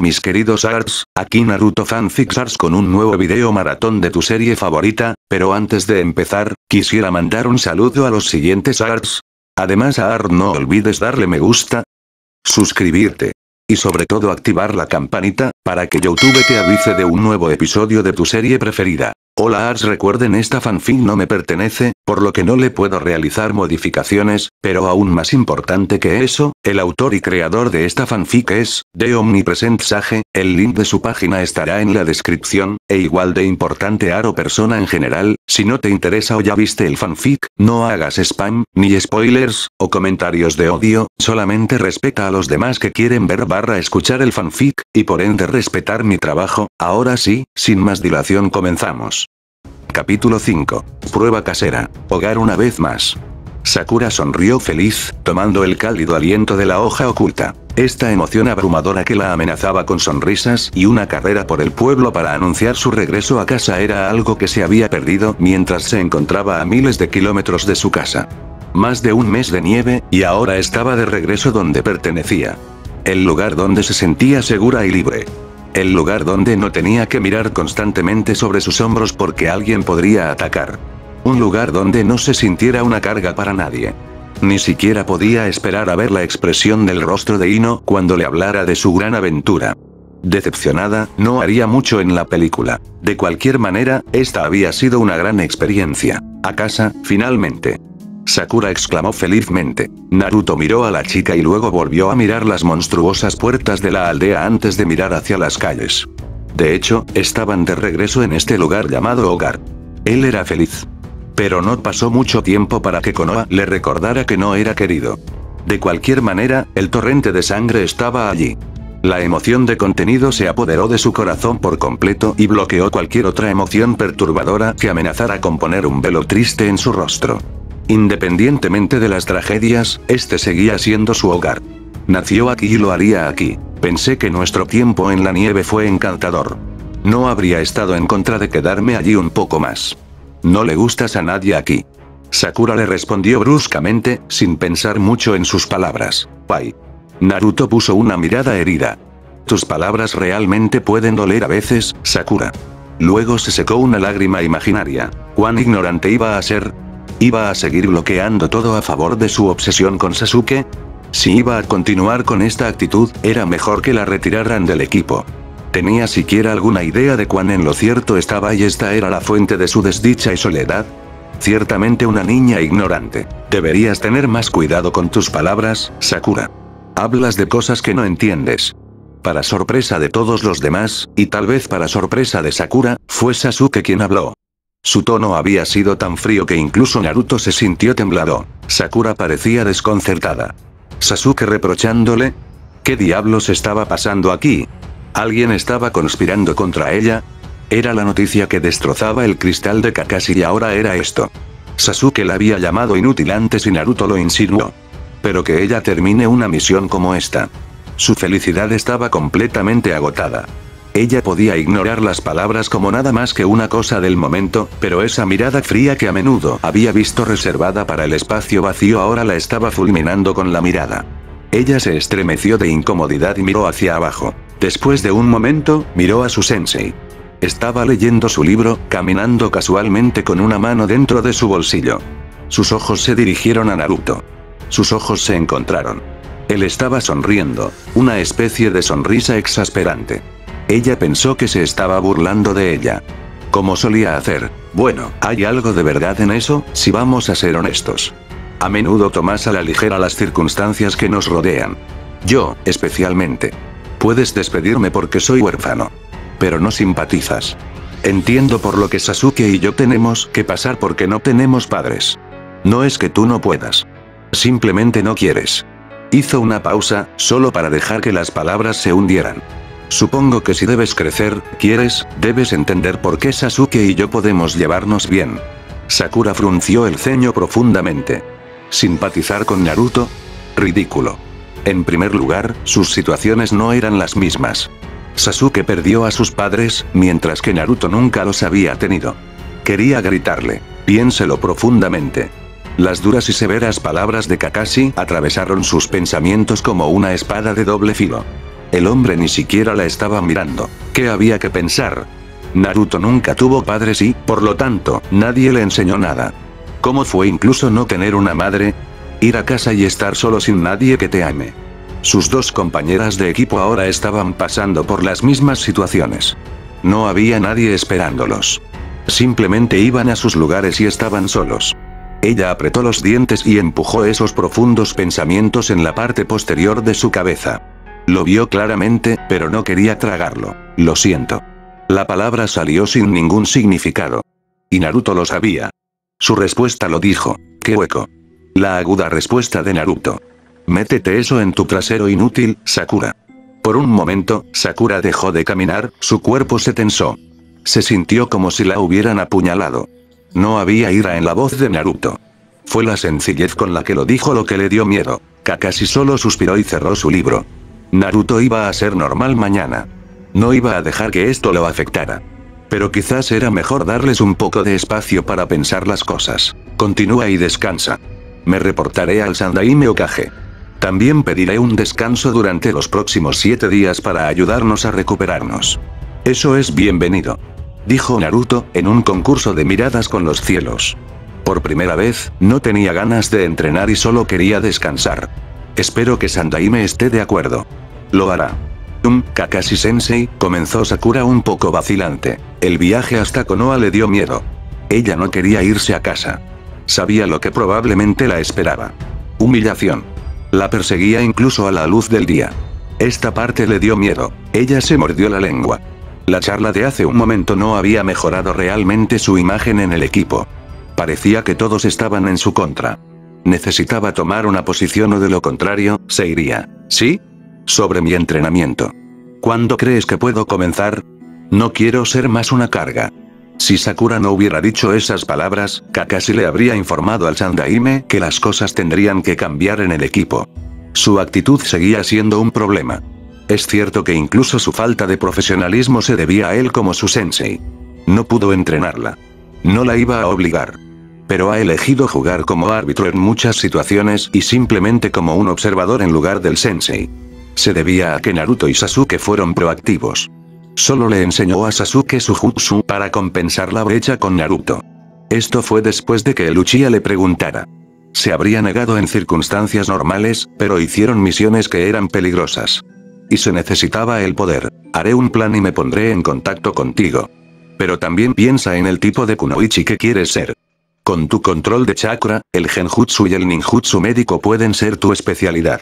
Mis queridos arts, aquí Naruto Fanfics Arts con un nuevo video maratón de tu serie favorita, pero antes de empezar, quisiera mandar un saludo a los siguientes arts. Además a art no olvides darle me gusta, suscribirte, y sobre todo activar la campanita, para que YouTube te avise de un nuevo episodio de tu serie preferida. Hola Ars recuerden esta fanfic no me pertenece, por lo que no le puedo realizar modificaciones, pero aún más importante que eso, el autor y creador de esta fanfic es, The Omnipresent Sage, el link de su página estará en la descripción, e igual de importante Aro persona en general, si no te interesa o ya viste el fanfic, no hagas spam, ni spoilers, o comentarios de odio, solamente respeta a los demás que quieren ver barra escuchar el fanfic, y por ende respetar mi trabajo, ahora sí, sin más dilación comenzamos. Capítulo 5. Prueba casera. Hogar una vez más. Sakura sonrió feliz, tomando el cálido aliento de la hoja oculta. Esta emoción abrumadora que la amenazaba con sonrisas y una carrera por el pueblo para anunciar su regreso a casa era algo que se había perdido mientras se encontraba a miles de kilómetros de su casa. Más de un mes de nieve, y ahora estaba de regreso donde pertenecía. El lugar donde se sentía segura y libre. El lugar donde no tenía que mirar constantemente sobre sus hombros porque alguien podría atacar. Un lugar donde no se sintiera una carga para nadie. Ni siquiera podía esperar a ver la expresión del rostro de Ino cuando le hablara de su gran aventura. Decepcionada, no haría mucho en la película. De cualquier manera, esta había sido una gran experiencia. A casa, finalmente. Sakura exclamó felizmente. Naruto miró a la chica y luego volvió a mirar las monstruosas puertas de la aldea antes de mirar hacia las calles. De hecho, estaban de regreso en este lugar llamado hogar. Él era feliz. Pero no pasó mucho tiempo para que Konoha le recordara que no era querido. De cualquier manera, el torrente de sangre estaba allí. La emoción de contenido se apoderó de su corazón por completo y bloqueó cualquier otra emoción perturbadora que amenazara con poner un velo triste en su rostro. Independientemente de las tragedias, este seguía siendo su hogar. Nació aquí y lo haría aquí. Pensé que nuestro tiempo en la nieve fue encantador. No habría estado en contra de quedarme allí un poco más. No le gustas a nadie aquí. Sakura le respondió bruscamente, sin pensar mucho en sus palabras. Pai. Naruto puso una mirada herida. Tus palabras realmente pueden doler a veces, Sakura. Luego se secó una lágrima imaginaria. ¿Cuán ignorante iba a ser? ¿Iba a seguir bloqueando todo a favor de su obsesión con Sasuke? Si iba a continuar con esta actitud, era mejor que la retiraran del equipo. ¿Tenía siquiera alguna idea de cuán en lo cierto estaba y esta era la fuente de su desdicha y soledad? Ciertamente una niña ignorante. Deberías tener más cuidado con tus palabras, Sakura. Hablas de cosas que no entiendes. Para sorpresa de todos los demás, y tal vez para sorpresa de Sakura, fue Sasuke quien habló. Su tono había sido tan frío que incluso Naruto se sintió temblado. Sakura parecía desconcertada. Sasuke reprochándole. ¿Qué diablos estaba pasando aquí? ¿Alguien estaba conspirando contra ella? Era la noticia que destrozaba el cristal de Kakashi y ahora era esto. Sasuke la había llamado inútil antes y Naruto lo insinuó. Pero que ella termine una misión como esta. Su felicidad estaba completamente agotada. Ella podía ignorar las palabras como nada más que una cosa del momento, pero esa mirada fría que a menudo había visto reservada para el espacio vacío ahora la estaba fulminando con la mirada. Ella se estremeció de incomodidad y miró hacia abajo. Después de un momento, miró a su sensei. Estaba leyendo su libro, caminando casualmente con una mano dentro de su bolsillo. Sus ojos se dirigieron a Naruto. Sus ojos se encontraron. Él estaba sonriendo, una especie de sonrisa exasperante. Ella pensó que se estaba burlando de ella. Como solía hacer. Bueno, ¿hay algo de verdad en eso, si vamos a ser honestos? A menudo tomas a la ligera las circunstancias que nos rodean. Yo, especialmente. Puedes despedirme porque soy huérfano. Pero no simpatizas. Entiendo por lo que Sasuke y yo tenemos que pasar porque no tenemos padres. No es que tú no puedas. Simplemente no quieres. Hizo una pausa, solo para dejar que las palabras se hundieran. Supongo que si debes crecer, quieres, debes entender por qué Sasuke y yo podemos llevarnos bien. Sakura frunció el ceño profundamente. ¿Simpatizar con Naruto? Ridículo. En primer lugar, sus situaciones no eran las mismas. Sasuke perdió a sus padres, mientras que Naruto nunca los había tenido. Quería gritarle. Piénselo profundamente. Las duras y severas palabras de Kakashi atravesaron sus pensamientos como una espada de doble filo. El hombre ni siquiera la estaba mirando. ¿Qué había que pensar? Naruto nunca tuvo padres y, por lo tanto, nadie le enseñó nada. ¿Cómo fue incluso no tener una madre? Ir a casa y estar solo sin nadie que te ame. Sus dos compañeras de equipo ahora estaban pasando por las mismas situaciones. No había nadie esperándolos. Simplemente iban a sus lugares y estaban solos. Ella apretó los dientes y empujó esos profundos pensamientos en la parte posterior de su cabeza. Lo vio claramente, pero no quería tragarlo. Lo siento. La palabra salió sin ningún significado. Y Naruto lo sabía. Su respuesta lo dijo. ¡Qué hueco! La aguda respuesta de Naruto. Métete eso en tu trasero inútil, Sakura. Por un momento, Sakura dejó de caminar, su cuerpo se tensó. Se sintió como si la hubieran apuñalado. No había ira en la voz de Naruto. Fue la sencillez con la que lo dijo lo que le dio miedo. Kakashi solo suspiró y cerró su libro. Naruto iba a ser normal mañana. No iba a dejar que esto lo afectara. Pero quizás era mejor darles un poco de espacio para pensar las cosas. Continúa y descansa. Me reportaré al Sandaime Okage. También pediré un descanso durante los próximos siete días para ayudarnos a recuperarnos. Eso es bienvenido dijo Naruto, en un concurso de miradas con los cielos. Por primera vez, no tenía ganas de entrenar y solo quería descansar. Espero que Sandaime esté de acuerdo. Lo hará. Um, Kakashi Sensei, comenzó Sakura un poco vacilante. El viaje hasta Konoha le dio miedo. Ella no quería irse a casa. Sabía lo que probablemente la esperaba. Humillación. La perseguía incluso a la luz del día. Esta parte le dio miedo. Ella se mordió la lengua. La charla de hace un momento no había mejorado realmente su imagen en el equipo. Parecía que todos estaban en su contra. Necesitaba tomar una posición o de lo contrario, se iría. ¿Sí? Sobre mi entrenamiento. ¿Cuándo crees que puedo comenzar? No quiero ser más una carga. Si Sakura no hubiera dicho esas palabras, Kakashi le habría informado al Sandaime que las cosas tendrían que cambiar en el equipo. Su actitud seguía siendo un problema. Es cierto que incluso su falta de profesionalismo se debía a él como su sensei. No pudo entrenarla. No la iba a obligar. Pero ha elegido jugar como árbitro en muchas situaciones y simplemente como un observador en lugar del sensei. Se debía a que Naruto y Sasuke fueron proactivos. Solo le enseñó a Sasuke su jutsu para compensar la brecha con Naruto. Esto fue después de que el Uchiha le preguntara. Se habría negado en circunstancias normales, pero hicieron misiones que eran peligrosas. Y se necesitaba el poder. Haré un plan y me pondré en contacto contigo. Pero también piensa en el tipo de kunoichi que quieres ser. Con tu control de chakra, el genjutsu y el ninjutsu médico pueden ser tu especialidad.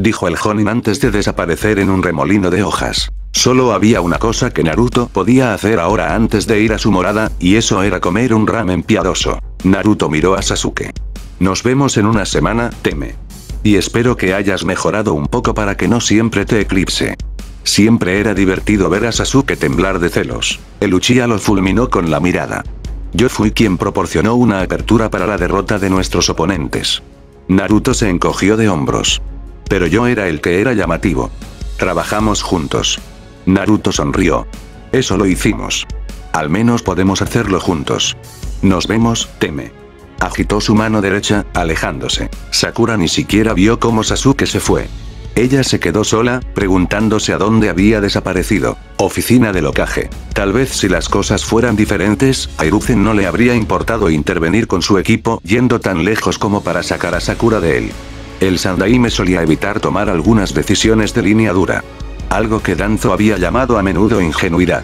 Dijo el Jonin antes de desaparecer en un remolino de hojas. Solo había una cosa que Naruto podía hacer ahora antes de ir a su morada, y eso era comer un ramen piadoso. Naruto miró a Sasuke. Nos vemos en una semana, teme. Y espero que hayas mejorado un poco para que no siempre te eclipse. Siempre era divertido ver a Sasuke temblar de celos. El Uchiha lo fulminó con la mirada. Yo fui quien proporcionó una apertura para la derrota de nuestros oponentes. Naruto se encogió de hombros. Pero yo era el que era llamativo. Trabajamos juntos. Naruto sonrió. Eso lo hicimos. Al menos podemos hacerlo juntos. Nos vemos, teme. Agitó su mano derecha, alejándose. Sakura ni siquiera vio cómo Sasuke se fue. Ella se quedó sola, preguntándose a dónde había desaparecido. Oficina de locaje. Tal vez si las cosas fueran diferentes, a no le habría importado intervenir con su equipo yendo tan lejos como para sacar a Sakura de él. El Sandaime solía evitar tomar algunas decisiones de línea dura. Algo que Danzo había llamado a menudo ingenuidad.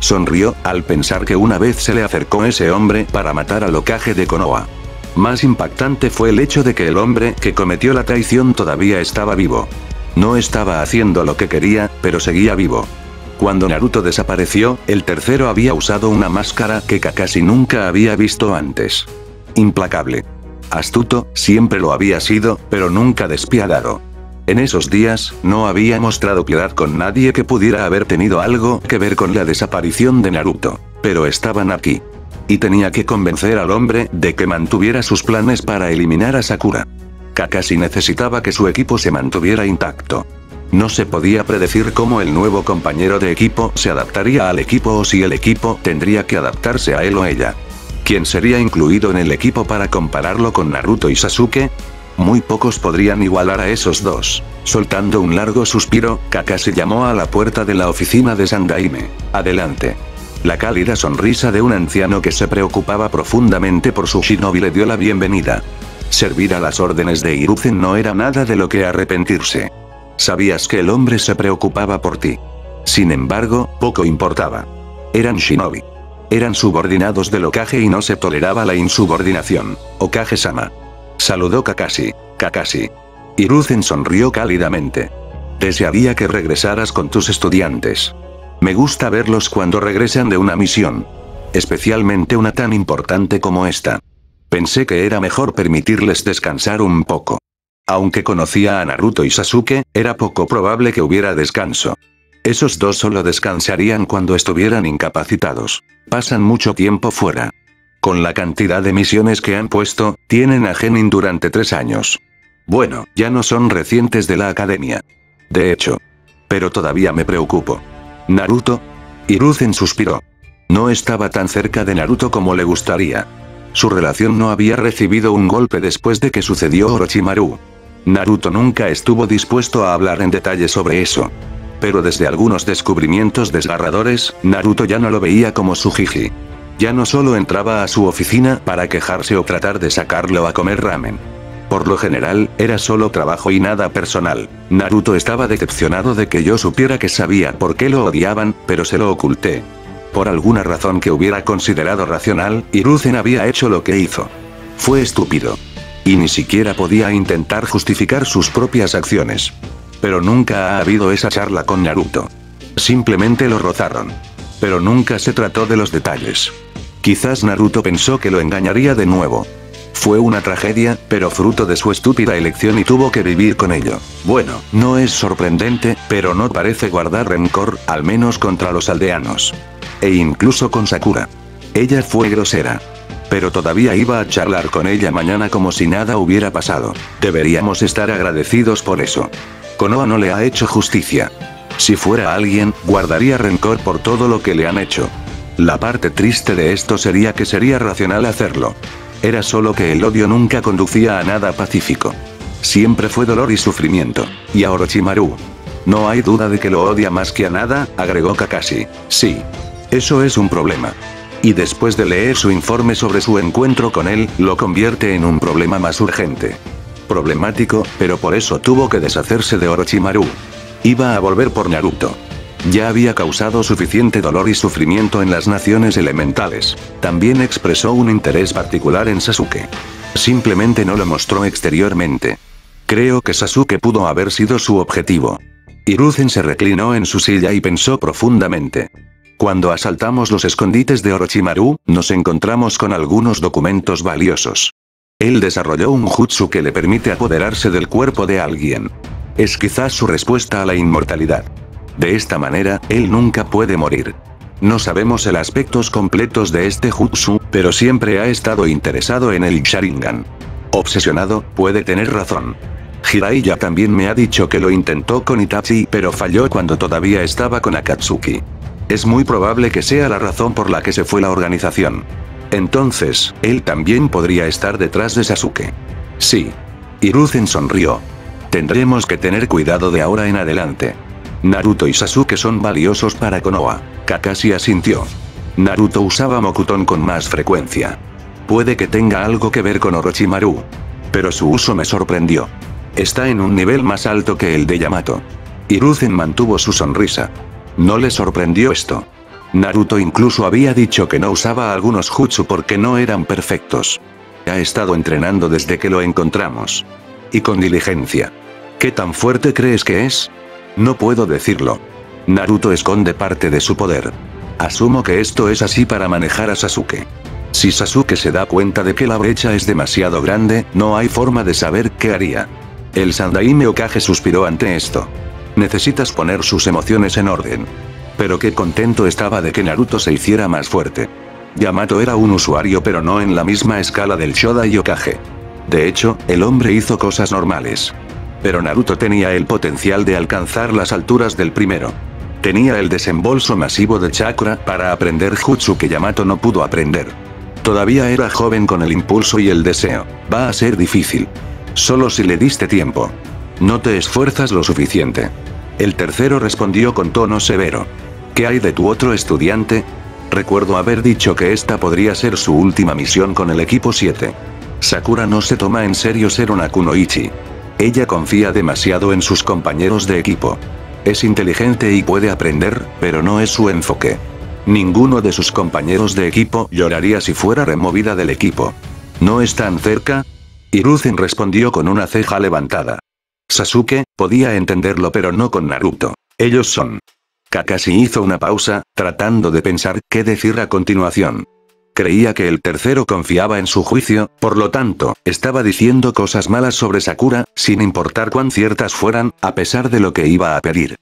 Sonrió, al pensar que una vez se le acercó ese hombre para matar al locaje de Konoha. Más impactante fue el hecho de que el hombre que cometió la traición todavía estaba vivo. No estaba haciendo lo que quería, pero seguía vivo. Cuando Naruto desapareció, el tercero había usado una máscara que Kakashi nunca había visto antes. Implacable. Astuto, siempre lo había sido, pero nunca despiadado. En esos días, no había mostrado piedad con nadie que pudiera haber tenido algo que ver con la desaparición de Naruto. Pero estaban aquí. Y tenía que convencer al hombre de que mantuviera sus planes para eliminar a Sakura. Kakashi necesitaba que su equipo se mantuviera intacto. No se podía predecir cómo el nuevo compañero de equipo se adaptaría al equipo o si el equipo tendría que adaptarse a él o ella. ¿Quién sería incluido en el equipo para compararlo con Naruto y Sasuke? Muy pocos podrían igualar a esos dos. Soltando un largo suspiro, Kakashi llamó a la puerta de la oficina de Sandaime. Adelante. La cálida sonrisa de un anciano que se preocupaba profundamente por su shinobi le dio la bienvenida. Servir a las órdenes de Hiruzen no era nada de lo que arrepentirse. Sabías que el hombre se preocupaba por ti. Sin embargo, poco importaba. Eran shinobi. Eran subordinados del Okage y no se toleraba la insubordinación. Okage-sama. Saludó Kakashi. Kakashi. Hiruzen sonrió cálidamente. Desearía que regresaras con tus estudiantes. Me gusta verlos cuando regresan de una misión. Especialmente una tan importante como esta. Pensé que era mejor permitirles descansar un poco. Aunque conocía a Naruto y Sasuke, era poco probable que hubiera descanso. Esos dos solo descansarían cuando estuvieran incapacitados. Pasan mucho tiempo fuera. Con la cantidad de misiones que han puesto, tienen a Genin durante tres años. Bueno, ya no son recientes de la academia. De hecho. Pero todavía me preocupo. ¿Naruto? Hiruzen suspiró. No estaba tan cerca de Naruto como le gustaría. Su relación no había recibido un golpe después de que sucedió Orochimaru. Naruto nunca estuvo dispuesto a hablar en detalle sobre eso. Pero desde algunos descubrimientos desgarradores, Naruto ya no lo veía como su jiji. Ya no solo entraba a su oficina para quejarse o tratar de sacarlo a comer ramen. Por lo general, era solo trabajo y nada personal. Naruto estaba decepcionado de que yo supiera que sabía por qué lo odiaban, pero se lo oculté. Por alguna razón que hubiera considerado racional, Hiruzen había hecho lo que hizo. Fue estúpido. Y ni siquiera podía intentar justificar sus propias acciones. Pero nunca ha habido esa charla con Naruto. Simplemente lo rozaron. Pero nunca se trató de los detalles. Quizás Naruto pensó que lo engañaría de nuevo. Fue una tragedia, pero fruto de su estúpida elección y tuvo que vivir con ello. Bueno, no es sorprendente, pero no parece guardar rencor, al menos contra los aldeanos. E incluso con Sakura. Ella fue grosera. Pero todavía iba a charlar con ella mañana como si nada hubiera pasado. Deberíamos estar agradecidos por eso. Konoha no le ha hecho justicia. Si fuera alguien, guardaría rencor por todo lo que le han hecho. La parte triste de esto sería que sería racional hacerlo. Era solo que el odio nunca conducía a nada pacífico. Siempre fue dolor y sufrimiento. Y a Orochimaru. No hay duda de que lo odia más que a nada, agregó Kakashi. Sí, eso es un problema. Y después de leer su informe sobre su encuentro con él, lo convierte en un problema más urgente. Problemático, pero por eso tuvo que deshacerse de Orochimaru. Iba a volver por Naruto. Ya había causado suficiente dolor y sufrimiento en las naciones elementales. También expresó un interés particular en Sasuke. Simplemente no lo mostró exteriormente. Creo que Sasuke pudo haber sido su objetivo. Hiruzen se reclinó en su silla y pensó profundamente. Cuando asaltamos los escondites de Orochimaru, nos encontramos con algunos documentos valiosos. Él desarrolló un jutsu que le permite apoderarse del cuerpo de alguien. Es quizás su respuesta a la inmortalidad. De esta manera, él nunca puede morir. No sabemos el aspectos completos de este jutsu, pero siempre ha estado interesado en el Sharingan. Obsesionado, puede tener razón. Jiraiya también me ha dicho que lo intentó con Itachi pero falló cuando todavía estaba con Akatsuki. Es muy probable que sea la razón por la que se fue la organización. Entonces, él también podría estar detrás de Sasuke. Sí. Hiruzen sonrió. Tendremos que tener cuidado de ahora en adelante. Naruto y Sasuke son valiosos para Konoha. Kakashi asintió. Naruto usaba Mokuton con más frecuencia. Puede que tenga algo que ver con Orochimaru. Pero su uso me sorprendió. Está en un nivel más alto que el de Yamato. Hiruzen mantuvo su sonrisa. No le sorprendió esto. Naruto incluso había dicho que no usaba algunos jutsu porque no eran perfectos. Ha estado entrenando desde que lo encontramos. Y con diligencia. ¿Qué tan fuerte crees que es? No puedo decirlo. Naruto esconde parte de su poder. Asumo que esto es así para manejar a Sasuke. Si Sasuke se da cuenta de que la brecha es demasiado grande, no hay forma de saber qué haría. El Sandaime Okage suspiró ante esto. Necesitas poner sus emociones en orden. Pero qué contento estaba de que Naruto se hiciera más fuerte. Yamato era un usuario pero no en la misma escala del Shoda y Okage. De hecho, el hombre hizo cosas normales. Pero Naruto tenía el potencial de alcanzar las alturas del primero. Tenía el desembolso masivo de chakra para aprender jutsu que Yamato no pudo aprender. Todavía era joven con el impulso y el deseo. Va a ser difícil. Solo si le diste tiempo. No te esfuerzas lo suficiente. El tercero respondió con tono severo. ¿Qué hay de tu otro estudiante? Recuerdo haber dicho que esta podría ser su última misión con el equipo 7. Sakura no se toma en serio ser una Kunoichi. Ella confía demasiado en sus compañeros de equipo. Es inteligente y puede aprender, pero no es su enfoque. Ninguno de sus compañeros de equipo lloraría si fuera removida del equipo. ¿No están cerca? Hiruzen respondió con una ceja levantada. Sasuke, podía entenderlo pero no con Naruto. Ellos son. Kakashi hizo una pausa, tratando de pensar qué decir a continuación. Creía que el tercero confiaba en su juicio, por lo tanto, estaba diciendo cosas malas sobre Sakura, sin importar cuán ciertas fueran, a pesar de lo que iba a pedir.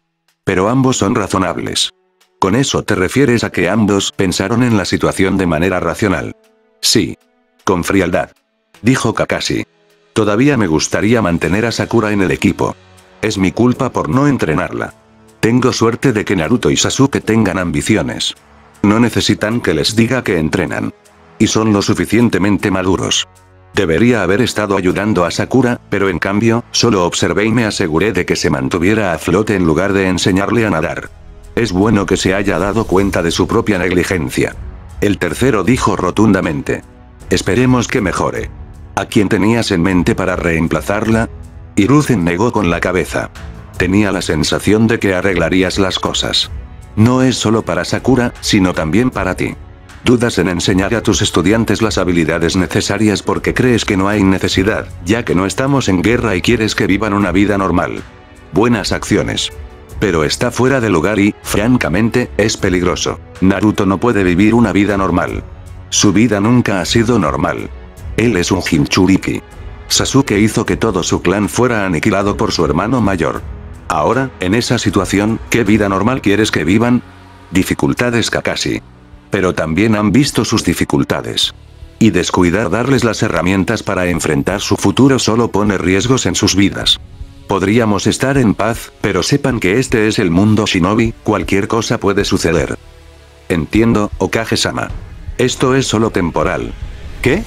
Pero ambos son razonables. Con eso te refieres a que ambos pensaron en la situación de manera racional. Sí. Con frialdad. Dijo Kakashi. Todavía me gustaría mantener a Sakura en el equipo. Es mi culpa por no entrenarla. Tengo suerte de que Naruto y Sasuke tengan ambiciones. No necesitan que les diga que entrenan. Y son lo suficientemente maduros. Debería haber estado ayudando a Sakura, pero en cambio, solo observé y me aseguré de que se mantuviera a flote en lugar de enseñarle a nadar. Es bueno que se haya dado cuenta de su propia negligencia. El tercero dijo rotundamente. Esperemos que mejore. ¿A quién tenías en mente para reemplazarla? Hiruzen negó con la cabeza. Tenía la sensación de que arreglarías las cosas. No es solo para Sakura, sino también para ti. Dudas en enseñar a tus estudiantes las habilidades necesarias porque crees que no hay necesidad, ya que no estamos en guerra y quieres que vivan una vida normal. Buenas acciones. Pero está fuera de lugar y, francamente, es peligroso. Naruto no puede vivir una vida normal. Su vida nunca ha sido normal. Él es un Jinchuriki. Sasuke hizo que todo su clan fuera aniquilado por su hermano mayor. Ahora, en esa situación, ¿qué vida normal quieres que vivan? Dificultades Kakashi. Pero también han visto sus dificultades. Y descuidar darles las herramientas para enfrentar su futuro solo pone riesgos en sus vidas. Podríamos estar en paz, pero sepan que este es el mundo shinobi, cualquier cosa puede suceder. Entiendo, Okage-sama. Esto es solo temporal. ¿Qué?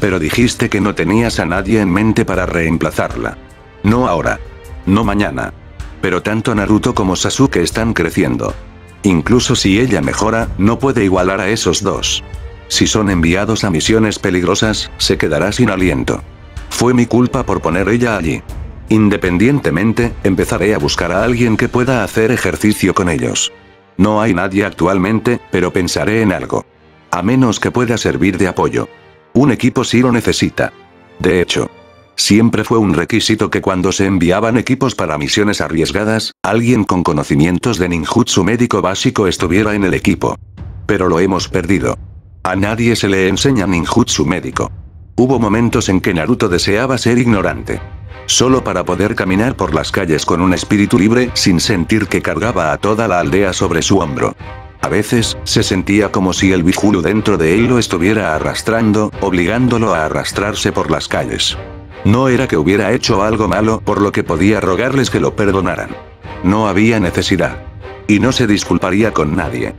Pero dijiste que no tenías a nadie en mente para reemplazarla. No ahora. No mañana. Pero tanto Naruto como Sasuke están creciendo. Incluso si ella mejora, no puede igualar a esos dos. Si son enviados a misiones peligrosas, se quedará sin aliento. Fue mi culpa por poner ella allí. Independientemente, empezaré a buscar a alguien que pueda hacer ejercicio con ellos. No hay nadie actualmente, pero pensaré en algo. A menos que pueda servir de apoyo. Un equipo sí lo necesita. De hecho, Siempre fue un requisito que cuando se enviaban equipos para misiones arriesgadas, alguien con conocimientos de ninjutsu médico básico estuviera en el equipo. Pero lo hemos perdido. A nadie se le enseña ninjutsu médico. Hubo momentos en que Naruto deseaba ser ignorante. Solo para poder caminar por las calles con un espíritu libre sin sentir que cargaba a toda la aldea sobre su hombro. A veces, se sentía como si el Bijulu dentro de él lo estuviera arrastrando, obligándolo a arrastrarse por las calles. No era que hubiera hecho algo malo por lo que podía rogarles que lo perdonaran. No había necesidad. Y no se disculparía con nadie.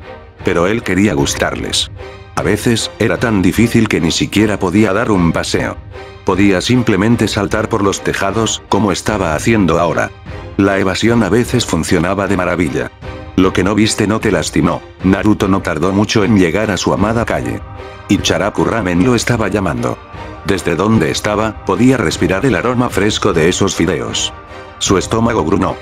Pero él quería gustarles. A veces, era tan difícil que ni siquiera podía dar un paseo. Podía simplemente saltar por los tejados, como estaba haciendo ahora. La evasión a veces funcionaba de maravilla. Lo que no viste no te lastimó. Naruto no tardó mucho en llegar a su amada calle. Icharaku Ramen lo estaba llamando. Desde donde estaba, podía respirar el aroma fresco de esos fideos. Su estómago grunó.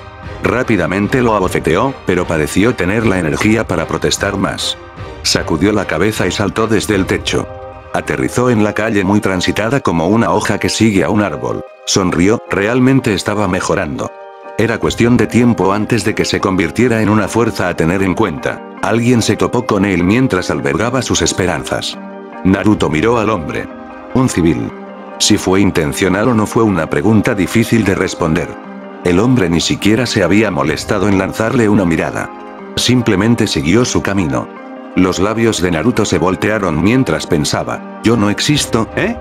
Rápidamente lo abofeteó, pero pareció tener la energía para protestar más. Sacudió la cabeza y saltó desde el techo. Aterrizó en la calle muy transitada como una hoja que sigue a un árbol. Sonrió, realmente estaba mejorando. Era cuestión de tiempo antes de que se convirtiera en una fuerza a tener en cuenta. Alguien se topó con él mientras albergaba sus esperanzas. Naruto miró al hombre. Un civil. Si fue intencional o no fue una pregunta difícil de responder. El hombre ni siquiera se había molestado en lanzarle una mirada. Simplemente siguió su camino. Los labios de Naruto se voltearon mientras pensaba, yo no existo, ¿eh?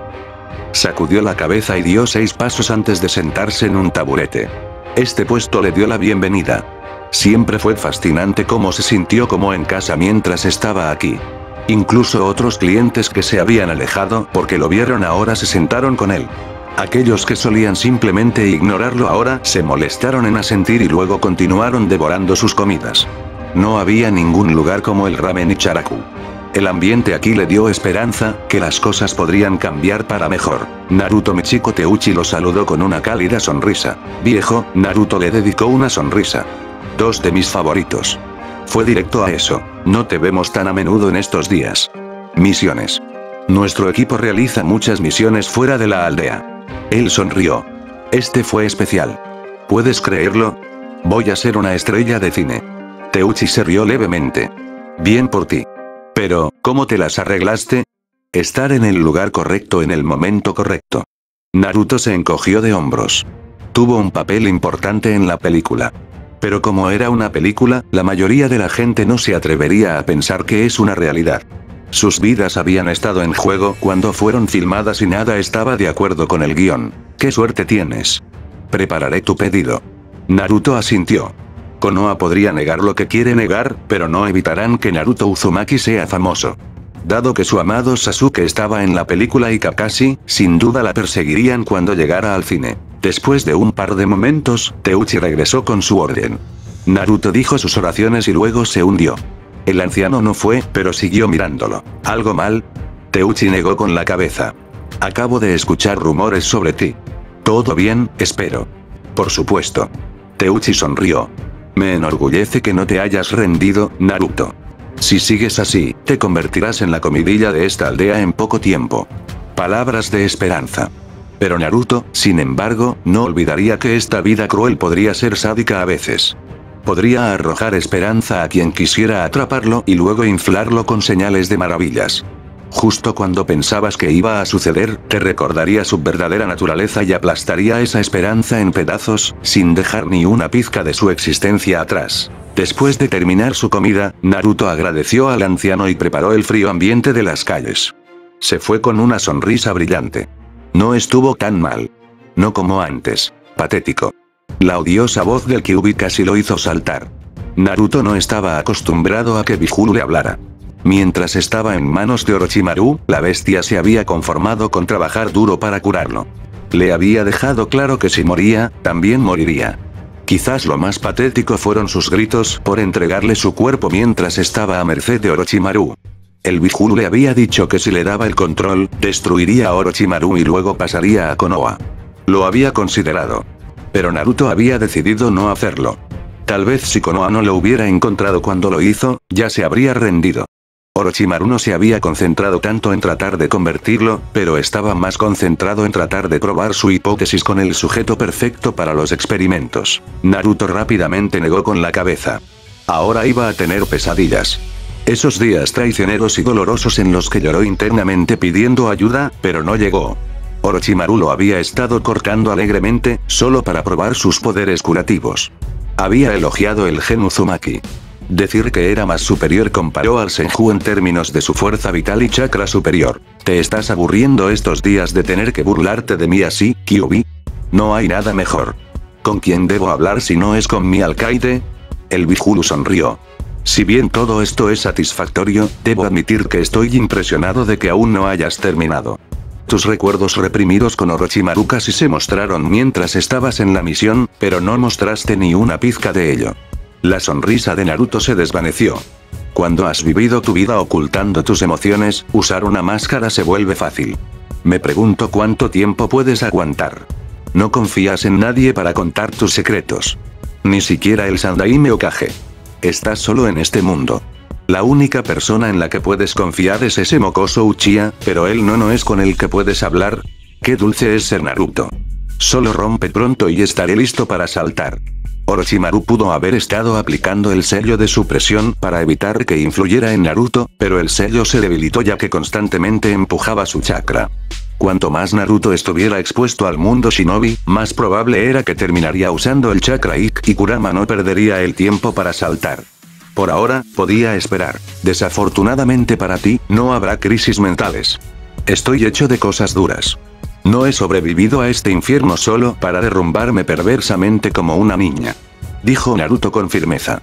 Sacudió la cabeza y dio seis pasos antes de sentarse en un taburete. Este puesto le dio la bienvenida. Siempre fue fascinante cómo se sintió como en casa mientras estaba aquí. Incluso otros clientes que se habían alejado porque lo vieron ahora se sentaron con él. Aquellos que solían simplemente ignorarlo ahora se molestaron en asentir y luego continuaron devorando sus comidas. No había ningún lugar como el ramen Icharaku. El ambiente aquí le dio esperanza, que las cosas podrían cambiar para mejor. Naruto Michiko Teuchi lo saludó con una cálida sonrisa. Viejo, Naruto le dedicó una sonrisa. Dos de mis favoritos. Fue directo a eso. No te vemos tan a menudo en estos días. Misiones. Nuestro equipo realiza muchas misiones fuera de la aldea. Él sonrió. Este fue especial. ¿Puedes creerlo? Voy a ser una estrella de cine. Teuchi se rió levemente. Bien por ti. Pero, ¿cómo te las arreglaste? Estar en el lugar correcto en el momento correcto. Naruto se encogió de hombros. Tuvo un papel importante en la película. Pero como era una película, la mayoría de la gente no se atrevería a pensar que es una realidad. Sus vidas habían estado en juego cuando fueron filmadas y nada estaba de acuerdo con el guion. ¿Qué suerte tienes? Prepararé tu pedido. Naruto asintió. Konoha podría negar lo que quiere negar, pero no evitarán que Naruto Uzumaki sea famoso. Dado que su amado Sasuke estaba en la película y Kakashi, sin duda la perseguirían cuando llegara al cine. Después de un par de momentos, Teuchi regresó con su orden. Naruto dijo sus oraciones y luego se hundió. El anciano no fue, pero siguió mirándolo. ¿Algo mal? Teuchi negó con la cabeza. Acabo de escuchar rumores sobre ti. Todo bien, espero. Por supuesto. Teuchi sonrió. Me enorgullece que no te hayas rendido, Naruto. Si sigues así, te convertirás en la comidilla de esta aldea en poco tiempo. Palabras de esperanza. Pero Naruto, sin embargo, no olvidaría que esta vida cruel podría ser sádica a veces. Podría arrojar esperanza a quien quisiera atraparlo y luego inflarlo con señales de maravillas. Justo cuando pensabas que iba a suceder, te recordaría su verdadera naturaleza y aplastaría esa esperanza en pedazos, sin dejar ni una pizca de su existencia atrás. Después de terminar su comida, Naruto agradeció al anciano y preparó el frío ambiente de las calles. Se fue con una sonrisa brillante. No estuvo tan mal. No como antes. Patético. La odiosa voz del Kyubi casi lo hizo saltar. Naruto no estaba acostumbrado a que Bijulu le hablara. Mientras estaba en manos de Orochimaru, la bestia se había conformado con trabajar duro para curarlo. Le había dejado claro que si moría, también moriría. Quizás lo más patético fueron sus gritos por entregarle su cuerpo mientras estaba a merced de Orochimaru. El Bijulu le había dicho que si le daba el control, destruiría a Orochimaru y luego pasaría a Konoha. Lo había considerado. Pero Naruto había decidido no hacerlo. Tal vez si Konoha no lo hubiera encontrado cuando lo hizo, ya se habría rendido. Orochimaru no se había concentrado tanto en tratar de convertirlo, pero estaba más concentrado en tratar de probar su hipótesis con el sujeto perfecto para los experimentos. Naruto rápidamente negó con la cabeza. Ahora iba a tener pesadillas. Esos días traicioneros y dolorosos en los que lloró internamente pidiendo ayuda, pero no llegó. Orochimaru lo había estado cortando alegremente, solo para probar sus poderes curativos. Había elogiado el gen Uzumaki. Decir que era más superior comparó al Senju en términos de su fuerza vital y chakra superior. ¿Te estás aburriendo estos días de tener que burlarte de mí así, Kyubi? No hay nada mejor. ¿Con quién debo hablar si no es con mi alcaide? El Bijulu sonrió. Si bien todo esto es satisfactorio, debo admitir que estoy impresionado de que aún no hayas terminado. Tus recuerdos reprimidos con Orochimaru casi se mostraron mientras estabas en la misión, pero no mostraste ni una pizca de ello. La sonrisa de Naruto se desvaneció. Cuando has vivido tu vida ocultando tus emociones, usar una máscara se vuelve fácil. Me pregunto cuánto tiempo puedes aguantar. No confías en nadie para contar tus secretos. Ni siquiera el Sandaime Okage. Estás solo en este mundo. La única persona en la que puedes confiar es ese mocoso Uchiha, pero él no no es con el que puedes hablar. Qué dulce es ser Naruto. Solo rompe pronto y estaré listo para saltar. Orochimaru pudo haber estado aplicando el sello de supresión para evitar que influyera en Naruto, pero el sello se debilitó ya que constantemente empujaba su chakra. Cuanto más Naruto estuviera expuesto al mundo shinobi, más probable era que terminaría usando el chakra Ikki y Kurama no perdería el tiempo para saltar. Por ahora, podía esperar. Desafortunadamente para ti, no habrá crisis mentales. Estoy hecho de cosas duras. No he sobrevivido a este infierno solo para derrumbarme perversamente como una niña. Dijo Naruto con firmeza.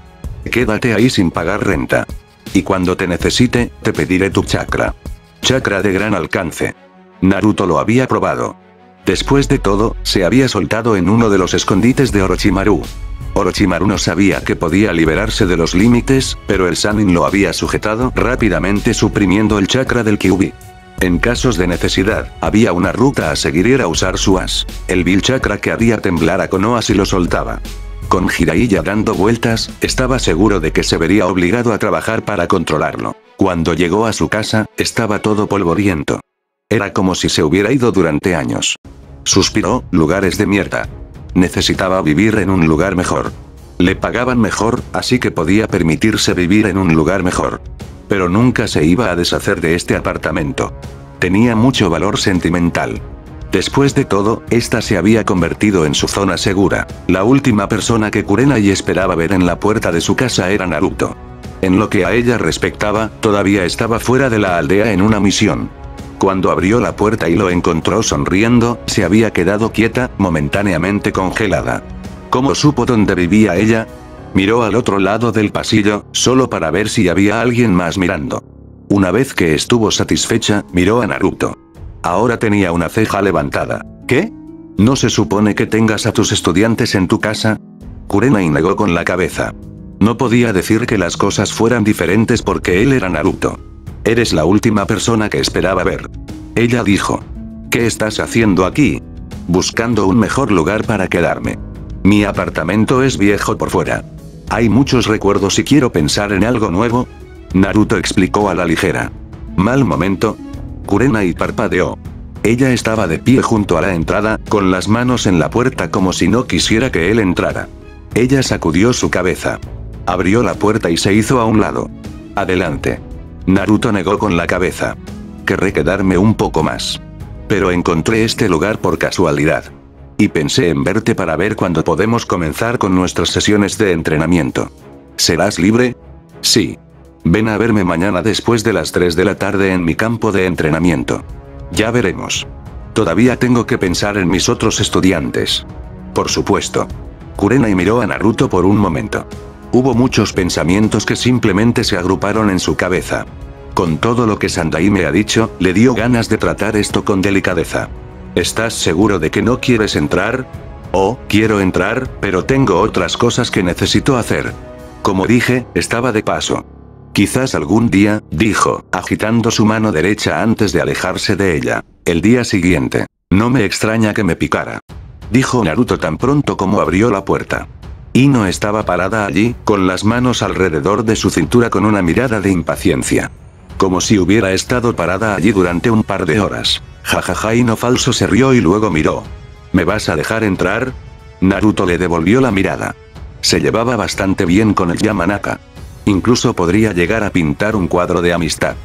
Quédate ahí sin pagar renta. Y cuando te necesite, te pediré tu chakra. Chakra de gran alcance. Naruto lo había probado. Después de todo, se había soltado en uno de los escondites de Orochimaru. Orochimaru no sabía que podía liberarse de los límites, pero el Sanin lo había sujetado rápidamente suprimiendo el chakra del Kyubi. En casos de necesidad, había una ruta a seguir era usar su as. El Vil Chakra que haría temblar a Konoha si lo soltaba. Con Jiraiya dando vueltas, estaba seguro de que se vería obligado a trabajar para controlarlo. Cuando llegó a su casa, estaba todo polvoriento. Era como si se hubiera ido durante años. Suspiró, lugares de mierda. Necesitaba vivir en un lugar mejor. Le pagaban mejor, así que podía permitirse vivir en un lugar mejor. Pero nunca se iba a deshacer de este apartamento. Tenía mucho valor sentimental. Después de todo, esta se había convertido en su zona segura. La última persona que Kurenai esperaba ver en la puerta de su casa era Naruto. En lo que a ella respectaba, todavía estaba fuera de la aldea en una misión. Cuando abrió la puerta y lo encontró sonriendo, se había quedado quieta, momentáneamente congelada. ¿Cómo supo dónde vivía ella? Miró al otro lado del pasillo, solo para ver si había alguien más mirando. Una vez que estuvo satisfecha, miró a Naruto. Ahora tenía una ceja levantada. ¿Qué? ¿No se supone que tengas a tus estudiantes en tu casa? Kurenai negó con la cabeza. No podía decir que las cosas fueran diferentes porque él era Naruto. Eres la última persona que esperaba ver. Ella dijo. ¿Qué estás haciendo aquí? Buscando un mejor lugar para quedarme. Mi apartamento es viejo por fuera. Hay muchos recuerdos y quiero pensar en algo nuevo. Naruto explicó a la ligera. Mal momento. Kurenai parpadeó. Ella estaba de pie junto a la entrada, con las manos en la puerta como si no quisiera que él entrara. Ella sacudió su cabeza. Abrió la puerta y se hizo a un lado. Adelante. Naruto negó con la cabeza. Querré quedarme un poco más. Pero encontré este lugar por casualidad. Y pensé en verte para ver cuándo podemos comenzar con nuestras sesiones de entrenamiento. ¿Serás libre? Sí. Ven a verme mañana después de las 3 de la tarde en mi campo de entrenamiento. Ya veremos. Todavía tengo que pensar en mis otros estudiantes. Por supuesto. Kurenai miró a Naruto por un momento. Hubo muchos pensamientos que simplemente se agruparon en su cabeza. Con todo lo que Sandai me ha dicho, le dio ganas de tratar esto con delicadeza. ¿Estás seguro de que no quieres entrar? Oh, quiero entrar, pero tengo otras cosas que necesito hacer. Como dije, estaba de paso. Quizás algún día, dijo, agitando su mano derecha antes de alejarse de ella. El día siguiente. No me extraña que me picara. Dijo Naruto tan pronto como abrió la puerta. Ino estaba parada allí, con las manos alrededor de su cintura con una mirada de impaciencia. Como si hubiera estado parada allí durante un par de horas. Jajaja Ino falso se rió y luego miró. ¿Me vas a dejar entrar? Naruto le devolvió la mirada. Se llevaba bastante bien con el Yamanaka. Incluso podría llegar a pintar un cuadro de amistad.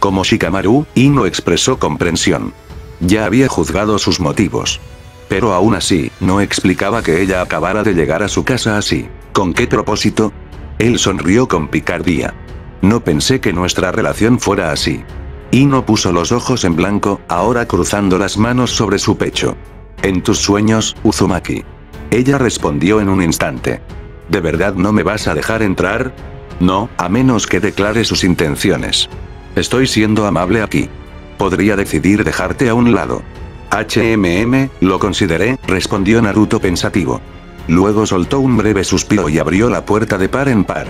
Como Shikamaru, Ino expresó comprensión. Ya había juzgado sus motivos. Pero aún así, no explicaba que ella acabara de llegar a su casa así. ¿Con qué propósito? Él sonrió con picardía. No pensé que nuestra relación fuera así. Ino puso los ojos en blanco, ahora cruzando las manos sobre su pecho. En tus sueños, Uzumaki. Ella respondió en un instante. ¿De verdad no me vas a dejar entrar? No, a menos que declare sus intenciones. Estoy siendo amable aquí. Podría decidir dejarte a un lado. HMM, lo consideré, respondió Naruto pensativo. Luego soltó un breve suspiro y abrió la puerta de par en par.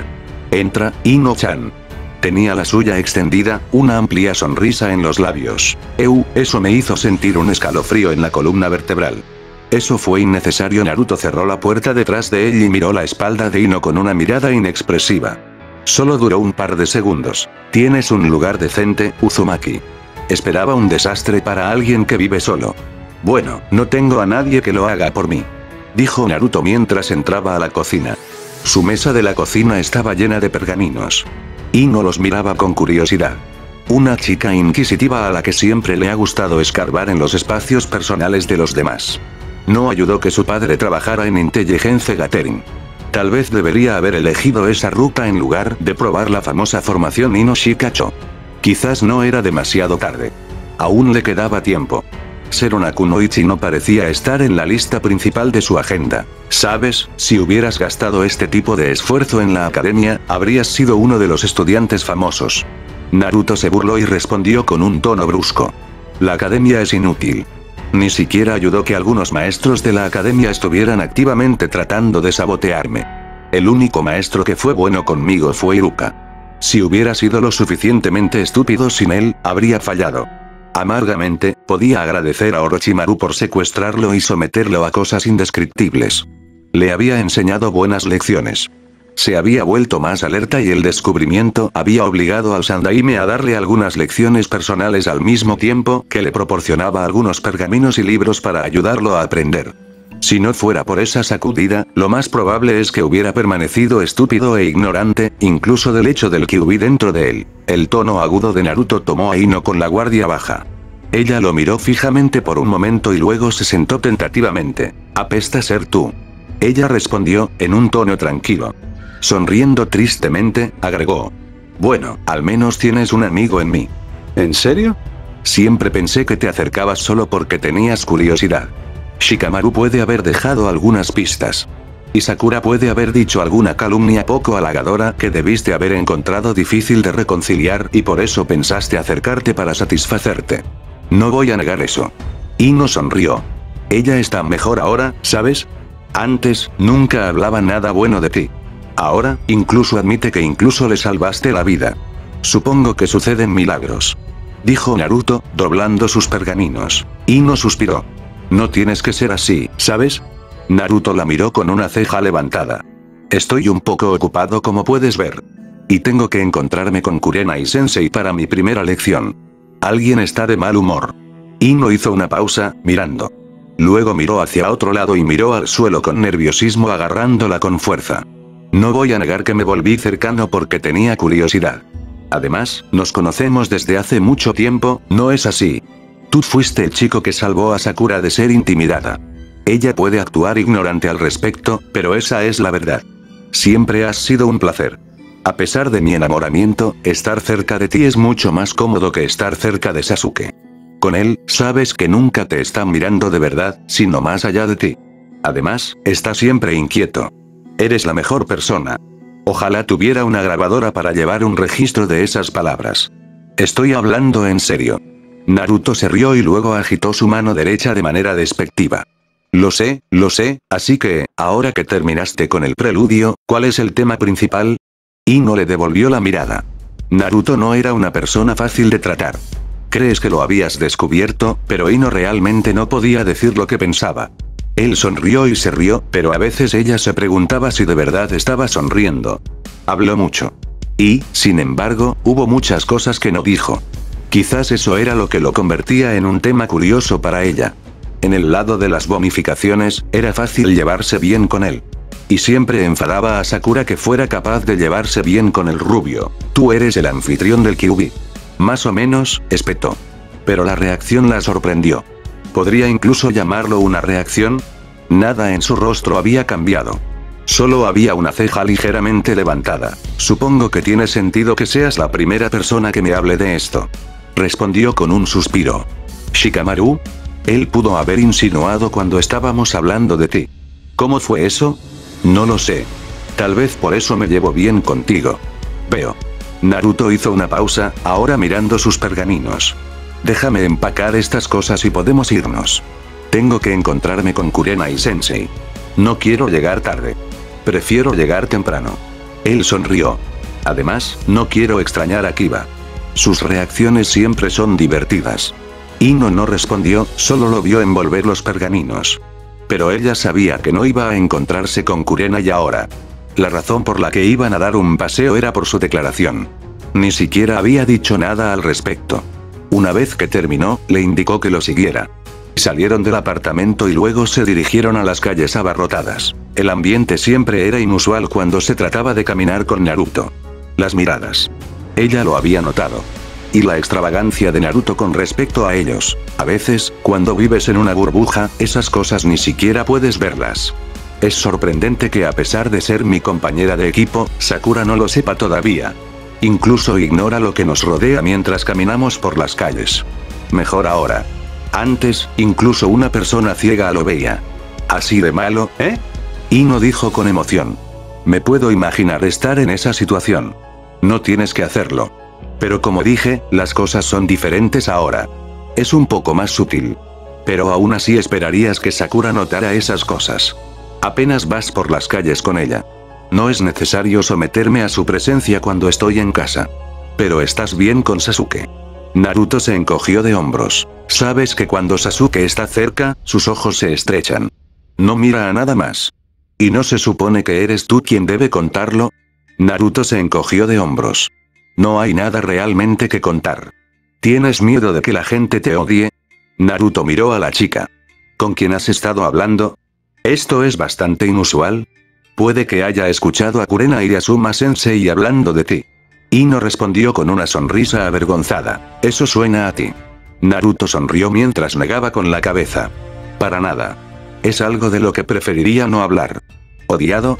Entra, Ino-chan. Tenía la suya extendida, una amplia sonrisa en los labios. Eu, eso me hizo sentir un escalofrío en la columna vertebral. Eso fue innecesario. Naruto cerró la puerta detrás de él y miró la espalda de Ino con una mirada inexpresiva. Solo duró un par de segundos. Tienes un lugar decente, Uzumaki. Esperaba un desastre para alguien que vive solo. Bueno, no tengo a nadie que lo haga por mí. Dijo Naruto mientras entraba a la cocina. Su mesa de la cocina estaba llena de pergaminos. Ino los miraba con curiosidad. Una chica inquisitiva a la que siempre le ha gustado escarbar en los espacios personales de los demás. No ayudó que su padre trabajara en Intelligence Gathering. Tal vez debería haber elegido esa ruta en lugar de probar la famosa formación Ino Shikacho. Quizás no era demasiado tarde. Aún le quedaba tiempo. Ser una kunoichi no parecía estar en la lista principal de su agenda. Sabes, si hubieras gastado este tipo de esfuerzo en la academia, habrías sido uno de los estudiantes famosos. Naruto se burló y respondió con un tono brusco. La academia es inútil. Ni siquiera ayudó que algunos maestros de la academia estuvieran activamente tratando de sabotearme. El único maestro que fue bueno conmigo fue Iruka. Si hubiera sido lo suficientemente estúpido sin él, habría fallado. Amargamente, podía agradecer a Orochimaru por secuestrarlo y someterlo a cosas indescriptibles. Le había enseñado buenas lecciones. Se había vuelto más alerta y el descubrimiento había obligado al Sandaime a darle algunas lecciones personales al mismo tiempo que le proporcionaba algunos pergaminos y libros para ayudarlo a aprender. Si no fuera por esa sacudida, lo más probable es que hubiera permanecido estúpido e ignorante, incluso del hecho del Kyuubi dentro de él. El tono agudo de Naruto tomó a Ino con la guardia baja. Ella lo miró fijamente por un momento y luego se sentó tentativamente. Apesta ser tú. Ella respondió, en un tono tranquilo. Sonriendo tristemente, agregó. Bueno, al menos tienes un amigo en mí. ¿En serio? Siempre pensé que te acercabas solo porque tenías curiosidad. Shikamaru puede haber dejado algunas pistas. Y Sakura puede haber dicho alguna calumnia poco halagadora que debiste haber encontrado difícil de reconciliar y por eso pensaste acercarte para satisfacerte. No voy a negar eso. Ino sonrió. Ella está mejor ahora, ¿sabes? Antes, nunca hablaba nada bueno de ti. Ahora, incluso admite que incluso le salvaste la vida. Supongo que suceden milagros. Dijo Naruto, doblando sus pergaminos. Ino suspiró. No tienes que ser así, ¿sabes? Naruto la miró con una ceja levantada. Estoy un poco ocupado como puedes ver. Y tengo que encontrarme con Kurenai Sensei para mi primera lección. Alguien está de mal humor. Ino hizo una pausa, mirando. Luego miró hacia otro lado y miró al suelo con nerviosismo agarrándola con fuerza. No voy a negar que me volví cercano porque tenía curiosidad. Además, nos conocemos desde hace mucho tiempo, ¿no es así? Tú fuiste el chico que salvó a Sakura de ser intimidada. Ella puede actuar ignorante al respecto, pero esa es la verdad. Siempre has sido un placer. A pesar de mi enamoramiento, estar cerca de ti es mucho más cómodo que estar cerca de Sasuke. Con él, sabes que nunca te está mirando de verdad, sino más allá de ti. Además, está siempre inquieto. Eres la mejor persona. Ojalá tuviera una grabadora para llevar un registro de esas palabras. Estoy hablando en serio. Naruto se rió y luego agitó su mano derecha de manera despectiva. Lo sé, lo sé, así que, ahora que terminaste con el preludio, ¿cuál es el tema principal? Ino le devolvió la mirada. Naruto no era una persona fácil de tratar. Crees que lo habías descubierto, pero Ino realmente no podía decir lo que pensaba. Él sonrió y se rió, pero a veces ella se preguntaba si de verdad estaba sonriendo. Habló mucho. Y, sin embargo, hubo muchas cosas que no dijo. Quizás eso era lo que lo convertía en un tema curioso para ella. En el lado de las vomificaciones, era fácil llevarse bien con él. Y siempre enfadaba a Sakura que fuera capaz de llevarse bien con el rubio. Tú eres el anfitrión del Kyubi. Más o menos, espetó. Pero la reacción la sorprendió. ¿Podría incluso llamarlo una reacción? Nada en su rostro había cambiado. Solo había una ceja ligeramente levantada. Supongo que tiene sentido que seas la primera persona que me hable de esto. Respondió con un suspiro. Shikamaru, él pudo haber insinuado cuando estábamos hablando de ti. ¿Cómo fue eso? No lo sé. Tal vez por eso me llevo bien contigo. Veo. Naruto hizo una pausa, ahora mirando sus pergaminos. Déjame empacar estas cosas y podemos irnos. Tengo que encontrarme con Kurena y Sensei. No quiero llegar tarde. Prefiero llegar temprano. Él sonrió. Además, no quiero extrañar a Kiba. Sus reacciones siempre son divertidas. Ino no respondió, solo lo vio envolver los pergaminos. Pero ella sabía que no iba a encontrarse con Kurena y ahora. La razón por la que iban a dar un paseo era por su declaración. Ni siquiera había dicho nada al respecto. Una vez que terminó, le indicó que lo siguiera. Salieron del apartamento y luego se dirigieron a las calles abarrotadas. El ambiente siempre era inusual cuando se trataba de caminar con Naruto. Las miradas. Ella lo había notado y la extravagancia de Naruto con respecto a ellos. A veces, cuando vives en una burbuja, esas cosas ni siquiera puedes verlas. Es sorprendente que a pesar de ser mi compañera de equipo, Sakura no lo sepa todavía. Incluso ignora lo que nos rodea mientras caminamos por las calles. Mejor ahora. Antes, incluso una persona ciega lo veía. Así de malo, ¿eh? Ino dijo con emoción. Me puedo imaginar estar en esa situación. No tienes que hacerlo. Pero como dije, las cosas son diferentes ahora. Es un poco más sutil. Pero aún así esperarías que Sakura notara esas cosas. Apenas vas por las calles con ella. No es necesario someterme a su presencia cuando estoy en casa. Pero estás bien con Sasuke. Naruto se encogió de hombros. Sabes que cuando Sasuke está cerca, sus ojos se estrechan. No mira a nada más. ¿Y no se supone que eres tú quien debe contarlo? Naruto se encogió de hombros. No hay nada realmente que contar. ¿Tienes miedo de que la gente te odie? Naruto miró a la chica. ¿Con quién has estado hablando? Esto es bastante inusual. Puede que haya escuchado a Kurena y Asuma Sensei hablando de ti. Ino respondió con una sonrisa avergonzada. Eso suena a ti. Naruto sonrió mientras negaba con la cabeza. Para nada. Es algo de lo que preferiría no hablar. ¿Odiado?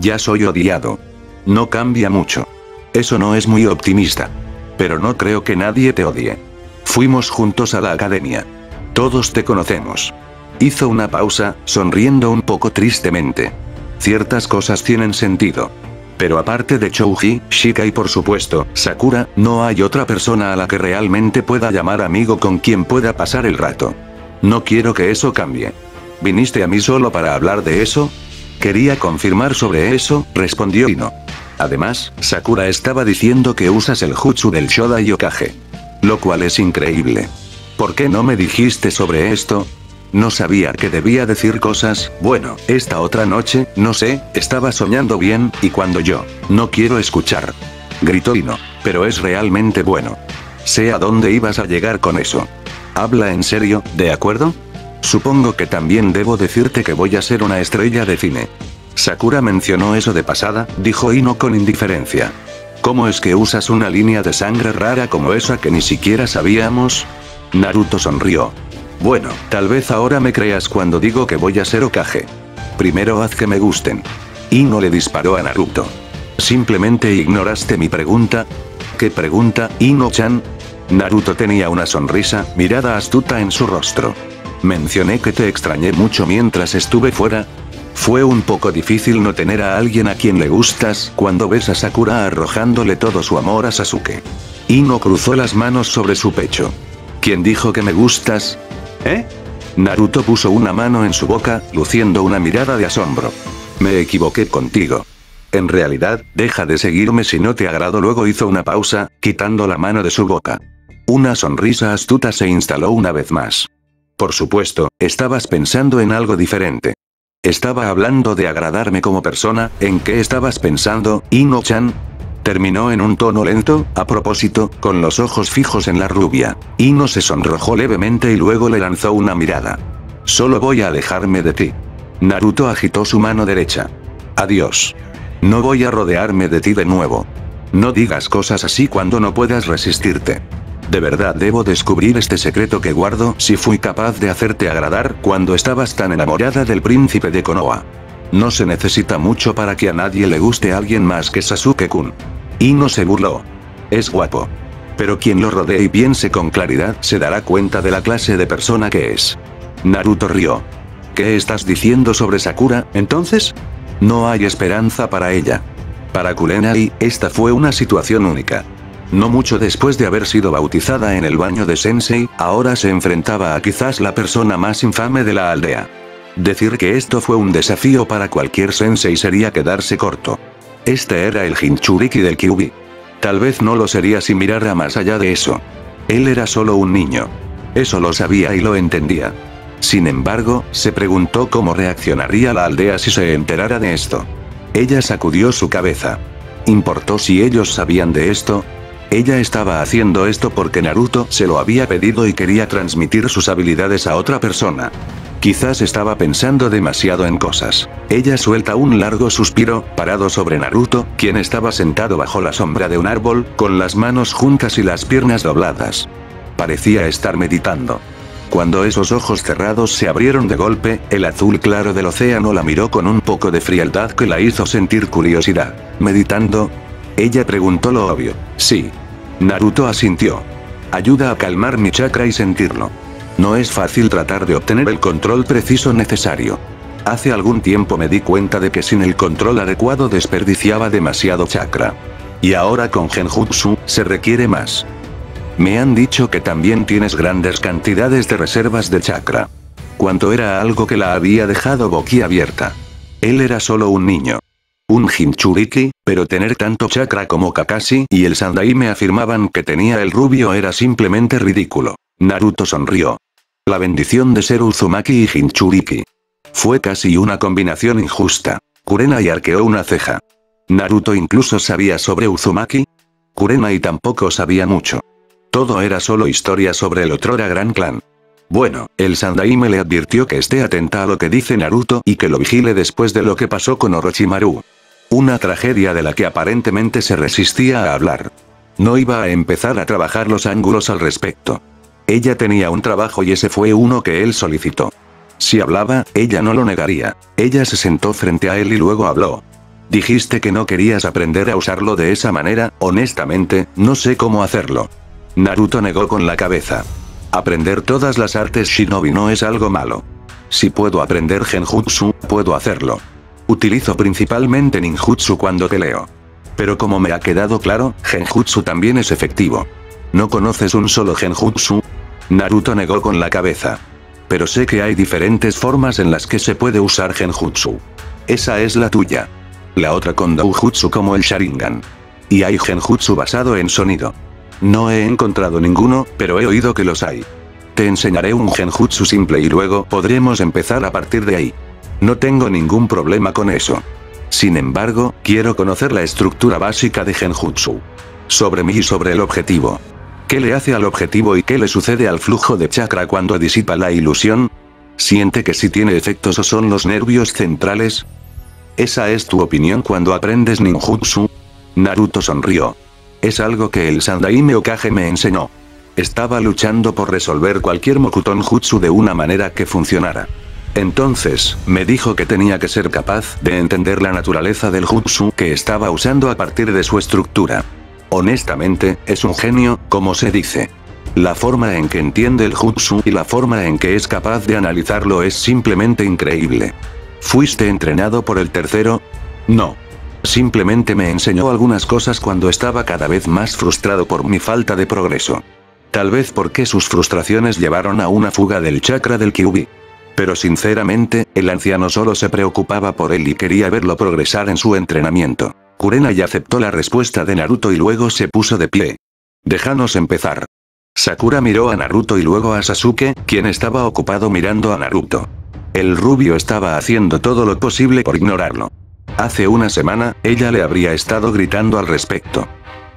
Ya soy odiado. No cambia mucho. Eso no es muy optimista. Pero no creo que nadie te odie. Fuimos juntos a la academia. Todos te conocemos. Hizo una pausa, sonriendo un poco tristemente. Ciertas cosas tienen sentido. Pero aparte de Chouji, Shika y por supuesto, Sakura, no hay otra persona a la que realmente pueda llamar amigo con quien pueda pasar el rato. No quiero que eso cambie. ¿Viniste a mí solo para hablar de eso? Quería confirmar sobre eso, respondió Ino. Además, Sakura estaba diciendo que usas el jutsu del Shoda Yokage. Lo cual es increíble. ¿Por qué no me dijiste sobre esto? No sabía que debía decir cosas, bueno, esta otra noche, no sé, estaba soñando bien, y cuando yo, no quiero escuchar. Gritó Ino. Pero es realmente bueno. Sé a dónde ibas a llegar con eso. Habla en serio, ¿de acuerdo? Supongo que también debo decirte que voy a ser una estrella de cine. Sakura mencionó eso de pasada, dijo Ino con indiferencia. ¿Cómo es que usas una línea de sangre rara como esa que ni siquiera sabíamos? Naruto sonrió. Bueno, tal vez ahora me creas cuando digo que voy a ser Okage. Primero haz que me gusten. Ino le disparó a Naruto. Simplemente ignoraste mi pregunta. ¿Qué pregunta, Ino-chan? Naruto tenía una sonrisa, mirada astuta en su rostro. Mencioné que te extrañé mucho mientras estuve fuera, fue un poco difícil no tener a alguien a quien le gustas cuando ves a Sakura arrojándole todo su amor a Sasuke. Ino cruzó las manos sobre su pecho. ¿Quién dijo que me gustas? ¿Eh? Naruto puso una mano en su boca, luciendo una mirada de asombro. Me equivoqué contigo. En realidad, deja de seguirme si no te agrado. Luego hizo una pausa, quitando la mano de su boca. Una sonrisa astuta se instaló una vez más. Por supuesto, estabas pensando en algo diferente. Estaba hablando de agradarme como persona, ¿en qué estabas pensando, Ino-chan? Terminó en un tono lento, a propósito, con los ojos fijos en la rubia. Ino se sonrojó levemente y luego le lanzó una mirada. Solo voy a alejarme de ti. Naruto agitó su mano derecha. Adiós. No voy a rodearme de ti de nuevo. No digas cosas así cuando no puedas resistirte. De verdad debo descubrir este secreto que guardo si fui capaz de hacerte agradar cuando estabas tan enamorada del príncipe de Konoha. No se necesita mucho para que a nadie le guste alguien más que Sasuke-kun. Y no se burló. Es guapo. Pero quien lo rodee y piense con claridad se dará cuenta de la clase de persona que es. Naruto rió. ¿Qué estás diciendo sobre Sakura, entonces? No hay esperanza para ella. Para Kurenai, esta fue una situación única. No mucho después de haber sido bautizada en el baño de Sensei, ahora se enfrentaba a quizás la persona más infame de la aldea. Decir que esto fue un desafío para cualquier Sensei sería quedarse corto. Este era el Jinchuriki del Kyubi. Tal vez no lo sería si mirara más allá de eso. Él era solo un niño. Eso lo sabía y lo entendía. Sin embargo, se preguntó cómo reaccionaría la aldea si se enterara de esto. Ella sacudió su cabeza. ¿Importó si ellos sabían de esto? Ella estaba haciendo esto porque Naruto se lo había pedido y quería transmitir sus habilidades a otra persona. Quizás estaba pensando demasiado en cosas. Ella suelta un largo suspiro, parado sobre Naruto, quien estaba sentado bajo la sombra de un árbol, con las manos juntas y las piernas dobladas. Parecía estar meditando. Cuando esos ojos cerrados se abrieron de golpe, el azul claro del océano la miró con un poco de frialdad que la hizo sentir curiosidad. ¿Meditando? Ella preguntó lo obvio. Sí. Naruto asintió. Ayuda a calmar mi chakra y sentirlo. No es fácil tratar de obtener el control preciso necesario. Hace algún tiempo me di cuenta de que sin el control adecuado desperdiciaba demasiado chakra. Y ahora con Genjutsu, se requiere más. Me han dicho que también tienes grandes cantidades de reservas de chakra. Cuanto era algo que la había dejado boquiabierta. Él era solo un niño. Un Jinchuriki, pero tener tanto chakra como Kakashi y el Sandai me afirmaban que tenía el rubio era simplemente ridículo. Naruto sonrió. La bendición de ser Uzumaki y Jinchuriki. Fue casi una combinación injusta. Kurenai arqueó una ceja. ¿Naruto incluso sabía sobre Uzumaki? Kurenai tampoco sabía mucho. Todo era solo historia sobre el otrora gran clan. Bueno, el Sandaime le advirtió que esté atenta a lo que dice Naruto y que lo vigile después de lo que pasó con Orochimaru. Una tragedia de la que aparentemente se resistía a hablar. No iba a empezar a trabajar los ángulos al respecto. Ella tenía un trabajo y ese fue uno que él solicitó. Si hablaba, ella no lo negaría. Ella se sentó frente a él y luego habló. Dijiste que no querías aprender a usarlo de esa manera, honestamente, no sé cómo hacerlo. Naruto negó con la cabeza. Aprender todas las artes shinobi no es algo malo. Si puedo aprender genjutsu, puedo hacerlo. Utilizo principalmente ninjutsu cuando peleo. Pero como me ha quedado claro, genjutsu también es efectivo. ¿No conoces un solo genjutsu? Naruto negó con la cabeza. Pero sé que hay diferentes formas en las que se puede usar genjutsu. Esa es la tuya. La otra con doujutsu como el Sharingan. Y hay genjutsu basado en sonido. No he encontrado ninguno, pero he oído que los hay. Te enseñaré un genjutsu simple y luego podremos empezar a partir de ahí. No tengo ningún problema con eso. Sin embargo, quiero conocer la estructura básica de Genjutsu. Sobre mí y sobre el objetivo. ¿Qué le hace al objetivo y qué le sucede al flujo de chakra cuando disipa la ilusión? ¿Siente que si tiene efectos o son los nervios centrales? ¿Esa es tu opinión cuando aprendes ninjutsu? Naruto sonrió. Es algo que el Sandaime Okage me enseñó. Estaba luchando por resolver cualquier Mokuton Jutsu de una manera que funcionara. Entonces, me dijo que tenía que ser capaz de entender la naturaleza del jutsu que estaba usando a partir de su estructura. Honestamente, es un genio, como se dice. La forma en que entiende el jutsu y la forma en que es capaz de analizarlo es simplemente increíble. ¿Fuiste entrenado por el tercero? No. Simplemente me enseñó algunas cosas cuando estaba cada vez más frustrado por mi falta de progreso. Tal vez porque sus frustraciones llevaron a una fuga del chakra del Kyubi. Pero sinceramente, el anciano solo se preocupaba por él y quería verlo progresar en su entrenamiento. Kurenai aceptó la respuesta de Naruto y luego se puso de pie. Déjanos empezar. Sakura miró a Naruto y luego a Sasuke, quien estaba ocupado mirando a Naruto. El rubio estaba haciendo todo lo posible por ignorarlo. Hace una semana, ella le habría estado gritando al respecto.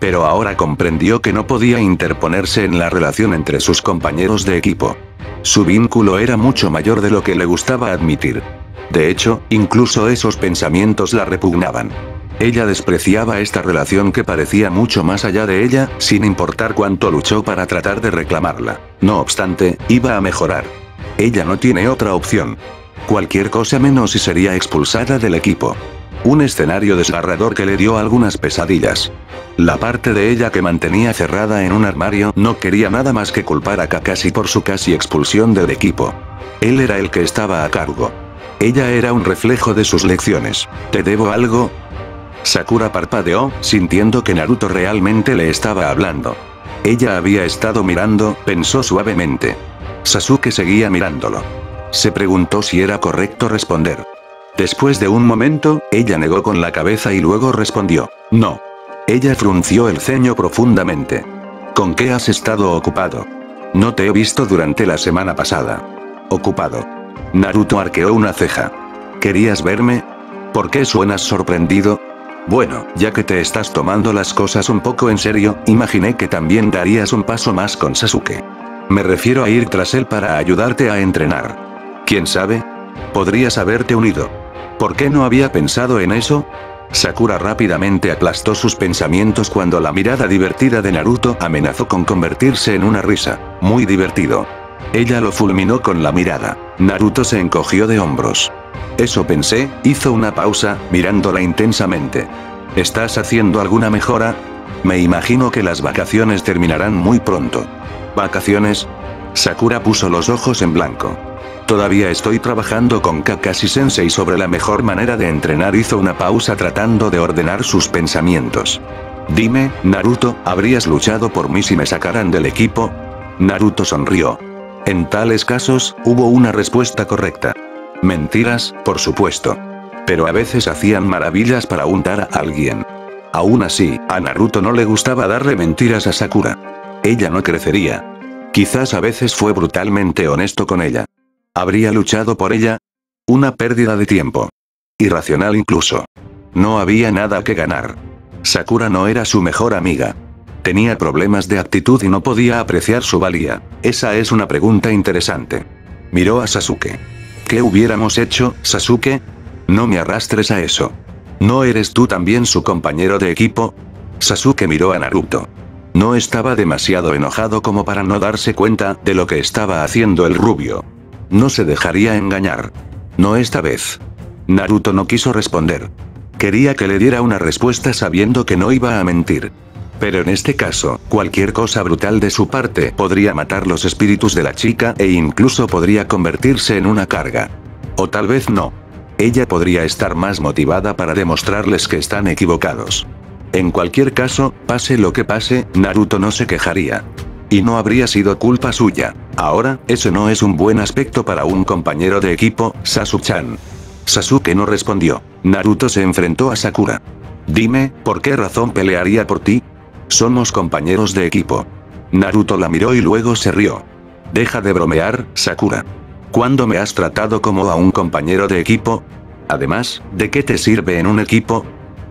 Pero ahora comprendió que no podía interponerse en la relación entre sus compañeros de equipo. Su vínculo era mucho mayor de lo que le gustaba admitir. De hecho, incluso esos pensamientos la repugnaban. Ella despreciaba esta relación que parecía mucho más allá de ella, sin importar cuánto luchó para tratar de reclamarla. No obstante, iba a mejorar. Ella no tiene otra opción. Cualquier cosa menos y sería expulsada del equipo. Un escenario desgarrador que le dio algunas pesadillas. La parte de ella que mantenía cerrada en un armario no quería nada más que culpar a Kakashi por su casi expulsión del equipo. Él era el que estaba a cargo. Ella era un reflejo de sus lecciones. ¿Te debo algo? Sakura parpadeó, sintiendo que Naruto realmente le estaba hablando. Ella había estado mirando, pensó suavemente. Sasuke seguía mirándolo. Se preguntó si era correcto responder. Después de un momento, ella negó con la cabeza y luego respondió, no. Ella frunció el ceño profundamente. ¿Con qué has estado ocupado? No te he visto durante la semana pasada. Ocupado. Naruto arqueó una ceja. ¿Querías verme? ¿Por qué suenas sorprendido? Bueno, ya que te estás tomando las cosas un poco en serio, imaginé que también darías un paso más con Sasuke. Me refiero a ir tras él para ayudarte a entrenar. ¿Quién sabe? Podrías haberte unido. ¿Por qué no había pensado en eso? Sakura rápidamente aplastó sus pensamientos cuando la mirada divertida de Naruto amenazó con convertirse en una risa. Muy divertido. Ella lo fulminó con la mirada. Naruto se encogió de hombros. Eso pensé, hizo una pausa, mirándola intensamente. ¿Estás haciendo alguna mejora? Me imagino que las vacaciones terminarán muy pronto. ¿Vacaciones? Sakura puso los ojos en blanco. Todavía estoy trabajando con Kakashi Sensei sobre la mejor manera de entrenar. Hizo una pausa tratando de ordenar sus pensamientos. Dime, Naruto, ¿habrías luchado por mí si me sacaran del equipo? Naruto sonrió. En tales casos, hubo una respuesta correcta. Mentiras, por supuesto. Pero a veces hacían maravillas para untar a alguien. Aún así, a Naruto no le gustaba darle mentiras a Sakura. Ella no crecería. Quizás a veces fue brutalmente honesto con ella. ¿Habría luchado por ella? Una pérdida de tiempo. Irracional incluso. No había nada que ganar. Sakura no era su mejor amiga. Tenía problemas de actitud y no podía apreciar su valía. Esa es una pregunta interesante. Miró a Sasuke. ¿Qué hubiéramos hecho, Sasuke? No me arrastres a eso. ¿No eres tú también su compañero de equipo? Sasuke miró a Naruto. No estaba demasiado enojado como para no darse cuenta de lo que estaba haciendo el rubio. No se dejaría engañar. No esta vez. Naruto no quiso responder. Quería que le diera una respuesta sabiendo que no iba a mentir. Pero en este caso, cualquier cosa brutal de su parte podría matar los espíritus de la chica e incluso podría convertirse en una carga. O tal vez no. Ella podría estar más motivada para demostrarles que están equivocados. En cualquier caso, pase lo que pase, Naruto no se quejaría. Y no habría sido culpa suya. Ahora, eso no es un buen aspecto para un compañero de equipo, Sasuke-chan. Sasuke no respondió. Naruto se enfrentó a Sakura. Dime, ¿por qué razón pelearía por ti? Somos compañeros de equipo. Naruto la miró y luego se rió. Deja de bromear, Sakura. ¿Cuándo me has tratado como a un compañero de equipo? Además, ¿de qué te sirve en un equipo?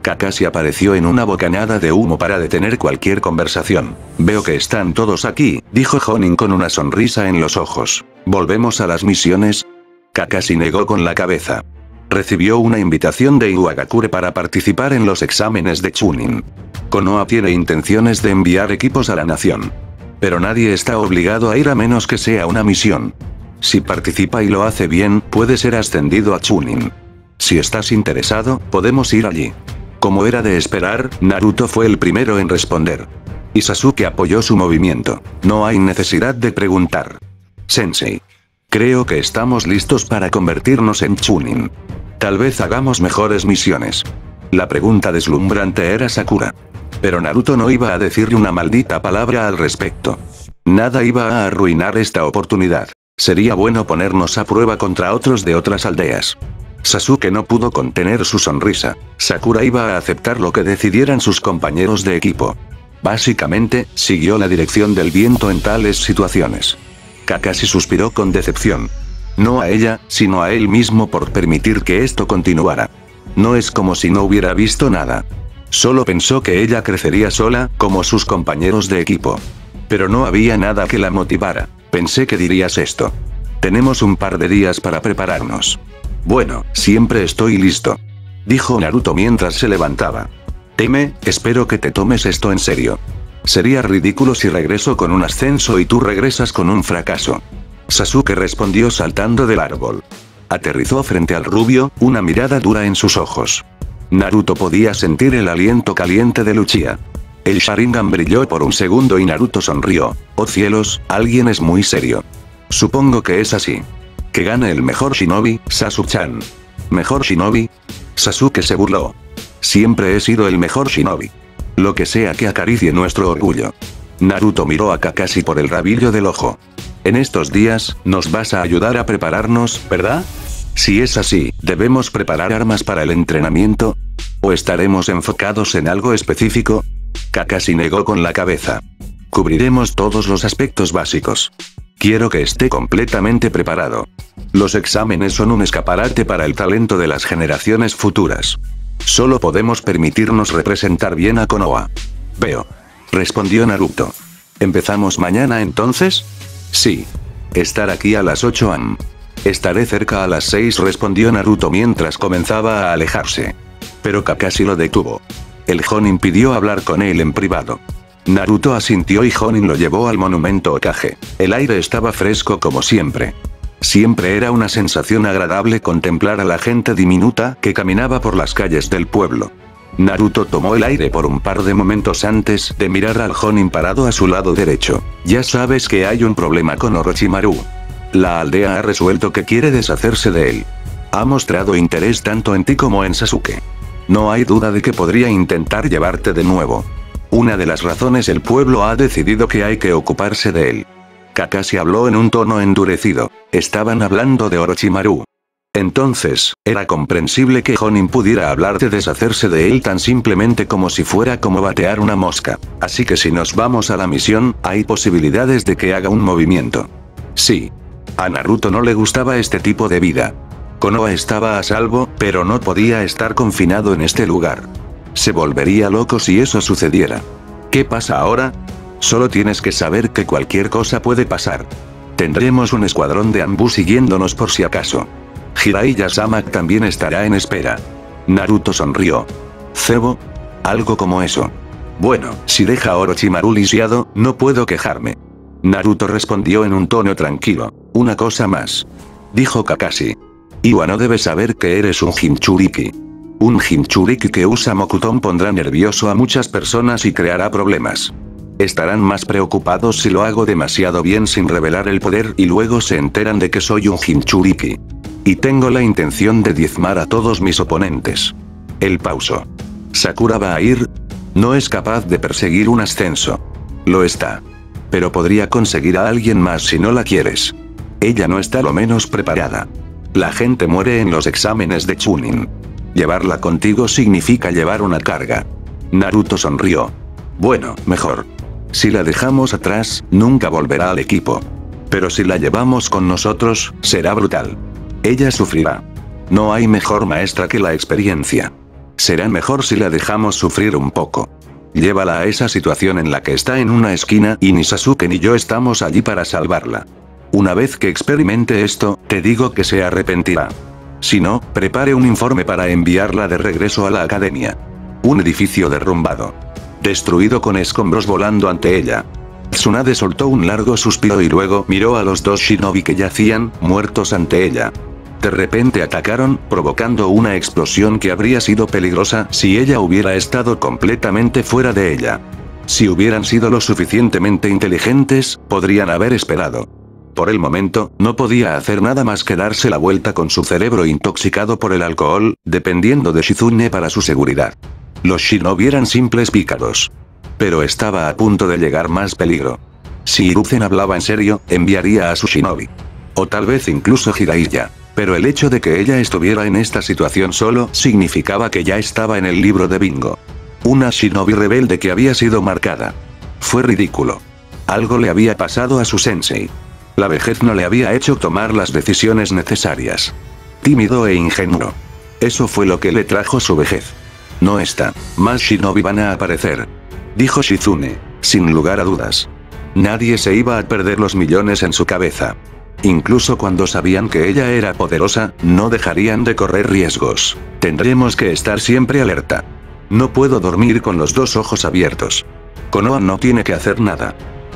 Kakashi apareció en una bocanada de humo para detener cualquier conversación. Veo que están todos aquí, dijo Honin con una sonrisa en los ojos. ¿Volvemos a las misiones? Kakashi negó con la cabeza. Recibió una invitación de Iwagakure para participar en los exámenes de Chunin. Konoha tiene intenciones de enviar equipos a la nación. Pero nadie está obligado a ir a menos que sea una misión. Si participa y lo hace bien, puede ser ascendido a Chunin. Si estás interesado, podemos ir allí. Como era de esperar, Naruto fue el primero en responder. Y Sasuke apoyó su movimiento. No hay necesidad de preguntar. Sensei. Creo que estamos listos para convertirnos en Chunin. Tal vez hagamos mejores misiones. La pregunta deslumbrante era Sakura. Pero Naruto no iba a decirle una maldita palabra al respecto. Nada iba a arruinar esta oportunidad. Sería bueno ponernos a prueba contra otros de otras aldeas. Sasuke no pudo contener su sonrisa. Sakura iba a aceptar lo que decidieran sus compañeros de equipo. Básicamente, siguió la dirección del viento en tales situaciones. Kakashi suspiró con decepción. No a ella, sino a él mismo por permitir que esto continuara. No es como si no hubiera visto nada. Solo pensó que ella crecería sola, como sus compañeros de equipo. Pero no había nada que la motivara. Pensé que dirías esto. Tenemos un par de días para prepararnos. Bueno, siempre estoy listo. Dijo Naruto mientras se levantaba. Teme, espero que te tomes esto en serio. Sería ridículo si regreso con un ascenso y tú regresas con un fracaso. Sasuke respondió saltando del árbol. Aterrizó frente al rubio, una mirada dura en sus ojos. Naruto podía sentir el aliento caliente de Luchia. El Sharingan brilló por un segundo y Naruto sonrió. Oh cielos, alguien es muy serio. Supongo que es así. Que gane el mejor shinobi, Sasuke-chan. ¿Mejor shinobi? Sasuke se burló. Siempre he sido el mejor shinobi. Lo que sea que acaricie nuestro orgullo. Naruto miró a Kakashi por el rabillo del ojo. En estos días, nos vas a ayudar a prepararnos, ¿verdad? Si es así, ¿debemos preparar armas para el entrenamiento? ¿O estaremos enfocados en algo específico? Kakashi negó con la cabeza. Cubriremos todos los aspectos básicos. Quiero que esté completamente preparado. Los exámenes son un escaparate para el talento de las generaciones futuras. Solo podemos permitirnos representar bien a Konoha. Veo. Respondió Naruto. ¿Empezamos mañana entonces? Sí. Estar aquí a las 8 am. Estaré cerca a las 6 respondió Naruto mientras comenzaba a alejarse. Pero Kakashi lo detuvo. El Jonin pidió hablar con él en privado. Naruto asintió y Jonin lo llevó al monumento Okage. El aire estaba fresco como siempre. Siempre era una sensación agradable contemplar a la gente diminuta que caminaba por las calles del pueblo. Naruto tomó el aire por un par de momentos antes de mirar al Jonin parado a su lado derecho. Ya sabes que hay un problema con Orochimaru. La aldea ha resuelto que quiere deshacerse de él. Ha mostrado interés tanto en ti como en Sasuke. No hay duda de que podría intentar llevarte de nuevo. Una de las razones el pueblo ha decidido que hay que ocuparse de él. Kakashi habló en un tono endurecido. Estaban hablando de Orochimaru. Entonces, era comprensible que Jonin pudiera hablar de deshacerse de él tan simplemente como si fuera como batear una mosca. Así que si nos vamos a la misión, hay posibilidades de que haga un movimiento. Sí. A Naruto no le gustaba este tipo de vida. Konoha estaba a salvo, pero no podía estar confinado en este lugar. Se volvería loco si eso sucediera. ¿Qué pasa ahora? Solo tienes que saber que cualquier cosa puede pasar. Tendremos un escuadrón de Ambu siguiéndonos por si acaso. Jiraiya Samak también estará en espera. Naruto sonrió. Cebo. Algo como eso. Bueno, si deja Orochimaru lisiado, no puedo quejarme. Naruto respondió en un tono tranquilo. Una cosa más. Dijo Kakashi. Iwa no debe saber que eres un Jinchuriki. Un Jinchuriki que usa Mokuton pondrá nervioso a muchas personas y creará problemas. Estarán más preocupados si lo hago demasiado bien sin revelar el poder y luego se enteran de que soy un Jinchuriki. Y tengo la intención de diezmar a todos mis oponentes. El pauso. ¿Sakura va a ir? No es capaz de perseguir un ascenso. Lo está. Pero podría conseguir a alguien más si no la quieres. Ella no está lo menos preparada. La gente muere en los exámenes de Chunin. Llevarla contigo significa llevar una carga. Naruto sonrió. Bueno, mejor. Si la dejamos atrás, nunca volverá al equipo. Pero si la llevamos con nosotros, será brutal. Ella sufrirá. No hay mejor maestra que la experiencia. Será mejor si la dejamos sufrir un poco. Llévala a esa situación en la que está en una esquina y ni Sasuke ni yo estamos allí para salvarla. Una vez que experimente esto, te digo que se arrepentirá. Si no, prepare un informe para enviarla de regreso a la academia. Un edificio derrumbado destruido con escombros volando ante ella. Tsunade soltó un largo suspiro y luego miró a los dos shinobi que yacían, muertos ante ella. De repente atacaron, provocando una explosión que habría sido peligrosa si ella hubiera estado completamente fuera de ella. Si hubieran sido lo suficientemente inteligentes, podrían haber esperado. Por el momento, no podía hacer nada más que darse la vuelta con su cerebro intoxicado por el alcohol, dependiendo de Shizune para su seguridad. Los shinobi eran simples pícaros. Pero estaba a punto de llegar más peligro. Si Hiruzen hablaba en serio, enviaría a su shinobi. O tal vez incluso Jiraiya. Pero el hecho de que ella estuviera en esta situación solo significaba que ya estaba en el libro de bingo. Una shinobi rebelde que había sido marcada. Fue ridículo. Algo le había pasado a su sensei. La vejez no le había hecho tomar las decisiones necesarias. Tímido e ingenuo. Eso fue lo que le trajo su vejez. No está. Más shinobi van a aparecer. Dijo Shizune. Sin lugar a dudas. Nadie se iba a perder los millones en su cabeza. Incluso cuando sabían que ella era poderosa, no dejarían de correr riesgos. Tendremos que estar siempre alerta. No puedo dormir con los dos ojos abiertos. Konoha no tiene que hacer nada.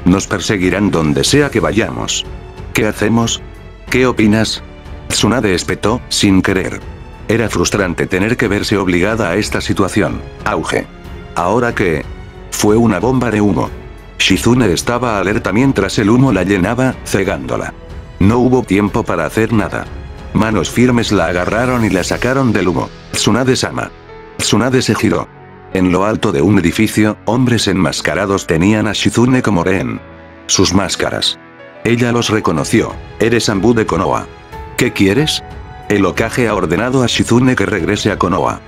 Nos perseguirán donde sea que vayamos. ¿Qué hacemos? ¿Qué opinas? Tsunade espetó, sin querer. Era frustrante tener que verse obligada a esta situación. Auge. ¿Ahora qué? Fue una bomba de humo. Shizune estaba alerta mientras el humo la llenaba, cegándola. No hubo tiempo para hacer nada. Manos firmes la agarraron y la sacaron del humo. Tsunade-sama. Tsunade se giró. En lo alto de un edificio, hombres enmascarados tenían a Shizune como rehén. Sus máscaras. Ella los reconoció. Eres Ambu de Konoha. ¿Qué quieres? El Okage ha ordenado a Shizune que regrese a Konoha.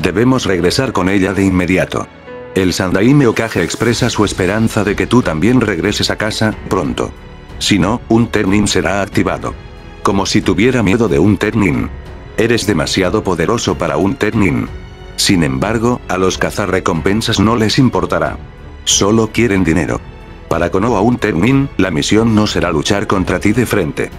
Debemos regresar con ella de inmediato. El Sandaime Okage expresa su esperanza de que tú también regreses a casa, pronto. Si no, un Ternin será activado. Como si tuviera miedo de un Ternin. Eres demasiado poderoso para un Ternin. Sin embargo, a los cazarrecompensas no les importará. Solo quieren dinero. Para Konoha un Ternin, la misión no será luchar contra ti de frente.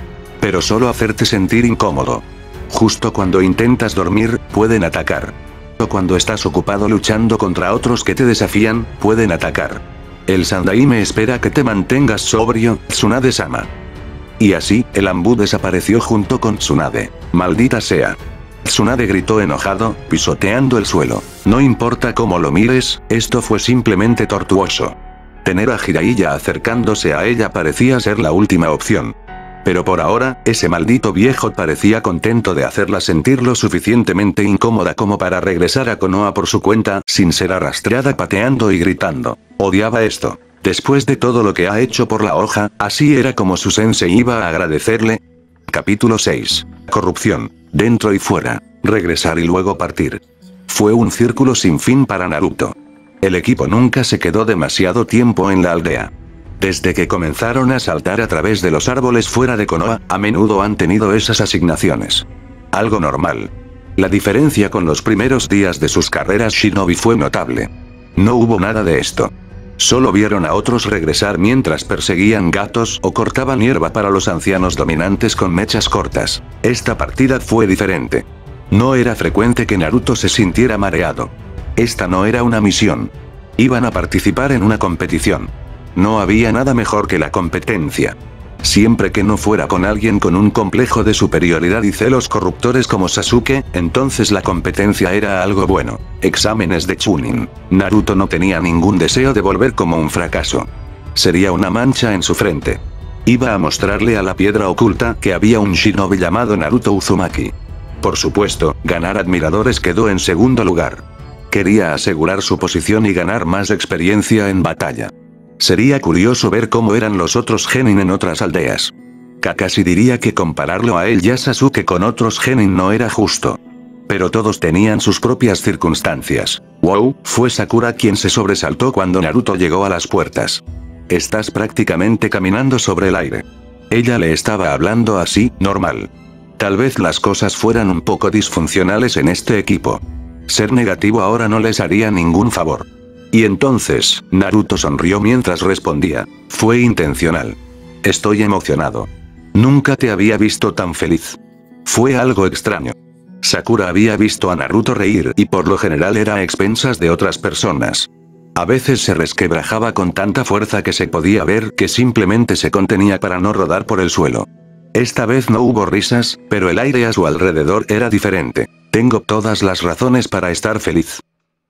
Pero solo hacerte sentir incómodo. Justo cuando intentas dormir, pueden atacar. O cuando estás ocupado luchando contra otros que te desafían, pueden atacar. El Sandaime espera que te mantengas sobrio, Tsunade-sama. Y así, el Ambu desapareció junto con Tsunade. Maldita sea. Tsunade gritó enojado, pisoteando el suelo. No importa cómo lo mires, esto fue simplemente tortuoso. Tener a Jiraiya acercándose a ella parecía ser la última opción. Pero por ahora, ese maldito viejo parecía contento de hacerla sentir lo suficientemente incómoda como para regresar a Konoha por su cuenta, sin ser arrastrada pateando y gritando. Odiaba esto. Después de todo lo que ha hecho por la hoja, así era como su sensei iba a agradecerle. Capítulo 6. Corrupción. Dentro y fuera. Regresar y luego partir. Fue un círculo sin fin para Naruto. El equipo nunca se quedó demasiado tiempo en la aldea. Desde que comenzaron a saltar a través de los árboles fuera de Konoha, a menudo han tenido esas asignaciones. Algo normal. La diferencia con los primeros días de sus carreras shinobi fue notable. No hubo nada de esto. Solo vieron a otros regresar mientras perseguían gatos o cortaban hierba para los ancianos dominantes con mechas cortas. Esta partida fue diferente. No era frecuente que Naruto se sintiera mareado. Esta no era una misión. Iban a participar en una competición. No había nada mejor que la competencia. Siempre que no fuera con alguien con un complejo de superioridad y celos corruptores como Sasuke, entonces la competencia era algo bueno. Exámenes de Chunin. Naruto no tenía ningún deseo de volver como un fracaso. Sería una mancha en su frente. Iba a mostrarle a la piedra oculta que había un shinobi llamado Naruto Uzumaki. Por supuesto, ganar admiradores quedó en segundo lugar. Quería asegurar su posición y ganar más experiencia en batalla. Sería curioso ver cómo eran los otros genin en otras aldeas. Kakashi diría que compararlo a él y a Sasuke con otros genin no era justo. Pero todos tenían sus propias circunstancias. Wow, fue Sakura quien se sobresaltó cuando Naruto llegó a las puertas. Estás prácticamente caminando sobre el aire. Ella le estaba hablando así, normal. Tal vez las cosas fueran un poco disfuncionales en este equipo. Ser negativo ahora no les haría ningún favor. Y entonces, Naruto sonrió mientras respondía. Fue intencional. Estoy emocionado. Nunca te había visto tan feliz. Fue algo extraño. Sakura había visto a Naruto reír y por lo general era a expensas de otras personas. A veces se resquebrajaba con tanta fuerza que se podía ver que simplemente se contenía para no rodar por el suelo. Esta vez no hubo risas, pero el aire a su alrededor era diferente. Tengo todas las razones para estar feliz.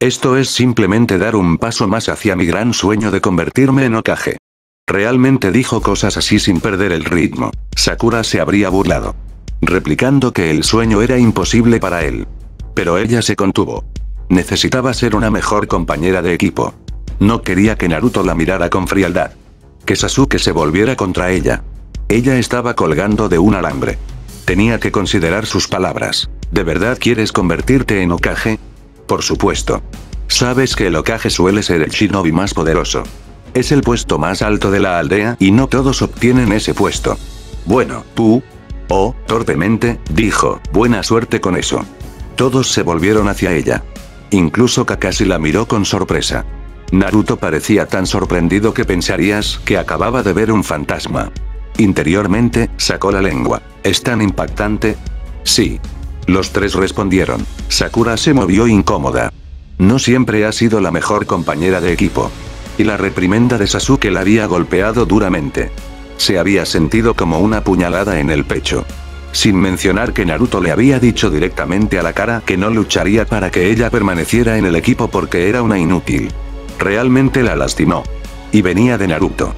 Esto es simplemente dar un paso más hacia mi gran sueño de convertirme en Okage. Realmente dijo cosas así sin perder el ritmo. Sakura se habría burlado. Replicando que el sueño era imposible para él. Pero ella se contuvo. Necesitaba ser una mejor compañera de equipo. No quería que Naruto la mirara con frialdad. Que Sasuke se volviera contra ella. Ella estaba colgando de un alambre. Tenía que considerar sus palabras. ¿De verdad quieres convertirte en Okage? Por supuesto. Sabes que el Okage suele ser el shinobi más poderoso. Es el puesto más alto de la aldea y no todos obtienen ese puesto. Bueno, tú. Oh, torpemente, dijo, buena suerte con eso. Todos se volvieron hacia ella. Incluso Kakashi la miró con sorpresa. Naruto parecía tan sorprendido que pensarías que acababa de ver un fantasma. Interiormente, sacó la lengua. ¿Es tan impactante? Sí. Los tres respondieron. Sakura se movió incómoda. No siempre ha sido la mejor compañera de equipo. Y la reprimenda de Sasuke la había golpeado duramente. Se había sentido como una puñalada en el pecho. Sin mencionar que Naruto le había dicho directamente a la cara que no lucharía para que ella permaneciera en el equipo porque era una inútil. Realmente la lastimó. Y venía de Naruto.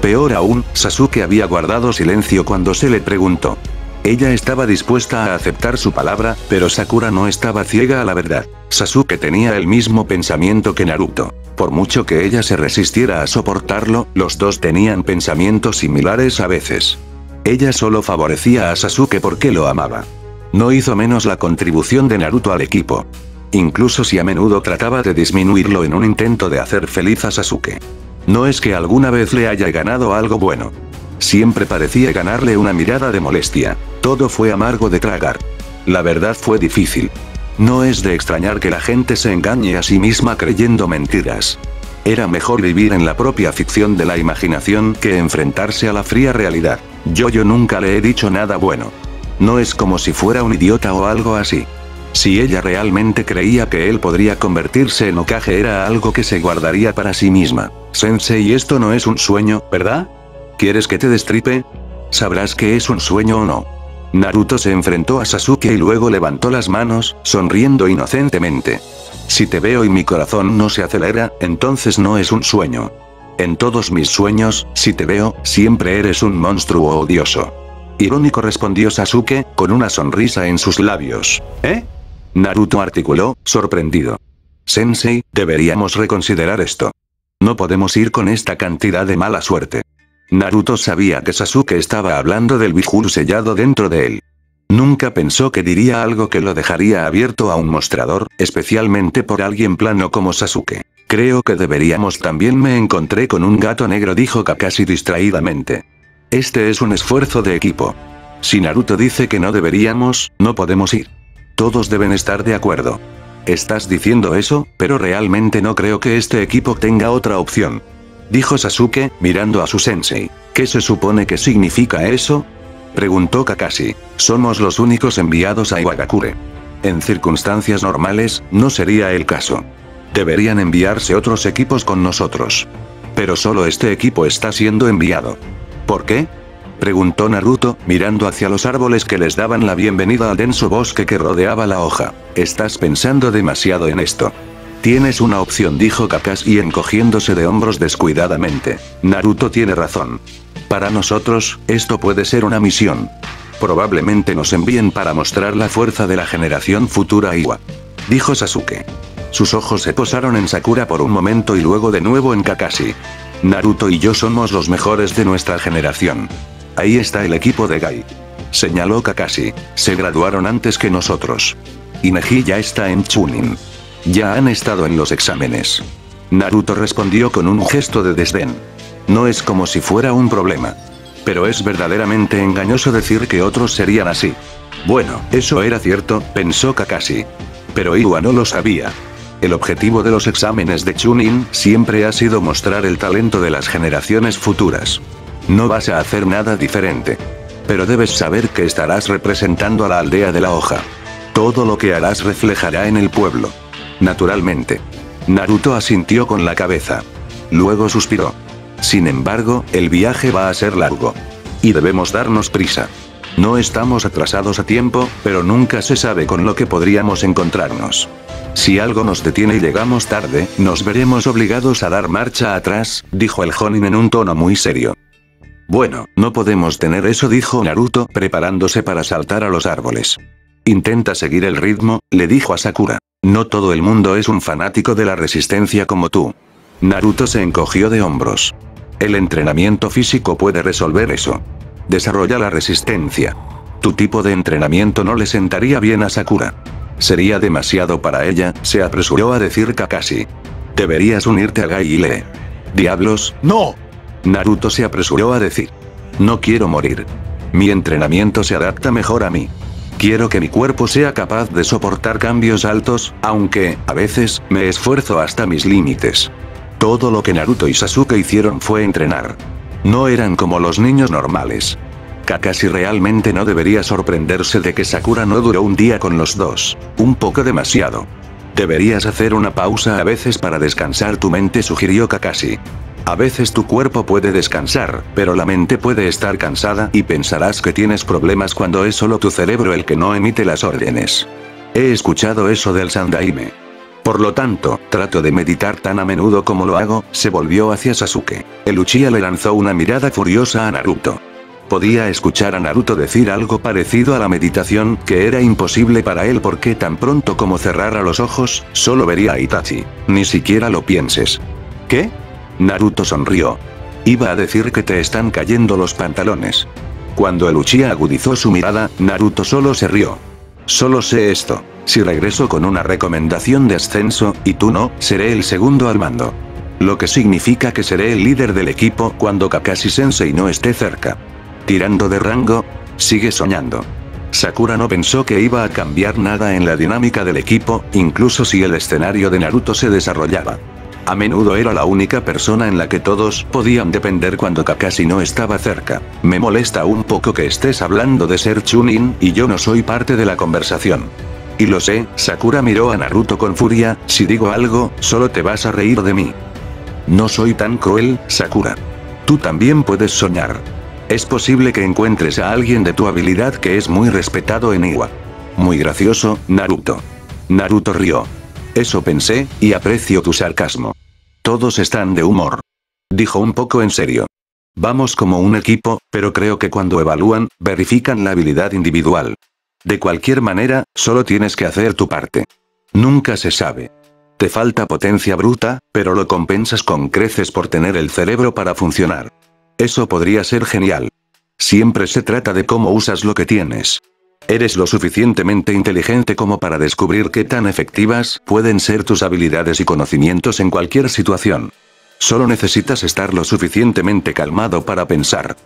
Peor aún, Sasuke había guardado silencio cuando se le preguntó. Ella estaba dispuesta a aceptar su palabra, pero Sakura no estaba ciega a la verdad. Sasuke tenía el mismo pensamiento que Naruto. Por mucho que ella se resistiera a soportarlo, los dos tenían pensamientos similares a veces. Ella solo favorecía a Sasuke porque lo amaba. No hizo menos la contribución de Naruto al equipo. Incluso si a menudo trataba de disminuirlo en un intento de hacer feliz a Sasuke. No es que alguna vez le haya ganado algo bueno. Siempre parecía ganarle una mirada de molestia. Todo fue amargo de tragar. La verdad fue difícil. No es de extrañar que la gente se engañe a sí misma creyendo mentiras. Era mejor vivir en la propia ficción de la imaginación que enfrentarse a la fría realidad. Yo yo nunca le he dicho nada bueno. No es como si fuera un idiota o algo así. Si ella realmente creía que él podría convertirse en Okage era algo que se guardaría para sí misma. Sensei esto no es un sueño, ¿verdad? ¿Quieres que te destripe? Sabrás que es un sueño o no. Naruto se enfrentó a Sasuke y luego levantó las manos, sonriendo inocentemente. Si te veo y mi corazón no se acelera, entonces no es un sueño. En todos mis sueños, si te veo, siempre eres un monstruo odioso. Irónico respondió Sasuke, con una sonrisa en sus labios. ¿Eh? Naruto articuló, sorprendido. Sensei, deberíamos reconsiderar esto. No podemos ir con esta cantidad de mala suerte. Naruto sabía que Sasuke estaba hablando del Bijuru sellado dentro de él. Nunca pensó que diría algo que lo dejaría abierto a un mostrador, especialmente por alguien plano como Sasuke. Creo que deberíamos también me encontré con un gato negro dijo Kakashi distraídamente. Este es un esfuerzo de equipo. Si Naruto dice que no deberíamos, no podemos ir. Todos deben estar de acuerdo. Estás diciendo eso, pero realmente no creo que este equipo tenga otra opción. Dijo Sasuke, mirando a su sensei. ¿Qué se supone que significa eso? Preguntó Kakashi. Somos los únicos enviados a Iwagakure. En circunstancias normales, no sería el caso. Deberían enviarse otros equipos con nosotros. Pero solo este equipo está siendo enviado. ¿Por qué? Preguntó Naruto, mirando hacia los árboles que les daban la bienvenida al denso bosque que rodeaba la hoja. Estás pensando demasiado en esto. Tienes una opción dijo Kakashi encogiéndose de hombros descuidadamente. Naruto tiene razón. Para nosotros, esto puede ser una misión. Probablemente nos envíen para mostrar la fuerza de la generación futura Iwa. Dijo Sasuke. Sus ojos se posaron en Sakura por un momento y luego de nuevo en Kakashi. Naruto y yo somos los mejores de nuestra generación. Ahí está el equipo de Gai. Señaló Kakashi. Se graduaron antes que nosotros. Y Neji ya está en Chunin. Ya han estado en los exámenes. Naruto respondió con un gesto de desdén. No es como si fuera un problema. Pero es verdaderamente engañoso decir que otros serían así. Bueno, eso era cierto, pensó Kakashi. Pero Iwa no lo sabía. El objetivo de los exámenes de Chunin siempre ha sido mostrar el talento de las generaciones futuras. No vas a hacer nada diferente. Pero debes saber que estarás representando a la aldea de la hoja. Todo lo que harás reflejará en el pueblo. Naturalmente. Naruto asintió con la cabeza. Luego suspiró. Sin embargo, el viaje va a ser largo. Y debemos darnos prisa. No estamos atrasados a tiempo, pero nunca se sabe con lo que podríamos encontrarnos. Si algo nos detiene y llegamos tarde, nos veremos obligados a dar marcha atrás, dijo el Jonin en un tono muy serio. Bueno, no podemos tener eso dijo Naruto preparándose para saltar a los árboles. Intenta seguir el ritmo, le dijo a Sakura. No todo el mundo es un fanático de la resistencia como tú. Naruto se encogió de hombros. El entrenamiento físico puede resolver eso. Desarrolla la resistencia. Tu tipo de entrenamiento no le sentaría bien a Sakura. Sería demasiado para ella, se apresuró a decir Kakashi. Deberías unirte a Gai y Lee. Diablos, no. Naruto se apresuró a decir. No quiero morir. Mi entrenamiento se adapta mejor a mí. Quiero que mi cuerpo sea capaz de soportar cambios altos, aunque, a veces, me esfuerzo hasta mis límites. Todo lo que Naruto y Sasuke hicieron fue entrenar. No eran como los niños normales. Kakashi realmente no debería sorprenderse de que Sakura no duró un día con los dos. Un poco demasiado. Deberías hacer una pausa a veces para descansar tu mente sugirió Kakashi. A veces tu cuerpo puede descansar, pero la mente puede estar cansada y pensarás que tienes problemas cuando es solo tu cerebro el que no emite las órdenes. He escuchado eso del Sandaime. Por lo tanto, trato de meditar tan a menudo como lo hago, se volvió hacia Sasuke. El Uchiha le lanzó una mirada furiosa a Naruto. Podía escuchar a Naruto decir algo parecido a la meditación, que era imposible para él porque tan pronto como cerrara los ojos, solo vería a Itachi. Ni siquiera lo pienses. ¿Qué? Naruto sonrió. Iba a decir que te están cayendo los pantalones. Cuando el agudizó su mirada, Naruto solo se rió. Solo sé esto. Si regreso con una recomendación de ascenso, y tú no, seré el segundo al mando. Lo que significa que seré el líder del equipo cuando Kakashi Sensei no esté cerca. Tirando de rango, sigue soñando. Sakura no pensó que iba a cambiar nada en la dinámica del equipo, incluso si el escenario de Naruto se desarrollaba. A menudo era la única persona en la que todos podían depender cuando Kakashi no estaba cerca. Me molesta un poco que estés hablando de ser Chunin, y yo no soy parte de la conversación. Y lo sé, Sakura miró a Naruto con furia, si digo algo, solo te vas a reír de mí. No soy tan cruel, Sakura. Tú también puedes soñar. Es posible que encuentres a alguien de tu habilidad que es muy respetado en Iwa. Muy gracioso, Naruto. Naruto rió. Eso pensé, y aprecio tu sarcasmo. Todos están de humor. Dijo un poco en serio. Vamos como un equipo, pero creo que cuando evalúan, verifican la habilidad individual. De cualquier manera, solo tienes que hacer tu parte. Nunca se sabe. Te falta potencia bruta, pero lo compensas con creces por tener el cerebro para funcionar. Eso podría ser genial. Siempre se trata de cómo usas lo que tienes. Eres lo suficientemente inteligente como para descubrir qué tan efectivas pueden ser tus habilidades y conocimientos en cualquier situación. Solo necesitas estar lo suficientemente calmado para pensar.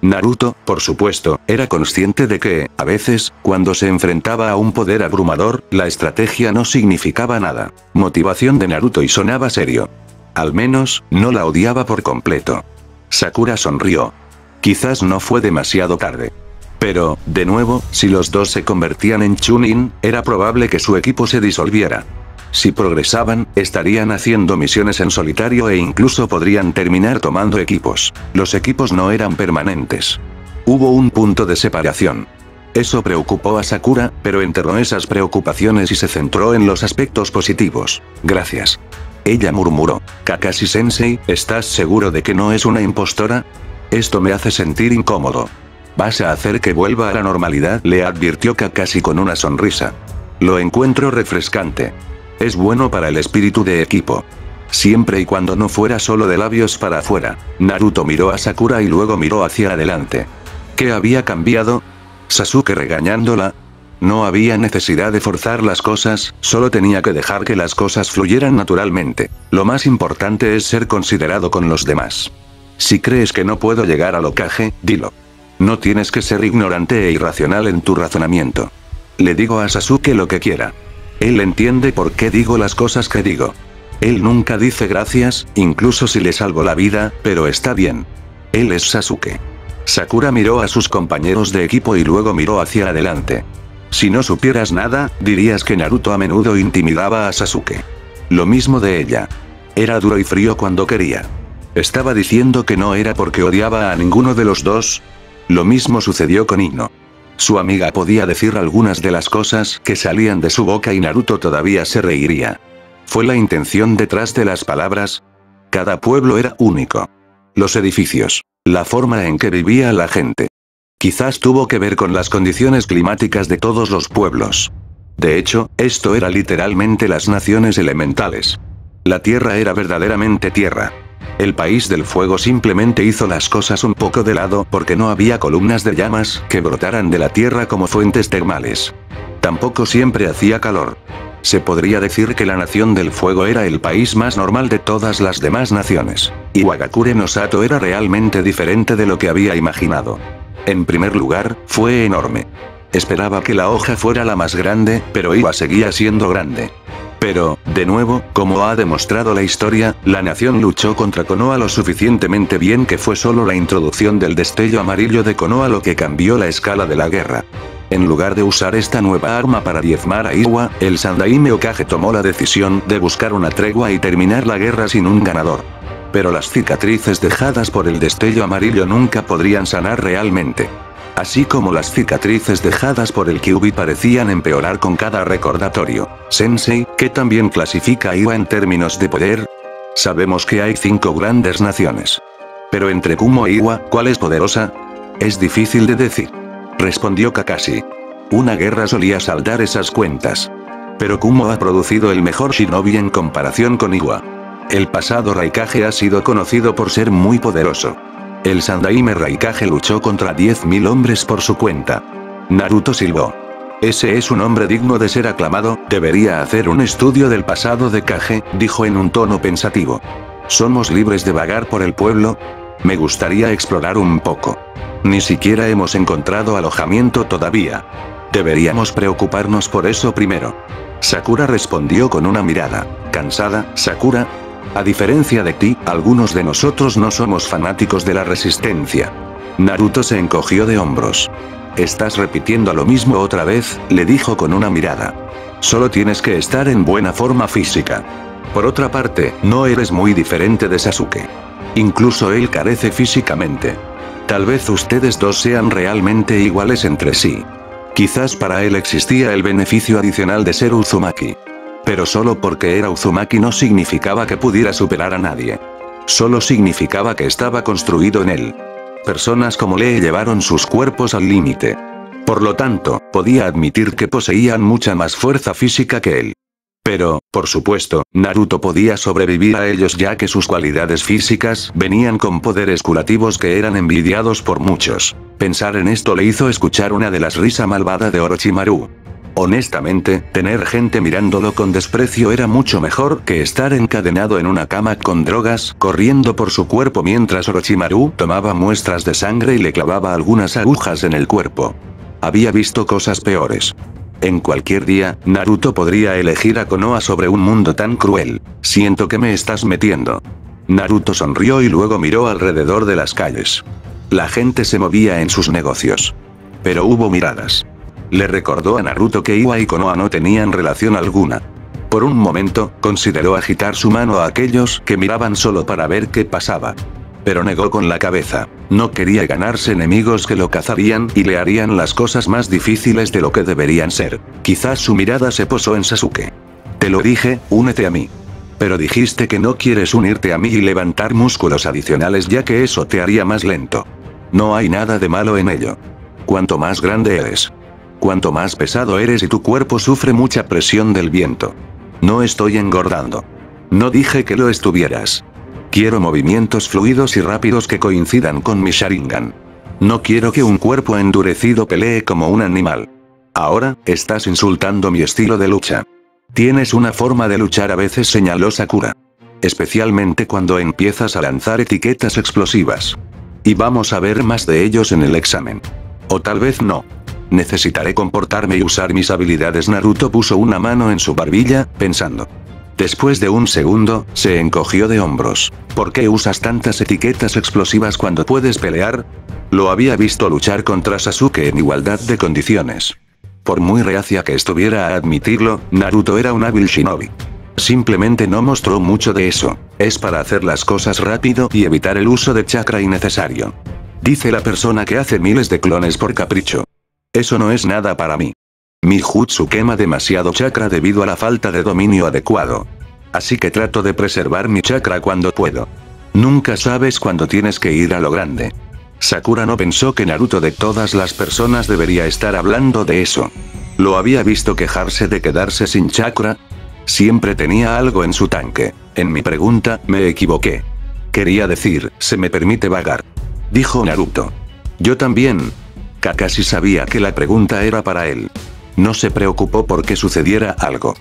Naruto, por supuesto, era consciente de que, a veces, cuando se enfrentaba a un poder abrumador, la estrategia no significaba nada. Motivación de Naruto y sonaba serio. Al menos, no la odiaba por completo. Sakura sonrió. Quizás no fue demasiado tarde. Pero, de nuevo, si los dos se convertían en Chunin, era probable que su equipo se disolviera. Si progresaban, estarían haciendo misiones en solitario e incluso podrían terminar tomando equipos. Los equipos no eran permanentes. Hubo un punto de separación. Eso preocupó a Sakura, pero enterró esas preocupaciones y se centró en los aspectos positivos. Gracias. Ella murmuró. Kakashi-sensei, ¿estás seguro de que no es una impostora? Esto me hace sentir incómodo. ¿Vas a hacer que vuelva a la normalidad? Le advirtió Kakashi con una sonrisa. Lo encuentro refrescante. Es bueno para el espíritu de equipo. Siempre y cuando no fuera solo de labios para afuera. Naruto miró a Sakura y luego miró hacia adelante. ¿Qué había cambiado? Sasuke regañándola, no había necesidad de forzar las cosas, solo tenía que dejar que las cosas fluyeran naturalmente. Lo más importante es ser considerado con los demás. Si crees que no puedo llegar al ocaje, dilo. No tienes que ser ignorante e irracional en tu razonamiento. Le digo a Sasuke lo que quiera. Él entiende por qué digo las cosas que digo. Él nunca dice gracias, incluso si le salvo la vida, pero está bien. Él es Sasuke. Sakura miró a sus compañeros de equipo y luego miró hacia adelante. Si no supieras nada, dirías que Naruto a menudo intimidaba a Sasuke. Lo mismo de ella. Era duro y frío cuando quería. Estaba diciendo que no era porque odiaba a ninguno de los dos. Lo mismo sucedió con Ino. Su amiga podía decir algunas de las cosas que salían de su boca y Naruto todavía se reiría. ¿Fue la intención detrás de las palabras? Cada pueblo era único. Los edificios. La forma en que vivía la gente. Quizás tuvo que ver con las condiciones climáticas de todos los pueblos. De hecho, esto era literalmente las naciones elementales. La tierra era verdaderamente tierra. El país del fuego simplemente hizo las cosas un poco de lado porque no había columnas de llamas que brotaran de la tierra como fuentes termales. Tampoco siempre hacía calor. Se podría decir que la nación del fuego era el país más normal de todas las demás naciones. Y Wagakure no Sato era realmente diferente de lo que había imaginado. En primer lugar, fue enorme. Esperaba que la hoja fuera la más grande, pero Iwa seguía siendo grande. Pero, de nuevo, como ha demostrado la historia, la nación luchó contra Konoha lo suficientemente bien que fue solo la introducción del destello amarillo de Konoha lo que cambió la escala de la guerra. En lugar de usar esta nueva arma para diezmar a Iwa, el Sandaime Okage tomó la decisión de buscar una tregua y terminar la guerra sin un ganador. Pero las cicatrices dejadas por el destello amarillo nunca podrían sanar realmente. Así como las cicatrices dejadas por el Kyubi parecían empeorar con cada recordatorio. Sensei, ¿qué también clasifica Iwa en términos de poder? Sabemos que hay cinco grandes naciones. Pero entre Kumo e Iwa, ¿cuál es poderosa? Es difícil de decir. Respondió Kakashi. Una guerra solía saldar esas cuentas. Pero Kumo ha producido el mejor shinobi en comparación con Iwa. El pasado Raikage ha sido conocido por ser muy poderoso. El Sandaime Raikage luchó contra 10.000 hombres por su cuenta. Naruto silbó. Ese es un hombre digno de ser aclamado, debería hacer un estudio del pasado de Kage, dijo en un tono pensativo. ¿Somos libres de vagar por el pueblo? Me gustaría explorar un poco. Ni siquiera hemos encontrado alojamiento todavía. Deberíamos preocuparnos por eso primero. Sakura respondió con una mirada. ¿Cansada, Sakura? A diferencia de ti, algunos de nosotros no somos fanáticos de la resistencia. Naruto se encogió de hombros. Estás repitiendo lo mismo otra vez, le dijo con una mirada. Solo tienes que estar en buena forma física. Por otra parte, no eres muy diferente de Sasuke. Incluso él carece físicamente. Tal vez ustedes dos sean realmente iguales entre sí. Quizás para él existía el beneficio adicional de ser Uzumaki. Pero solo porque era Uzumaki no significaba que pudiera superar a nadie. Solo significaba que estaba construido en él. Personas como Lee llevaron sus cuerpos al límite. Por lo tanto, podía admitir que poseían mucha más fuerza física que él. Pero, por supuesto, Naruto podía sobrevivir a ellos ya que sus cualidades físicas venían con poderes curativos que eran envidiados por muchos. Pensar en esto le hizo escuchar una de las risas malvada de Orochimaru. Honestamente, tener gente mirándolo con desprecio era mucho mejor que estar encadenado en una cama con drogas, corriendo por su cuerpo mientras Orochimaru tomaba muestras de sangre y le clavaba algunas agujas en el cuerpo. Había visto cosas peores. En cualquier día, Naruto podría elegir a Konoha sobre un mundo tan cruel. Siento que me estás metiendo. Naruto sonrió y luego miró alrededor de las calles. La gente se movía en sus negocios. Pero hubo miradas. Le recordó a Naruto que Iwa y Konoha no tenían relación alguna. Por un momento, consideró agitar su mano a aquellos que miraban solo para ver qué pasaba. Pero negó con la cabeza. No quería ganarse enemigos que lo cazarían y le harían las cosas más difíciles de lo que deberían ser. Quizás su mirada se posó en Sasuke. Te lo dije, únete a mí. Pero dijiste que no quieres unirte a mí y levantar músculos adicionales ya que eso te haría más lento. No hay nada de malo en ello. Cuanto más grande eres, Cuanto más pesado eres y tu cuerpo sufre mucha presión del viento. No estoy engordando. No dije que lo estuvieras. Quiero movimientos fluidos y rápidos que coincidan con mi Sharingan. No quiero que un cuerpo endurecido pelee como un animal. Ahora, estás insultando mi estilo de lucha. Tienes una forma de luchar a veces señaló Sakura. Especialmente cuando empiezas a lanzar etiquetas explosivas. Y vamos a ver más de ellos en el examen. O tal vez no. Necesitaré comportarme y usar mis habilidades. Naruto puso una mano en su barbilla, pensando. Después de un segundo, se encogió de hombros. ¿Por qué usas tantas etiquetas explosivas cuando puedes pelear? Lo había visto luchar contra Sasuke en igualdad de condiciones. Por muy reacia que estuviera a admitirlo, Naruto era un hábil shinobi. Simplemente no mostró mucho de eso. Es para hacer las cosas rápido y evitar el uso de chakra innecesario. Dice la persona que hace miles de clones por capricho. Eso no es nada para mí. Mi jutsu quema demasiado chakra debido a la falta de dominio adecuado. Así que trato de preservar mi chakra cuando puedo. Nunca sabes cuándo tienes que ir a lo grande. Sakura no pensó que Naruto de todas las personas debería estar hablando de eso. Lo había visto quejarse de quedarse sin chakra. Siempre tenía algo en su tanque. En mi pregunta, me equivoqué. Quería decir, se me permite vagar. Dijo Naruto. Yo también, Kakashi sabía que la pregunta era para él. No se preocupó por que sucediera algo.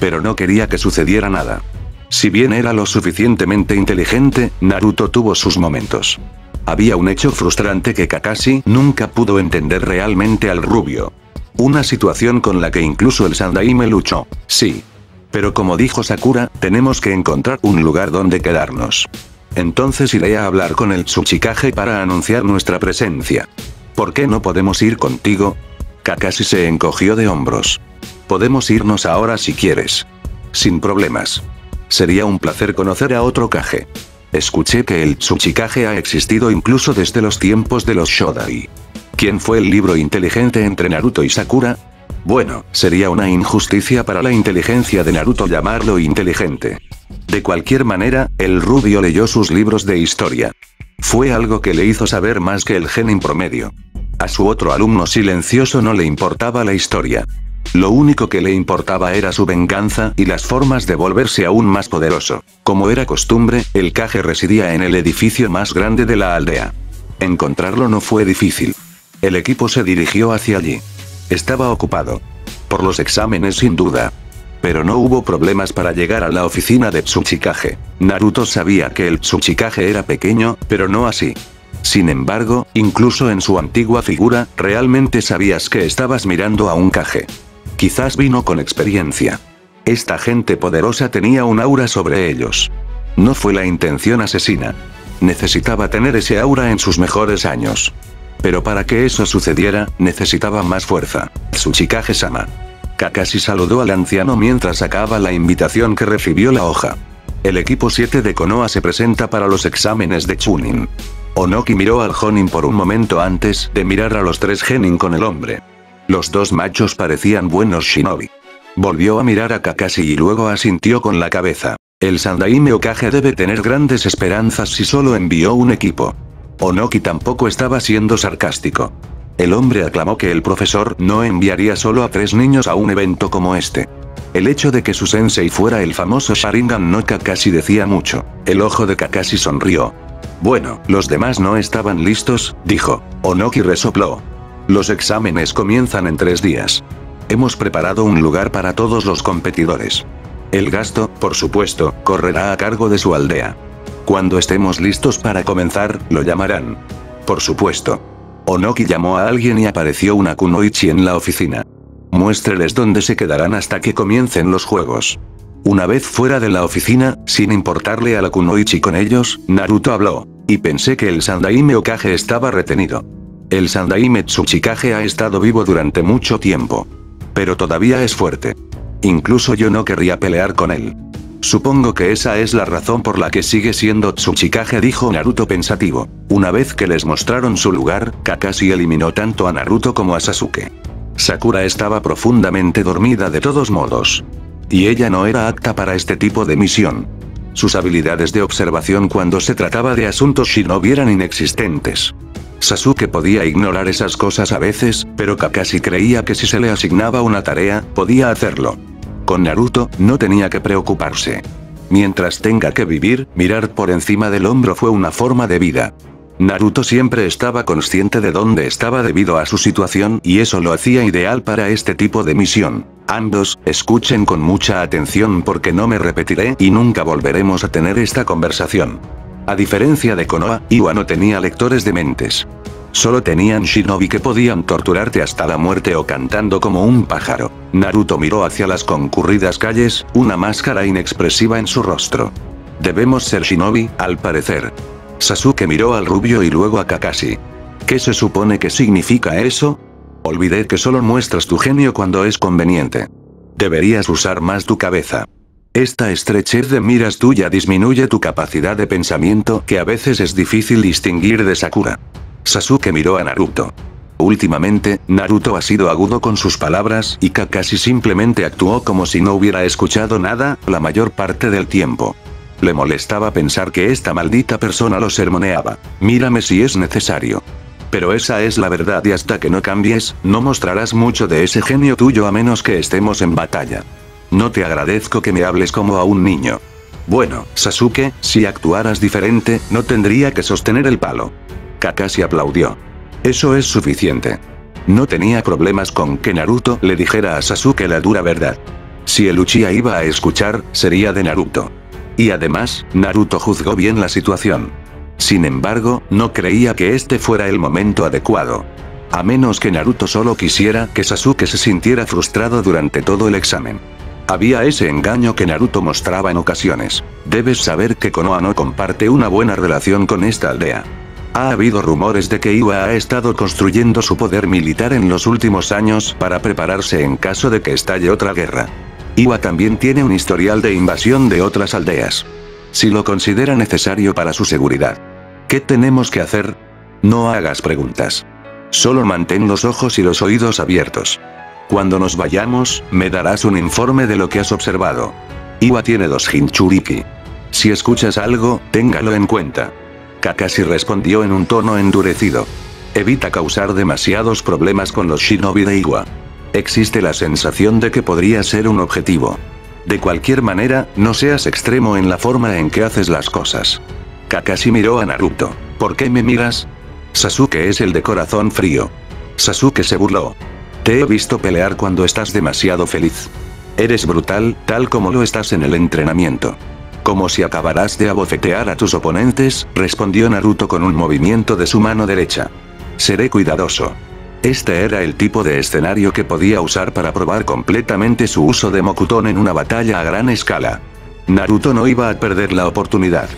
Pero no quería que sucediera nada. Si bien era lo suficientemente inteligente, Naruto tuvo sus momentos. Había un hecho frustrante que Kakashi nunca pudo entender realmente al rubio. Una situación con la que incluso el Sandaime luchó. Sí. Pero como dijo Sakura, tenemos que encontrar un lugar donde quedarnos. Entonces iré a hablar con el Tsuchikage para anunciar nuestra presencia. ¿Por qué no podemos ir contigo? Kakashi se encogió de hombros. Podemos irnos ahora si quieres. Sin problemas. Sería un placer conocer a otro Kage. Escuché que el Tsuchikage ha existido incluso desde los tiempos de los Shodai. ¿Quién fue el libro inteligente entre Naruto y Sakura? Bueno, sería una injusticia para la inteligencia de Naruto llamarlo inteligente. De cualquier manera, el rubio leyó sus libros de historia. Fue algo que le hizo saber más que el genin promedio. A su otro alumno silencioso no le importaba la historia. Lo único que le importaba era su venganza y las formas de volverse aún más poderoso. Como era costumbre, el Kage residía en el edificio más grande de la aldea. Encontrarlo no fue difícil. El equipo se dirigió hacia allí. Estaba ocupado. Por los exámenes sin duda. Pero no hubo problemas para llegar a la oficina de Tsuchikage. Naruto sabía que el Tsuchikage era pequeño, pero no así. Sin embargo, incluso en su antigua figura, realmente sabías que estabas mirando a un Kage. Quizás vino con experiencia. Esta gente poderosa tenía un aura sobre ellos. No fue la intención asesina. Necesitaba tener ese aura en sus mejores años. Pero para que eso sucediera, necesitaba más fuerza. Tsuchikage-sama. Kakashi saludó al anciano mientras sacaba la invitación que recibió la hoja. El equipo 7 de Konoha se presenta para los exámenes de Chunin. Onoki miró al Jonin por un momento antes de mirar a los tres Genin con el hombre. Los dos machos parecían buenos shinobi. Volvió a mirar a Kakashi y luego asintió con la cabeza. El Sandaime Okage debe tener grandes esperanzas si solo envió un equipo. Onoki tampoco estaba siendo sarcástico. El hombre aclamó que el profesor no enviaría solo a tres niños a un evento como este. El hecho de que su sensei fuera el famoso Sharingan no Kakashi decía mucho. El ojo de Kakashi sonrió. Bueno, los demás no estaban listos, dijo. Onoki resopló. Los exámenes comienzan en tres días. Hemos preparado un lugar para todos los competidores. El gasto, por supuesto, correrá a cargo de su aldea. Cuando estemos listos para comenzar, lo llamarán. Por supuesto. Onoki llamó a alguien y apareció una kunoichi en la oficina. Muéstreles dónde se quedarán hasta que comiencen los juegos. Una vez fuera de la oficina, sin importarle a la kunoichi con ellos, Naruto habló. Y pensé que el Sandaime Okage estaba retenido. El Sandaime Tsuchikage ha estado vivo durante mucho tiempo. Pero todavía es fuerte. Incluso yo no querría pelear con él. Supongo que esa es la razón por la que sigue siendo Tsuchikage dijo Naruto pensativo. Una vez que les mostraron su lugar, Kakashi eliminó tanto a Naruto como a Sasuke. Sakura estaba profundamente dormida de todos modos. Y ella no era apta para este tipo de misión. Sus habilidades de observación cuando se trataba de asuntos shinobi eran inexistentes. Sasuke podía ignorar esas cosas a veces, pero Kakashi creía que si se le asignaba una tarea, podía hacerlo. Con Naruto, no tenía que preocuparse. Mientras tenga que vivir, mirar por encima del hombro fue una forma de vida. Naruto siempre estaba consciente de dónde estaba debido a su situación y eso lo hacía ideal para este tipo de misión. Ambos, escuchen con mucha atención porque no me repetiré y nunca volveremos a tener esta conversación. A diferencia de Konoha, Iwa no tenía lectores de mentes. Solo tenían shinobi que podían torturarte hasta la muerte o cantando como un pájaro. Naruto miró hacia las concurridas calles, una máscara inexpresiva en su rostro. Debemos ser shinobi, al parecer. Sasuke miró al rubio y luego a Kakashi. ¿Qué se supone que significa eso? Olvidé que solo muestras tu genio cuando es conveniente. Deberías usar más tu cabeza. Esta estrechez de miras tuya disminuye tu capacidad de pensamiento que a veces es difícil distinguir de Sakura. Sasuke miró a Naruto. Últimamente, Naruto ha sido agudo con sus palabras y Kakashi simplemente actuó como si no hubiera escuchado nada, la mayor parte del tiempo. Le molestaba pensar que esta maldita persona lo sermoneaba. Mírame si es necesario. Pero esa es la verdad y hasta que no cambies, no mostrarás mucho de ese genio tuyo a menos que estemos en batalla. No te agradezco que me hables como a un niño. Bueno, Sasuke, si actuaras diferente, no tendría que sostener el palo. Kakashi aplaudió. Eso es suficiente. No tenía problemas con que Naruto le dijera a Sasuke la dura verdad. Si el Uchiha iba a escuchar, sería de Naruto. Y además, Naruto juzgó bien la situación. Sin embargo, no creía que este fuera el momento adecuado. A menos que Naruto solo quisiera que Sasuke se sintiera frustrado durante todo el examen. Había ese engaño que Naruto mostraba en ocasiones. Debes saber que Konoha no comparte una buena relación con esta aldea. Ha habido rumores de que Iwa ha estado construyendo su poder militar en los últimos años para prepararse en caso de que estalle otra guerra. Iwa también tiene un historial de invasión de otras aldeas. Si lo considera necesario para su seguridad. ¿Qué tenemos que hacer? No hagas preguntas. Solo mantén los ojos y los oídos abiertos. Cuando nos vayamos, me darás un informe de lo que has observado. Iwa tiene dos Hinchuriki. Si escuchas algo, téngalo en cuenta. Kakashi respondió en un tono endurecido. Evita causar demasiados problemas con los shinobi de Iwa. Existe la sensación de que podría ser un objetivo. De cualquier manera, no seas extremo en la forma en que haces las cosas. Kakashi miró a Naruto. ¿Por qué me miras? Sasuke es el de corazón frío. Sasuke se burló. Te he visto pelear cuando estás demasiado feliz. Eres brutal, tal como lo estás en el entrenamiento. Como si acabarás de abofetear a tus oponentes, respondió Naruto con un movimiento de su mano derecha. Seré cuidadoso. Este era el tipo de escenario que podía usar para probar completamente su uso de Mokuton en una batalla a gran escala. Naruto no iba a perder la oportunidad.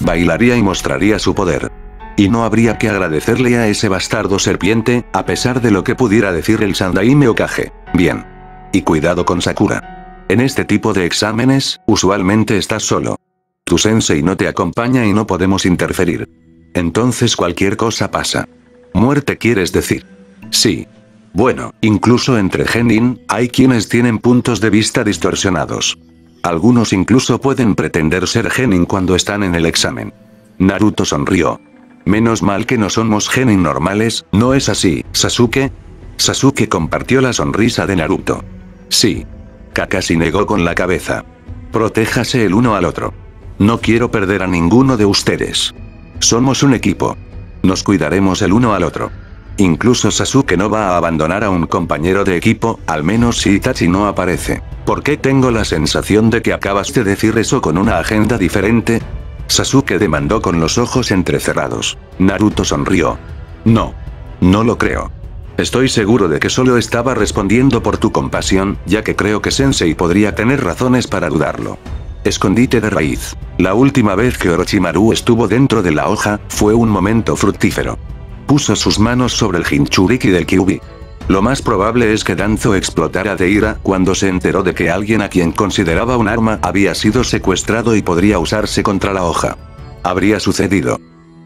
Bailaría y mostraría su poder. Y no habría que agradecerle a ese bastardo serpiente, a pesar de lo que pudiera decir el Sandaime Okage. Bien. Y cuidado con Sakura. En este tipo de exámenes, usualmente estás solo. Tu sensei no te acompaña y no podemos interferir. Entonces cualquier cosa pasa. Muerte quieres decir. Sí. Bueno, incluso entre Genin, hay quienes tienen puntos de vista distorsionados. Algunos incluso pueden pretender ser Genin cuando están en el examen. Naruto sonrió. Menos mal que no somos genin normales, ¿no es así, Sasuke? Sasuke compartió la sonrisa de Naruto. Sí. Kakashi negó con la cabeza. Protéjase el uno al otro. No quiero perder a ninguno de ustedes. Somos un equipo. Nos cuidaremos el uno al otro. Incluso Sasuke no va a abandonar a un compañero de equipo, al menos si Itachi no aparece. ¿Por qué tengo la sensación de que acabas de decir eso con una agenda diferente? Sasuke demandó con los ojos entrecerrados. Naruto sonrió. No. No lo creo. Estoy seguro de que solo estaba respondiendo por tu compasión, ya que creo que Sensei podría tener razones para dudarlo. Escondite de raíz. La última vez que Orochimaru estuvo dentro de la hoja, fue un momento fructífero. Puso sus manos sobre el Hinchuriki del Kyubi. Lo más probable es que Danzo explotara de ira cuando se enteró de que alguien a quien consideraba un arma había sido secuestrado y podría usarse contra la hoja. Habría sucedido.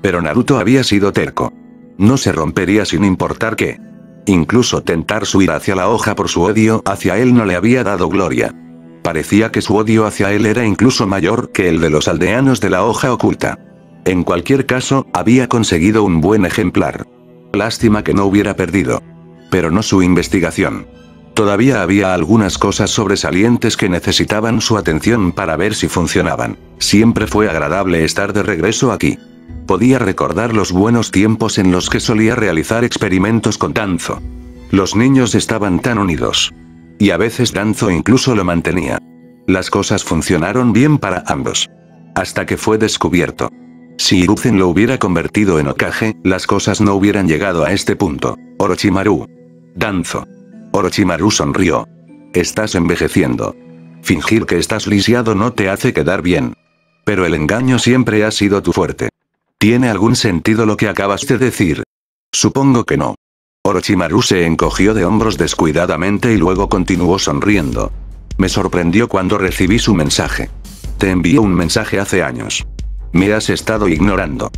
Pero Naruto había sido terco. No se rompería sin importar qué. Incluso tentar su ira hacia la hoja por su odio hacia él no le había dado gloria. Parecía que su odio hacia él era incluso mayor que el de los aldeanos de la hoja oculta. En cualquier caso, había conseguido un buen ejemplar. Lástima que no hubiera perdido pero no su investigación. Todavía había algunas cosas sobresalientes que necesitaban su atención para ver si funcionaban. Siempre fue agradable estar de regreso aquí. Podía recordar los buenos tiempos en los que solía realizar experimentos con Danzo. Los niños estaban tan unidos. Y a veces Danzo incluso lo mantenía. Las cosas funcionaron bien para ambos. Hasta que fue descubierto. Si Hiruzen lo hubiera convertido en Okage, las cosas no hubieran llegado a este punto. Orochimaru, Danzo. Orochimaru sonrió. Estás envejeciendo. Fingir que estás lisiado no te hace quedar bien. Pero el engaño siempre ha sido tu fuerte. ¿Tiene algún sentido lo que acabas de decir? Supongo que no. Orochimaru se encogió de hombros descuidadamente y luego continuó sonriendo. Me sorprendió cuando recibí su mensaje. Te envió un mensaje hace años. Me has estado ignorando.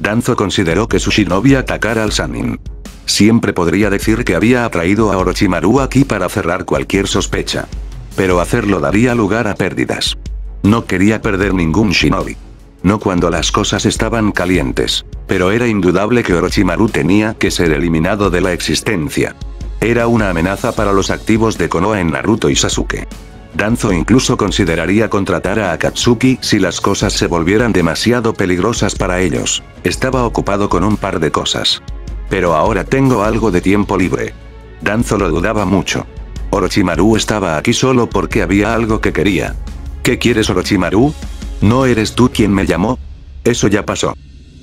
Danzo consideró que su shinobi atacara al Sanin. Siempre podría decir que había atraído a Orochimaru aquí para cerrar cualquier sospecha. Pero hacerlo daría lugar a pérdidas. No quería perder ningún shinobi. No cuando las cosas estaban calientes. Pero era indudable que Orochimaru tenía que ser eliminado de la existencia. Era una amenaza para los activos de Konoha en Naruto y Sasuke. Danzo incluso consideraría contratar a Akatsuki si las cosas se volvieran demasiado peligrosas para ellos. Estaba ocupado con un par de cosas. Pero ahora tengo algo de tiempo libre. Danzo lo dudaba mucho. Orochimaru estaba aquí solo porque había algo que quería. ¿Qué quieres Orochimaru? ¿No eres tú quien me llamó? Eso ya pasó.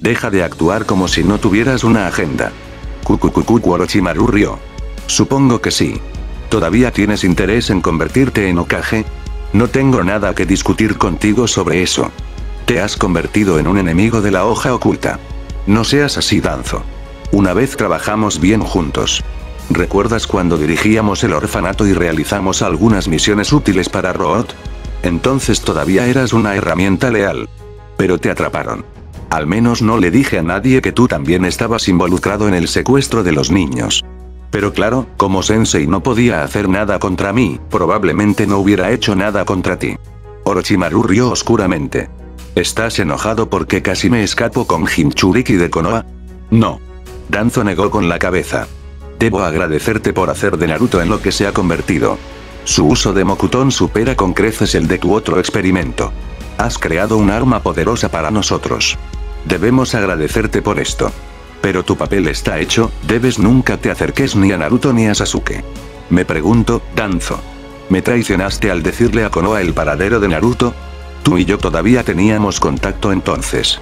Deja de actuar como si no tuvieras una agenda. Kukukuku Orochimaru rió. Supongo que sí. ¿Todavía tienes interés en convertirte en Okage? No tengo nada que discutir contigo sobre eso. Te has convertido en un enemigo de la hoja oculta. No seas así, Danzo. Una vez trabajamos bien juntos. ¿Recuerdas cuando dirigíamos el orfanato y realizamos algunas misiones útiles para Root? Entonces todavía eras una herramienta leal. Pero te atraparon. Al menos no le dije a nadie que tú también estabas involucrado en el secuestro de los niños. Pero claro, como Sensei no podía hacer nada contra mí, probablemente no hubiera hecho nada contra ti. Orochimaru rió oscuramente. ¿Estás enojado porque casi me escapo con Jinchuriki de Konoha? No. Danzo negó con la cabeza. Debo agradecerte por hacer de Naruto en lo que se ha convertido. Su uso de Mokuton supera con creces el de tu otro experimento. Has creado un arma poderosa para nosotros. Debemos agradecerte por esto. Pero tu papel está hecho, debes nunca te acerques ni a Naruto ni a Sasuke. Me pregunto, Danzo. ¿Me traicionaste al decirle a Konoha el paradero de Naruto? Tú y yo todavía teníamos contacto entonces.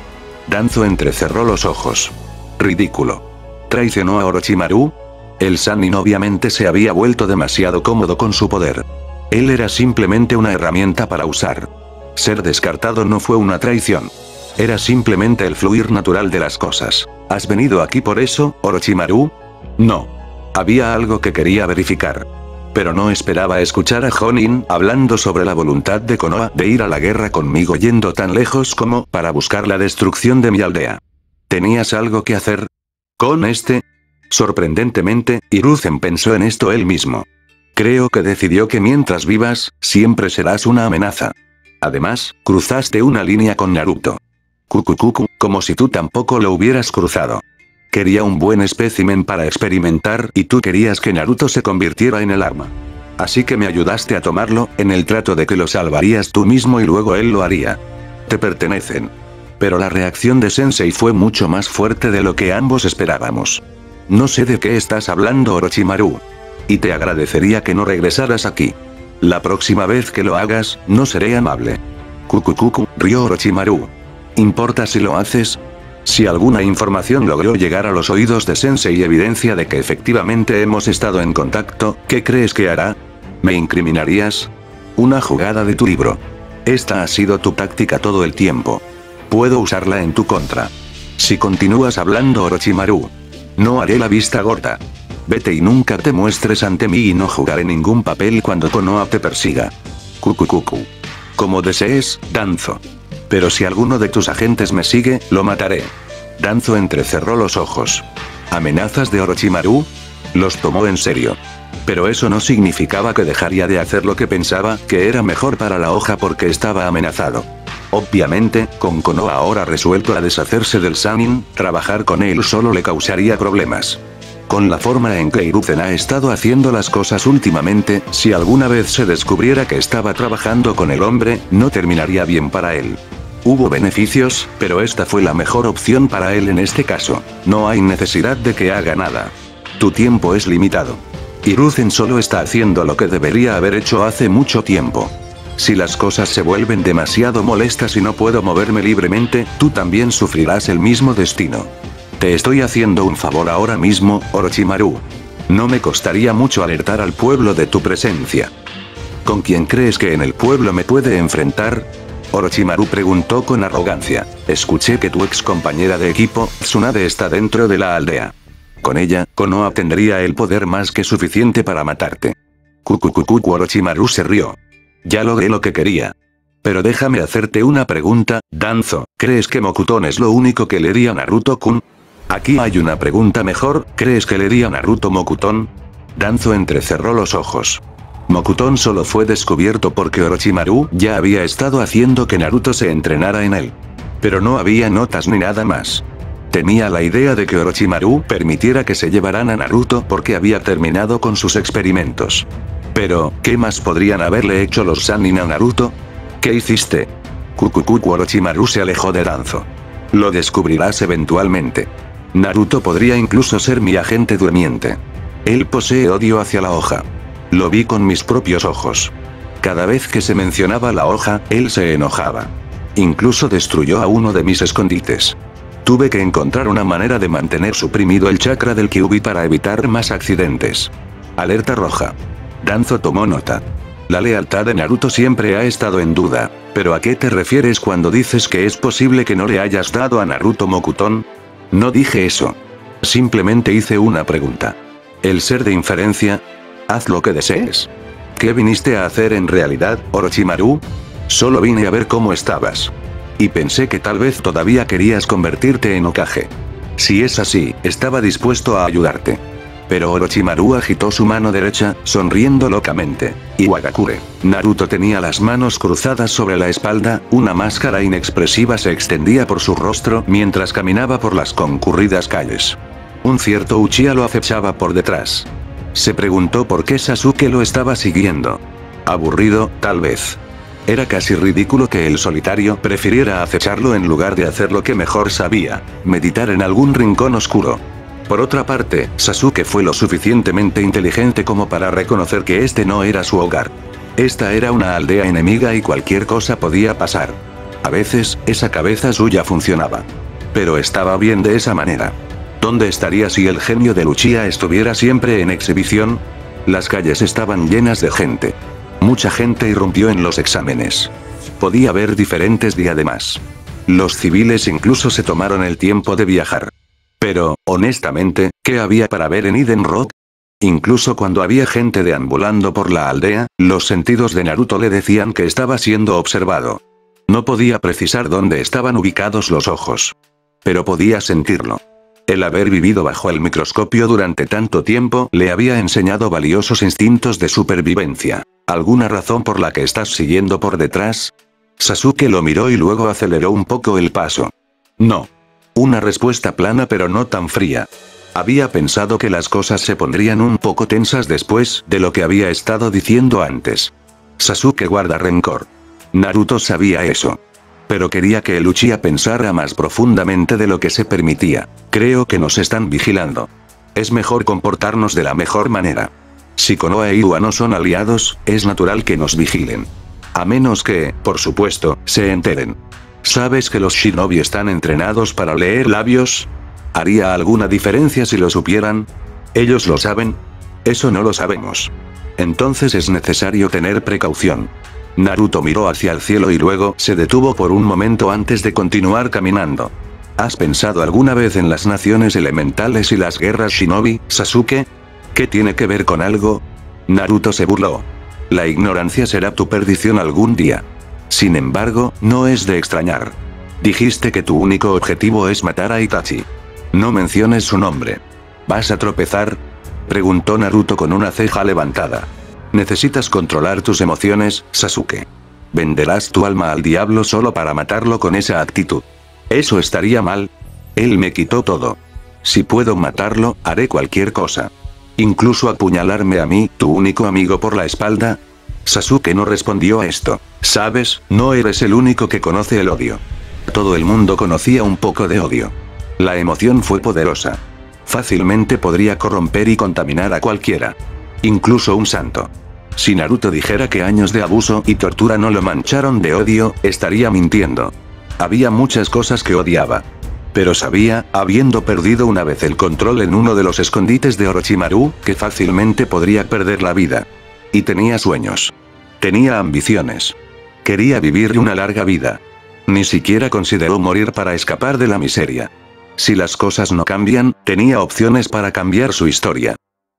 Danzo entrecerró los ojos. Ridículo. ¿Traicionó a Orochimaru? El Sanin obviamente se había vuelto demasiado cómodo con su poder. Él era simplemente una herramienta para usar. Ser descartado no fue una traición. Era simplemente el fluir natural de las cosas. ¿Has venido aquí por eso, Orochimaru? No. Había algo que quería verificar. Pero no esperaba escuchar a Jonin hablando sobre la voluntad de Konoha de ir a la guerra conmigo yendo tan lejos como para buscar la destrucción de mi aldea. ¿Tenías algo que hacer? ¿Con este? Sorprendentemente, Hiruzen pensó en esto él mismo. Creo que decidió que mientras vivas, siempre serás una amenaza. Además, cruzaste una línea con Naruto. Kukukuku, como si tú tampoco lo hubieras cruzado. Quería un buen espécimen para experimentar y tú querías que Naruto se convirtiera en el arma. Así que me ayudaste a tomarlo, en el trato de que lo salvarías tú mismo y luego él lo haría. Te pertenecen. Pero la reacción de Sensei fue mucho más fuerte de lo que ambos esperábamos. No sé de qué estás hablando Orochimaru. Y te agradecería que no regresaras aquí. La próxima vez que lo hagas, no seré amable. Kukukuku, rió Orochimaru. ¿Importa si lo haces? Si alguna información logró llegar a los oídos de Sensei y evidencia de que efectivamente hemos estado en contacto, ¿qué crees que hará? ¿Me incriminarías? Una jugada de tu libro. Esta ha sido tu táctica todo el tiempo. Puedo usarla en tu contra. Si continúas hablando Orochimaru. No haré la vista gorda. Vete y nunca te muestres ante mí y no jugaré ningún papel cuando Konoha te persiga. Kukukuku. Como desees, Danzo. Pero si alguno de tus agentes me sigue, lo mataré. Danzo entrecerró los ojos. ¿Amenazas de Orochimaru? Los tomó en serio. Pero eso no significaba que dejaría de hacer lo que pensaba, que era mejor para la hoja porque estaba amenazado. Obviamente, con Konoha ahora resuelto a deshacerse del Sanin, trabajar con él solo le causaría problemas. Con la forma en que Hiruzen ha estado haciendo las cosas últimamente, si alguna vez se descubriera que estaba trabajando con el hombre, no terminaría bien para él. Hubo beneficios, pero esta fue la mejor opción para él en este caso. No hay necesidad de que haga nada. Tu tiempo es limitado. Hiruzen solo está haciendo lo que debería haber hecho hace mucho tiempo. Si las cosas se vuelven demasiado molestas y no puedo moverme libremente, tú también sufrirás el mismo destino. Te estoy haciendo un favor ahora mismo, Orochimaru. No me costaría mucho alertar al pueblo de tu presencia. ¿Con quién crees que en el pueblo me puede enfrentar? Orochimaru preguntó con arrogancia. Escuché que tu ex compañera de equipo, Tsunade está dentro de la aldea. Con ella, Konoha tendría el poder más que suficiente para matarte. Kukukuku Orochimaru se rió. Ya logré lo que quería. Pero déjame hacerte una pregunta, Danzo, ¿crees que Mokuton es lo único que le di a Naruto-kun? Aquí hay una pregunta mejor, ¿crees que le di a Naruto Mokuton? Danzo entrecerró los ojos. Mokuton solo fue descubierto porque Orochimaru ya había estado haciendo que Naruto se entrenara en él. Pero no había notas ni nada más. Temía la idea de que Orochimaru permitiera que se llevaran a Naruto porque había terminado con sus experimentos. Pero, ¿qué más podrían haberle hecho los Sannin a Naruto? ¿Qué hiciste? Kukukuku Orochimaru se alejó de Danzo. Lo descubrirás eventualmente. Naruto podría incluso ser mi agente durmiente. Él posee odio hacia la hoja. Lo vi con mis propios ojos. Cada vez que se mencionaba la hoja, él se enojaba. Incluso destruyó a uno de mis escondites. Tuve que encontrar una manera de mantener suprimido el chakra del Kyubi para evitar más accidentes. Alerta roja. Danzo tomó nota. La lealtad de Naruto siempre ha estado en duda, pero ¿a qué te refieres cuando dices que es posible que no le hayas dado a Naruto Mokuton? No dije eso. Simplemente hice una pregunta. El ser de inferencia, Haz lo que desees. ¿Qué viniste a hacer en realidad, Orochimaru? Solo vine a ver cómo estabas. Y pensé que tal vez todavía querías convertirte en Okage. Si es así, estaba dispuesto a ayudarte. Pero Orochimaru agitó su mano derecha, sonriendo locamente. Y Wagakure. Naruto tenía las manos cruzadas sobre la espalda, una máscara inexpresiva se extendía por su rostro mientras caminaba por las concurridas calles. Un cierto Uchiha lo acechaba por detrás. Se preguntó por qué Sasuke lo estaba siguiendo. Aburrido, tal vez. Era casi ridículo que el solitario prefiriera acecharlo en lugar de hacer lo que mejor sabía, meditar en algún rincón oscuro. Por otra parte, Sasuke fue lo suficientemente inteligente como para reconocer que este no era su hogar. Esta era una aldea enemiga y cualquier cosa podía pasar. A veces, esa cabeza suya funcionaba. Pero estaba bien de esa manera. ¿Dónde estaría si el genio de Luchia estuviera siempre en exhibición? Las calles estaban llenas de gente. Mucha gente irrumpió en los exámenes. Podía ver diferentes diademas. Los civiles incluso se tomaron el tiempo de viajar. Pero, honestamente, ¿qué había para ver en Eden Rock? Incluso cuando había gente deambulando por la aldea, los sentidos de Naruto le decían que estaba siendo observado. No podía precisar dónde estaban ubicados los ojos. Pero podía sentirlo. El haber vivido bajo el microscopio durante tanto tiempo le había enseñado valiosos instintos de supervivencia. ¿Alguna razón por la que estás siguiendo por detrás? Sasuke lo miró y luego aceleró un poco el paso. No. Una respuesta plana pero no tan fría. Había pensado que las cosas se pondrían un poco tensas después de lo que había estado diciendo antes. Sasuke guarda rencor. Naruto sabía eso. Pero quería que el pensara más profundamente de lo que se permitía. Creo que nos están vigilando. Es mejor comportarnos de la mejor manera. Si Konoha e Iwa no son aliados, es natural que nos vigilen. A menos que, por supuesto, se enteren. ¿Sabes que los shinobi están entrenados para leer labios? ¿Haría alguna diferencia si lo supieran? ¿Ellos lo saben? Eso no lo sabemos. Entonces es necesario tener precaución. Naruto miró hacia el cielo y luego se detuvo por un momento antes de continuar caminando. ¿Has pensado alguna vez en las naciones elementales y las guerras shinobi, Sasuke? ¿Qué tiene que ver con algo? Naruto se burló. La ignorancia será tu perdición algún día. Sin embargo, no es de extrañar. Dijiste que tu único objetivo es matar a Itachi. No menciones su nombre. ¿Vas a tropezar? Preguntó Naruto con una ceja levantada. Necesitas controlar tus emociones, Sasuke. ¿Venderás tu alma al diablo solo para matarlo con esa actitud? Eso estaría mal. Él me quitó todo. Si puedo matarlo, haré cualquier cosa. Incluso apuñalarme a mí, tu único amigo por la espalda, Sasuke no respondió a esto. Sabes, no eres el único que conoce el odio. Todo el mundo conocía un poco de odio. La emoción fue poderosa. Fácilmente podría corromper y contaminar a cualquiera. Incluso un santo. Si Naruto dijera que años de abuso y tortura no lo mancharon de odio, estaría mintiendo. Había muchas cosas que odiaba. Pero sabía, habiendo perdido una vez el control en uno de los escondites de Orochimaru, que fácilmente podría perder la vida. Y tenía sueños. Tenía ambiciones. Quería vivir una larga vida. Ni siquiera consideró morir para escapar de la miseria. Si las cosas no cambian, tenía opciones para cambiar su historia.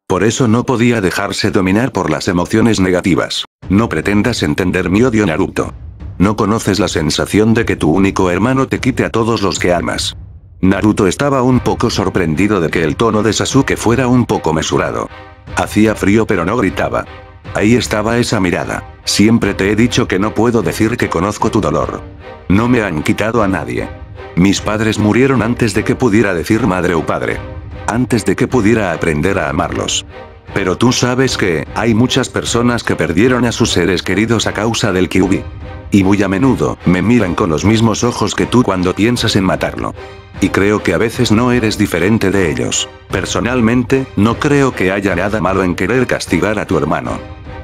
Por eso no podía dejarse dominar por las emociones negativas. No pretendas entender mi odio Naruto. No conoces la sensación de que tu único hermano te quite a todos los que amas. Naruto estaba un poco sorprendido de que el tono de Sasuke fuera un poco mesurado. Hacía frío pero no gritaba. Ahí estaba esa mirada. Siempre te he dicho que no puedo decir que conozco tu dolor. No me han quitado a nadie. Mis padres murieron antes de que pudiera decir madre o padre. Antes de que pudiera aprender a amarlos. Pero tú sabes que, hay muchas personas que perdieron a sus seres queridos a causa del Kyubi. Y muy a menudo, me miran con los mismos ojos que tú cuando piensas en matarlo. Y creo que a veces no eres diferente de ellos. Personalmente, no creo que haya nada malo en querer castigar a tu hermano.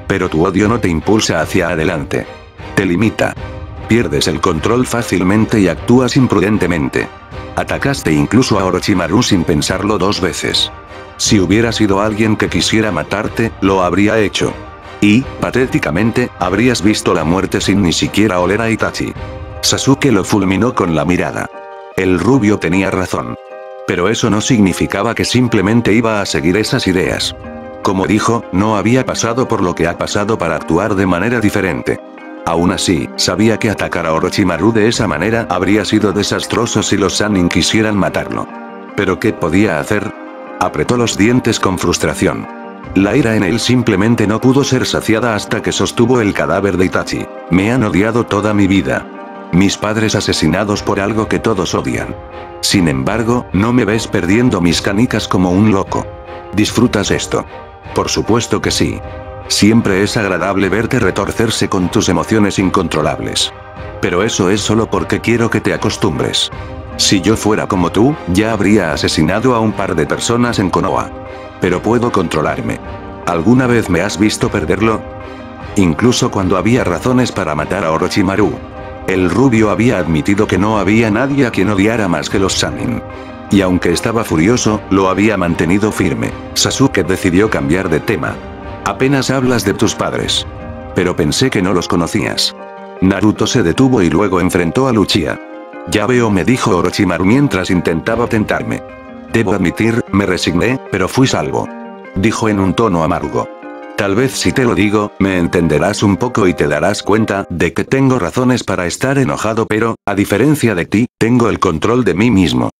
Pero tu odio no te impulsa hacia adelante. Te limita. Pierdes el control fácilmente y actúas imprudentemente. Atacaste incluso a Orochimaru sin pensarlo dos veces. Si hubiera sido alguien que quisiera matarte, lo habría hecho. Y, patéticamente, habrías visto la muerte sin ni siquiera oler a Itachi. Sasuke lo fulminó con la mirada. El rubio tenía razón. Pero eso no significaba que simplemente iba a seguir esas ideas. Como dijo, no había pasado por lo que ha pasado para actuar de manera diferente. Aún así, sabía que atacar a Orochimaru de esa manera habría sido desastroso si los Sanin quisieran matarlo. ¿Pero qué podía hacer? Apretó los dientes con frustración. La ira en él simplemente no pudo ser saciada hasta que sostuvo el cadáver de Itachi. Me han odiado toda mi vida. Mis padres asesinados por algo que todos odian. Sin embargo, no me ves perdiendo mis canicas como un loco. ¿Disfrutas esto? Por supuesto que sí. Siempre es agradable verte retorcerse con tus emociones incontrolables. Pero eso es solo porque quiero que te acostumbres. Si yo fuera como tú, ya habría asesinado a un par de personas en Konoha. Pero puedo controlarme. ¿Alguna vez me has visto perderlo? Incluso cuando había razones para matar a Orochimaru. El rubio había admitido que no había nadie a quien odiara más que los Sanin. Y aunque estaba furioso, lo había mantenido firme. Sasuke decidió cambiar de tema. Apenas hablas de tus padres. Pero pensé que no los conocías. Naruto se detuvo y luego enfrentó a Luchia. Ya veo, me dijo Orochimaru mientras intentaba tentarme. Debo admitir, me resigné, pero fui salvo. Dijo en un tono amargo. Tal vez si te lo digo, me entenderás un poco y te darás cuenta de que tengo razones para estar enojado, pero, a diferencia de ti, tengo el control de mí mismo.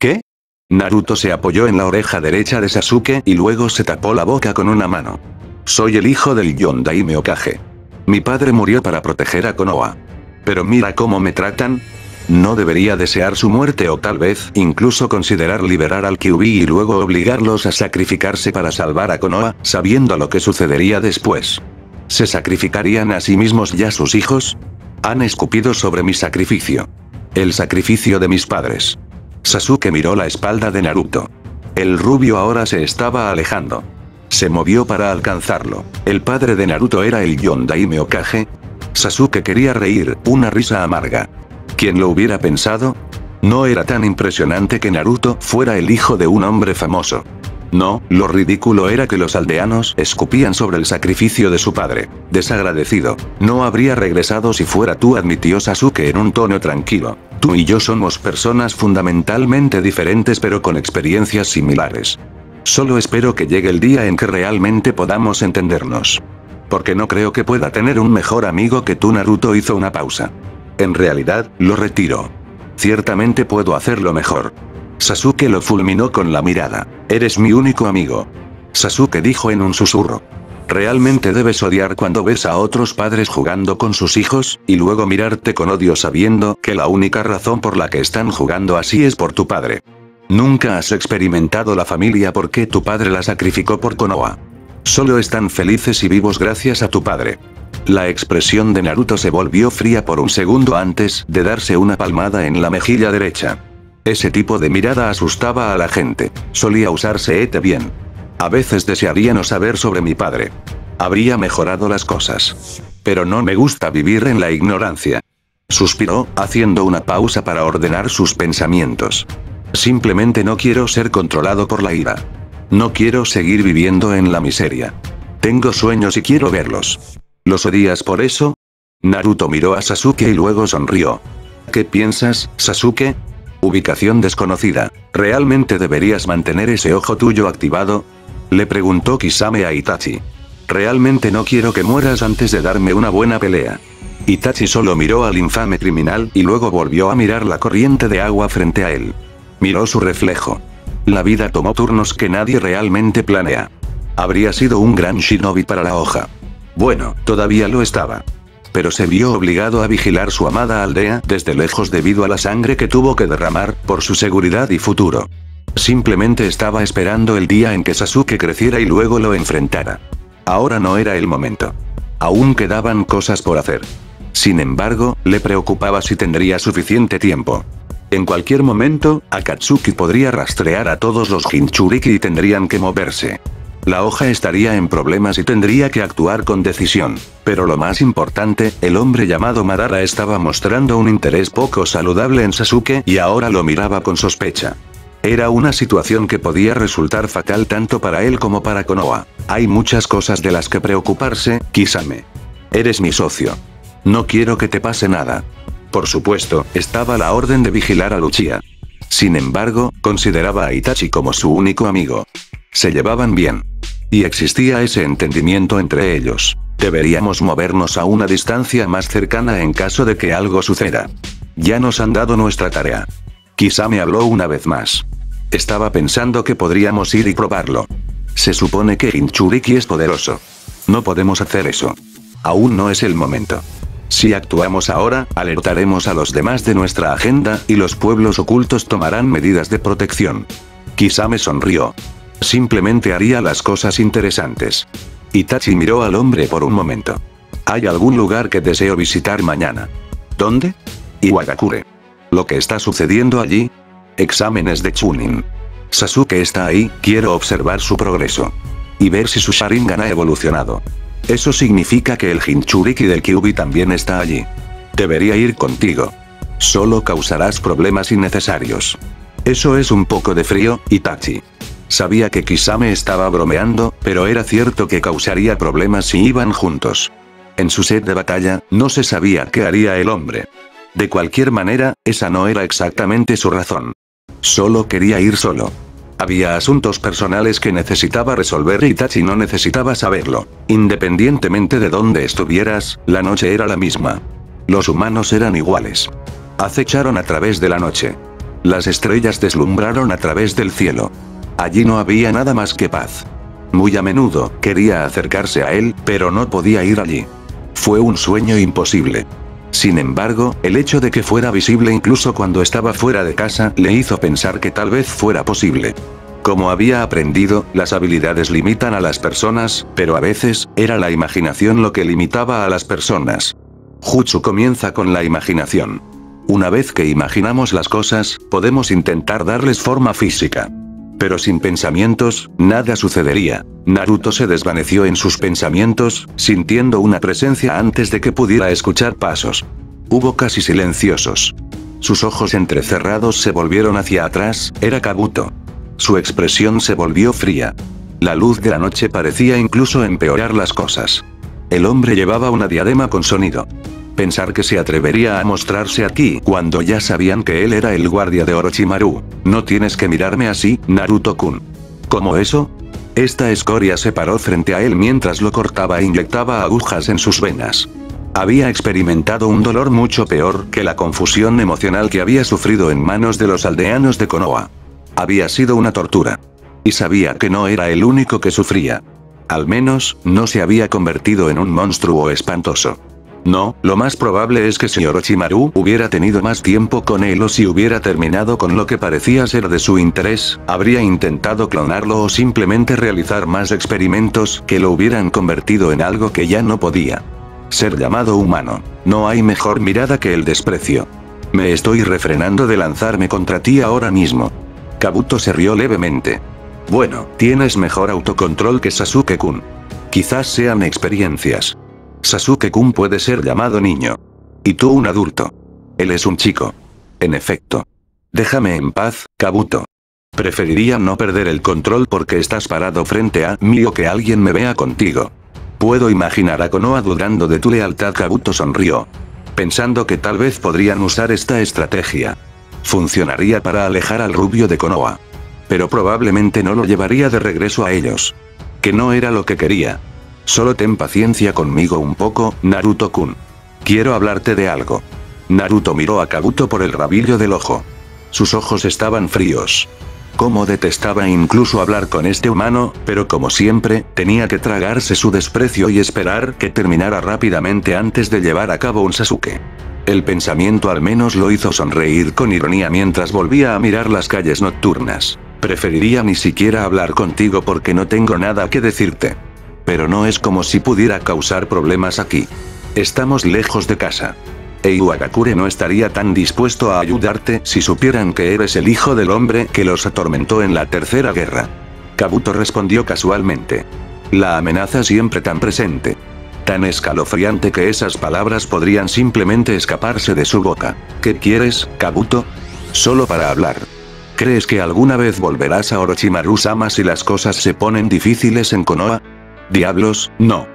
¿Qué? Naruto se apoyó en la oreja derecha de Sasuke y luego se tapó la boca con una mano. Soy el hijo del Yondaime Okage. Mi padre murió para proteger a Konoha. Pero mira cómo me tratan. No debería desear su muerte o tal vez incluso considerar liberar al Kyuubi y luego obligarlos a sacrificarse para salvar a Konoha, sabiendo lo que sucedería después. ¿Se sacrificarían a sí mismos y a sus hijos? Han escupido sobre mi sacrificio. El sacrificio de mis padres. Sasuke miró la espalda de Naruto. El rubio ahora se estaba alejando. Se movió para alcanzarlo. El padre de Naruto era el Yondaime Okage. Sasuke quería reír, una risa amarga. ¿Quién lo hubiera pensado? No era tan impresionante que Naruto fuera el hijo de un hombre famoso. No, lo ridículo era que los aldeanos escupían sobre el sacrificio de su padre. Desagradecido. No habría regresado si fuera tú, admitió Sasuke en un tono tranquilo. Tú y yo somos personas fundamentalmente diferentes pero con experiencias similares. Solo espero que llegue el día en que realmente podamos entendernos. Porque no creo que pueda tener un mejor amigo que tú Naruto hizo una pausa. En realidad, lo retiro. Ciertamente puedo hacerlo mejor. Sasuke lo fulminó con la mirada. Eres mi único amigo. Sasuke dijo en un susurro. ¿Realmente debes odiar cuando ves a otros padres jugando con sus hijos, y luego mirarte con odio sabiendo que la única razón por la que están jugando así es por tu padre? Nunca has experimentado la familia porque tu padre la sacrificó por Konoha. Solo están felices y vivos gracias a tu padre. La expresión de Naruto se volvió fría por un segundo antes de darse una palmada en la mejilla derecha. Ese tipo de mirada asustaba a la gente. Solía usarse ete bien. A veces desearía no saber sobre mi padre. Habría mejorado las cosas. Pero no me gusta vivir en la ignorancia. Suspiró, haciendo una pausa para ordenar sus pensamientos. Simplemente no quiero ser controlado por la ira. No quiero seguir viviendo en la miseria. Tengo sueños y quiero verlos. ¿Los odias por eso? Naruto miró a Sasuke y luego sonrió. ¿Qué piensas, Sasuke? Ubicación desconocida. ¿Realmente deberías mantener ese ojo tuyo activado? Le preguntó Kisame a Itachi. Realmente no quiero que mueras antes de darme una buena pelea. Itachi solo miró al infame criminal y luego volvió a mirar la corriente de agua frente a él. Miró su reflejo. La vida tomó turnos que nadie realmente planea. Habría sido un gran shinobi para la hoja. Bueno, todavía lo estaba. Pero se vio obligado a vigilar su amada aldea desde lejos debido a la sangre que tuvo que derramar, por su seguridad y futuro. Simplemente estaba esperando el día en que Sasuke creciera y luego lo enfrentara. Ahora no era el momento. Aún quedaban cosas por hacer. Sin embargo, le preocupaba si tendría suficiente tiempo. En cualquier momento, Akatsuki podría rastrear a todos los Jinchuriki y tendrían que moverse. La hoja estaría en problemas y tendría que actuar con decisión. Pero lo más importante, el hombre llamado Madara estaba mostrando un interés poco saludable en Sasuke y ahora lo miraba con sospecha. Era una situación que podía resultar fatal tanto para él como para Konoha. Hay muchas cosas de las que preocuparse, Kisame. Eres mi socio. No quiero que te pase nada. Por supuesto, estaba la orden de vigilar a Luchia. Sin embargo, consideraba a Itachi como su único amigo. Se llevaban bien. Y existía ese entendimiento entre ellos. Deberíamos movernos a una distancia más cercana en caso de que algo suceda. Ya nos han dado nuestra tarea. Quizá me habló una vez más. Estaba pensando que podríamos ir y probarlo. Se supone que Hinchuriki es poderoso. No podemos hacer eso. Aún no es el momento. Si actuamos ahora, alertaremos a los demás de nuestra agenda, y los pueblos ocultos tomarán medidas de protección. Quizá me sonrió. Simplemente haría las cosas interesantes. Itachi miró al hombre por un momento. ¿Hay algún lugar que deseo visitar mañana? ¿Dónde? Iwagakure. ¿Lo que está sucediendo allí? Exámenes de Chunin. Sasuke está ahí, quiero observar su progreso. Y ver si su Sharingan ha evolucionado. Eso significa que el Jinchuriki del Kyubi también está allí. Debería ir contigo. Solo causarás problemas innecesarios. Eso es un poco de frío, Itachi. Sabía que Kisame estaba bromeando, pero era cierto que causaría problemas si iban juntos. En su set de batalla, no se sabía qué haría el hombre. De cualquier manera, esa no era exactamente su razón. Solo quería ir solo. Había asuntos personales que necesitaba resolver y Itachi no necesitaba saberlo. Independientemente de dónde estuvieras, la noche era la misma. Los humanos eran iguales. Acecharon a través de la noche. Las estrellas deslumbraron a través del cielo. Allí no había nada más que paz. Muy a menudo, quería acercarse a él, pero no podía ir allí. Fue un sueño imposible. Sin embargo, el hecho de que fuera visible incluso cuando estaba fuera de casa le hizo pensar que tal vez fuera posible. Como había aprendido, las habilidades limitan a las personas, pero a veces, era la imaginación lo que limitaba a las personas. Jutsu comienza con la imaginación. Una vez que imaginamos las cosas, podemos intentar darles forma física. Pero sin pensamientos, nada sucedería. Naruto se desvaneció en sus pensamientos, sintiendo una presencia antes de que pudiera escuchar pasos. Hubo casi silenciosos. Sus ojos entrecerrados se volvieron hacia atrás, era Kabuto. Su expresión se volvió fría. La luz de la noche parecía incluso empeorar las cosas. El hombre llevaba una diadema con sonido. Pensar que se atrevería a mostrarse aquí cuando ya sabían que él era el guardia de Orochimaru. No tienes que mirarme así, Naruto-kun. ¿Cómo eso? Esta escoria se paró frente a él mientras lo cortaba e inyectaba agujas en sus venas. Había experimentado un dolor mucho peor que la confusión emocional que había sufrido en manos de los aldeanos de Konoha. Había sido una tortura. Y sabía que no era el único que sufría. Al menos, no se había convertido en un monstruo espantoso. No, lo más probable es que si Orochimaru hubiera tenido más tiempo con él o si hubiera terminado con lo que parecía ser de su interés, habría intentado clonarlo o simplemente realizar más experimentos que lo hubieran convertido en algo que ya no podía. Ser llamado humano. No hay mejor mirada que el desprecio. Me estoy refrenando de lanzarme contra ti ahora mismo. Kabuto se rió levemente. Bueno, tienes mejor autocontrol que Sasuke-kun. Quizás sean experiencias. Sasuke-kun puede ser llamado niño. Y tú un adulto. Él es un chico. En efecto. Déjame en paz, Kabuto. Preferiría no perder el control porque estás parado frente a mí o que alguien me vea contigo. Puedo imaginar a Konoha dudando de tu lealtad Kabuto sonrió. Pensando que tal vez podrían usar esta estrategia. Funcionaría para alejar al rubio de Konoha. Pero probablemente no lo llevaría de regreso a ellos. Que no era lo que quería. Solo ten paciencia conmigo un poco, Naruto-kun. Quiero hablarte de algo. Naruto miró a Kabuto por el rabillo del ojo. Sus ojos estaban fríos. Como detestaba incluso hablar con este humano, pero como siempre, tenía que tragarse su desprecio y esperar que terminara rápidamente antes de llevar a cabo un Sasuke. El pensamiento al menos lo hizo sonreír con ironía mientras volvía a mirar las calles nocturnas. Preferiría ni siquiera hablar contigo porque no tengo nada que decirte. Pero no es como si pudiera causar problemas aquí. Estamos lejos de casa. Eiwagakure no estaría tan dispuesto a ayudarte si supieran que eres el hijo del hombre que los atormentó en la tercera guerra. Kabuto respondió casualmente. La amenaza siempre tan presente. Tan escalofriante que esas palabras podrían simplemente escaparse de su boca. ¿Qué quieres, Kabuto? Solo para hablar. ¿Crees que alguna vez volverás a Orochimaru-sama si las cosas se ponen difíciles en Konoha? Diablos, no.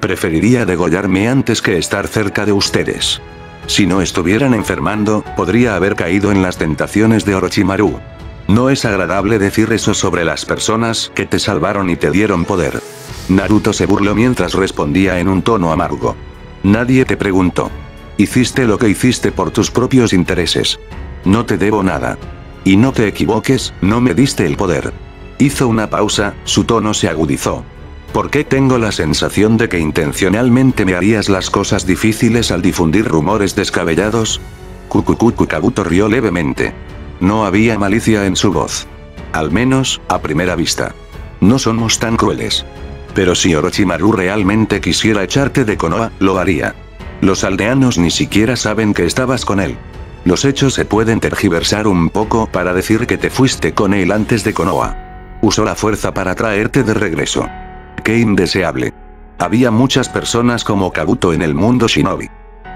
Preferiría degollarme antes que estar cerca de ustedes. Si no estuvieran enfermando, podría haber caído en las tentaciones de Orochimaru. No es agradable decir eso sobre las personas que te salvaron y te dieron poder. Naruto se burló mientras respondía en un tono amargo. Nadie te preguntó. Hiciste lo que hiciste por tus propios intereses. No te debo nada. Y no te equivoques, no me diste el poder. Hizo una pausa, su tono se agudizó. ¿Por qué tengo la sensación de que intencionalmente me harías las cosas difíciles al difundir rumores descabellados? Kukukuku Kabuto rió levemente. No había malicia en su voz. Al menos, a primera vista. No somos tan crueles. Pero si Orochimaru realmente quisiera echarte de Konoha, lo haría. Los aldeanos ni siquiera saben que estabas con él. Los hechos se pueden tergiversar un poco para decir que te fuiste con él antes de Konoha. Usó la fuerza para traerte de regreso. Qué indeseable. Había muchas personas como Kabuto en el mundo shinobi.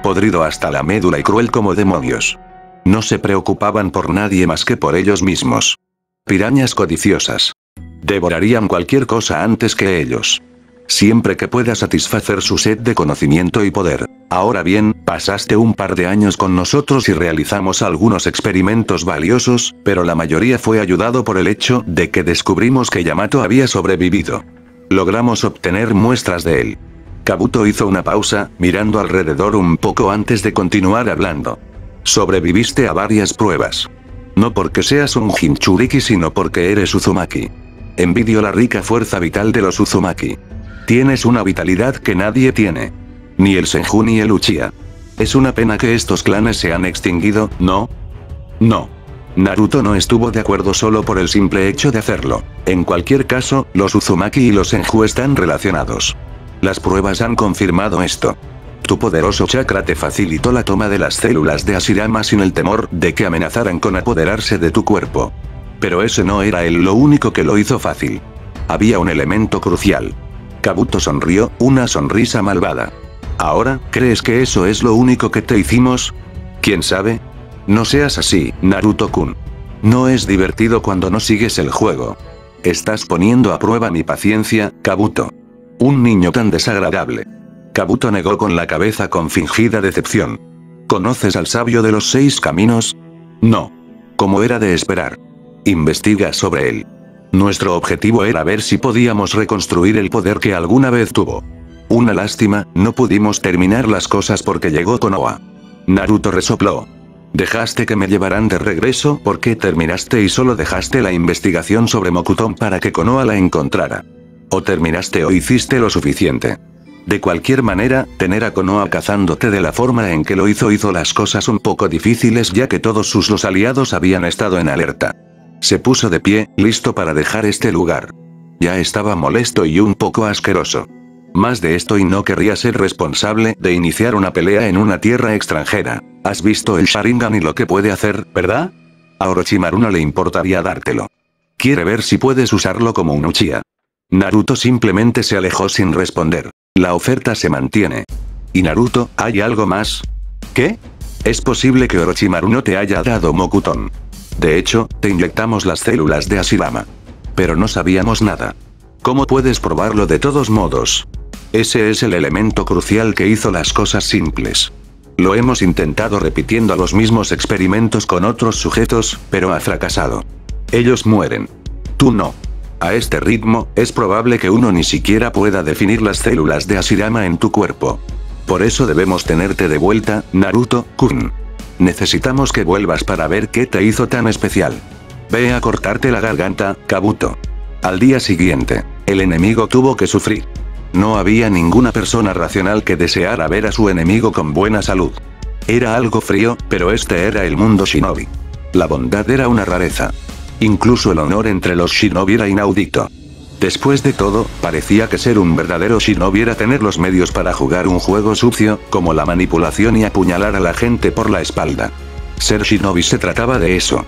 Podrido hasta la médula y cruel como demonios. No se preocupaban por nadie más que por ellos mismos. Pirañas codiciosas. Devorarían cualquier cosa antes que ellos. Siempre que pueda satisfacer su sed de conocimiento y poder. Ahora bien, pasaste un par de años con nosotros y realizamos algunos experimentos valiosos, pero la mayoría fue ayudado por el hecho de que descubrimos que Yamato había sobrevivido. Logramos obtener muestras de él. Kabuto hizo una pausa, mirando alrededor un poco antes de continuar hablando. Sobreviviste a varias pruebas. No porque seas un Jinchuriki sino porque eres Uzumaki. Envidio la rica fuerza vital de los Uzumaki. Tienes una vitalidad que nadie tiene. Ni el Senju ni el Uchiha. Es una pena que estos clanes se han extinguido, ¿no? No. Naruto no estuvo de acuerdo solo por el simple hecho de hacerlo. En cualquier caso, los Uzumaki y los Senju están relacionados. Las pruebas han confirmado esto. Tu poderoso chakra te facilitó la toma de las células de Ashirama sin el temor de que amenazaran con apoderarse de tu cuerpo. Pero ese no era él lo único que lo hizo fácil. Había un elemento crucial. Kabuto sonrió, una sonrisa malvada. ¿Ahora, crees que eso es lo único que te hicimos? ¿Quién sabe? No seas así, Naruto-kun. No es divertido cuando no sigues el juego. Estás poniendo a prueba mi paciencia, Kabuto. Un niño tan desagradable. Kabuto negó con la cabeza con fingida decepción. ¿Conoces al sabio de los seis caminos? No. Como era de esperar. Investiga sobre él. Nuestro objetivo era ver si podíamos reconstruir el poder que alguna vez tuvo. Una lástima, no pudimos terminar las cosas porque llegó Konoha. Naruto resopló. Dejaste que me llevaran de regreso porque terminaste y solo dejaste la investigación sobre Mokuton para que Konoha la encontrara. O terminaste o hiciste lo suficiente. De cualquier manera, tener a Konoha cazándote de la forma en que lo hizo hizo las cosas un poco difíciles ya que todos sus aliados habían estado en alerta. Se puso de pie, listo para dejar este lugar. Ya estaba molesto y un poco asqueroso. Más de esto y no querría ser responsable de iniciar una pelea en una tierra extranjera. Has visto el Sharingan y lo que puede hacer, ¿verdad? A Orochimaru no le importaría dártelo. Quiere ver si puedes usarlo como un Uchiha. Naruto simplemente se alejó sin responder. La oferta se mantiene. ¿Y Naruto, hay algo más? ¿Qué? Es posible que Orochimaru no te haya dado Mokuton. De hecho, te inyectamos las células de Ashirama. Pero no sabíamos nada. ¿Cómo puedes probarlo de todos modos? Ese es el elemento crucial que hizo las cosas simples. Lo hemos intentado repitiendo los mismos experimentos con otros sujetos, pero ha fracasado. Ellos mueren. Tú no. A este ritmo, es probable que uno ni siquiera pueda definir las células de Ashirama en tu cuerpo. Por eso debemos tenerte de vuelta, Naruto-kun. Necesitamos que vuelvas para ver qué te hizo tan especial. Ve a cortarte la garganta, Kabuto. Al día siguiente, el enemigo tuvo que sufrir. No había ninguna persona racional que deseara ver a su enemigo con buena salud. Era algo frío, pero este era el mundo shinobi. La bondad era una rareza. Incluso el honor entre los shinobi era inaudito. Después de todo, parecía que ser un verdadero shinobi era tener los medios para jugar un juego sucio, como la manipulación y apuñalar a la gente por la espalda. Ser shinobi se trataba de eso.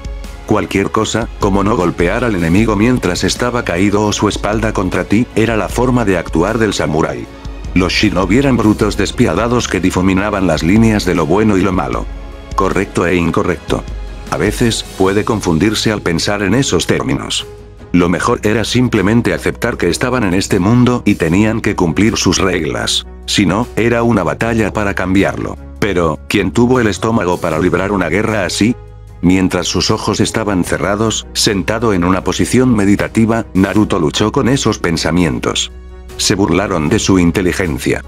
Cualquier cosa, como no golpear al enemigo mientras estaba caído o su espalda contra ti, era la forma de actuar del samurái. Los shinobi eran brutos despiadados que difuminaban las líneas de lo bueno y lo malo. Correcto e incorrecto. A veces, puede confundirse al pensar en esos términos. Lo mejor era simplemente aceptar que estaban en este mundo y tenían que cumplir sus reglas. Si no, era una batalla para cambiarlo. Pero, ¿quién tuvo el estómago para librar una guerra así? Mientras sus ojos estaban cerrados, sentado en una posición meditativa, Naruto luchó con esos pensamientos. Se burlaron de su inteligencia.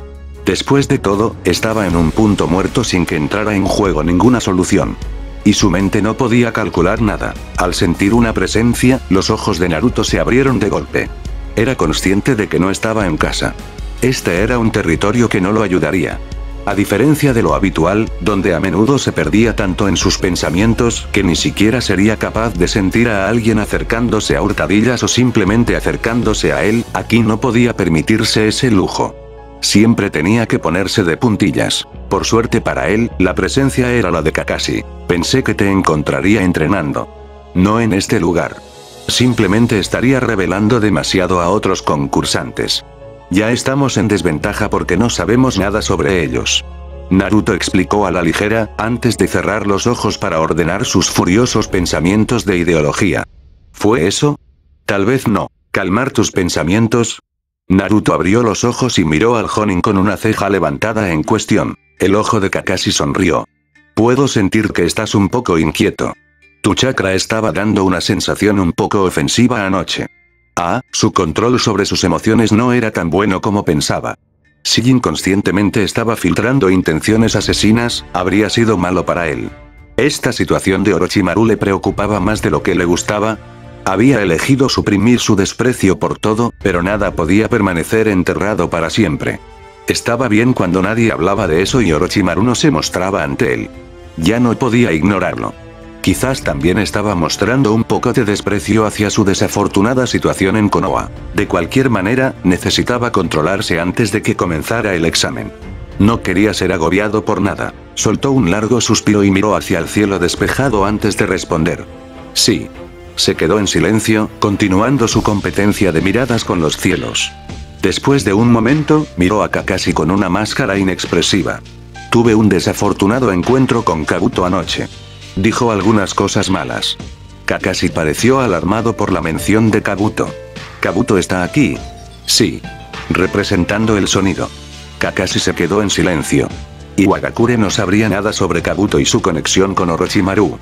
Después de todo, estaba en un punto muerto sin que entrara en juego ninguna solución. Y su mente no podía calcular nada. Al sentir una presencia, los ojos de Naruto se abrieron de golpe. Era consciente de que no estaba en casa. Este era un territorio que no lo ayudaría. A diferencia de lo habitual, donde a menudo se perdía tanto en sus pensamientos que ni siquiera sería capaz de sentir a alguien acercándose a hurtadillas o simplemente acercándose a él, aquí no podía permitirse ese lujo. Siempre tenía que ponerse de puntillas. Por suerte para él, la presencia era la de Kakashi. Pensé que te encontraría entrenando. No en este lugar. Simplemente estaría revelando demasiado a otros concursantes. Ya estamos en desventaja porque no sabemos nada sobre ellos. Naruto explicó a la ligera, antes de cerrar los ojos para ordenar sus furiosos pensamientos de ideología. ¿Fue eso? Tal vez no. ¿Calmar tus pensamientos? Naruto abrió los ojos y miró al Jonin con una ceja levantada en cuestión. El ojo de Kakashi sonrió. Puedo sentir que estás un poco inquieto. Tu chakra estaba dando una sensación un poco ofensiva anoche. Ah, su control sobre sus emociones no era tan bueno como pensaba. Si inconscientemente estaba filtrando intenciones asesinas, habría sido malo para él. Esta situación de Orochimaru le preocupaba más de lo que le gustaba. Había elegido suprimir su desprecio por todo, pero nada podía permanecer enterrado para siempre. Estaba bien cuando nadie hablaba de eso y Orochimaru no se mostraba ante él. Ya no podía ignorarlo. Quizás también estaba mostrando un poco de desprecio hacia su desafortunada situación en Konoha. De cualquier manera, necesitaba controlarse antes de que comenzara el examen. No quería ser agobiado por nada. Soltó un largo suspiro y miró hacia el cielo despejado antes de responder. Sí. Se quedó en silencio, continuando su competencia de miradas con los cielos. Después de un momento, miró a Kakashi con una máscara inexpresiva. Tuve un desafortunado encuentro con Kabuto anoche. Dijo algunas cosas malas. Kakashi pareció alarmado por la mención de Kabuto. ¿Kabuto está aquí? Sí. Representando el sonido. Kakashi se quedó en silencio. Iwagakure no sabría nada sobre Kabuto y su conexión con Orochimaru.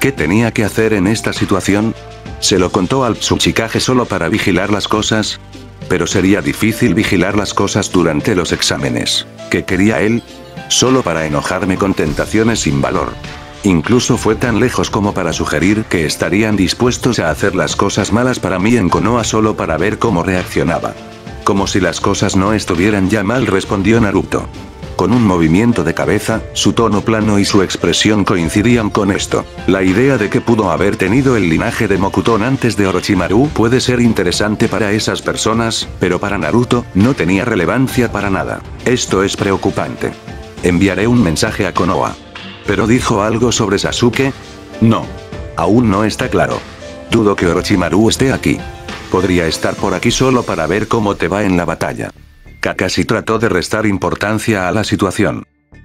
¿Qué tenía que hacer en esta situación? ¿Se lo contó al Tsuchikage solo para vigilar las cosas? Pero sería difícil vigilar las cosas durante los exámenes. ¿Qué quería él? Solo para enojarme con tentaciones sin valor. Incluso fue tan lejos como para sugerir que estarían dispuestos a hacer las cosas malas para mí en Konoha solo para ver cómo reaccionaba. Como si las cosas no estuvieran ya mal respondió Naruto. Con un movimiento de cabeza, su tono plano y su expresión coincidían con esto. La idea de que pudo haber tenido el linaje de Mokuton antes de Orochimaru puede ser interesante para esas personas, pero para Naruto, no tenía relevancia para nada. Esto es preocupante. Enviaré un mensaje a Konoha. ¿Pero dijo algo sobre Sasuke? No. Aún no está claro. Dudo que Orochimaru esté aquí. Podría estar por aquí solo para ver cómo te va en la batalla. Kakashi trató de restar importancia a la situación.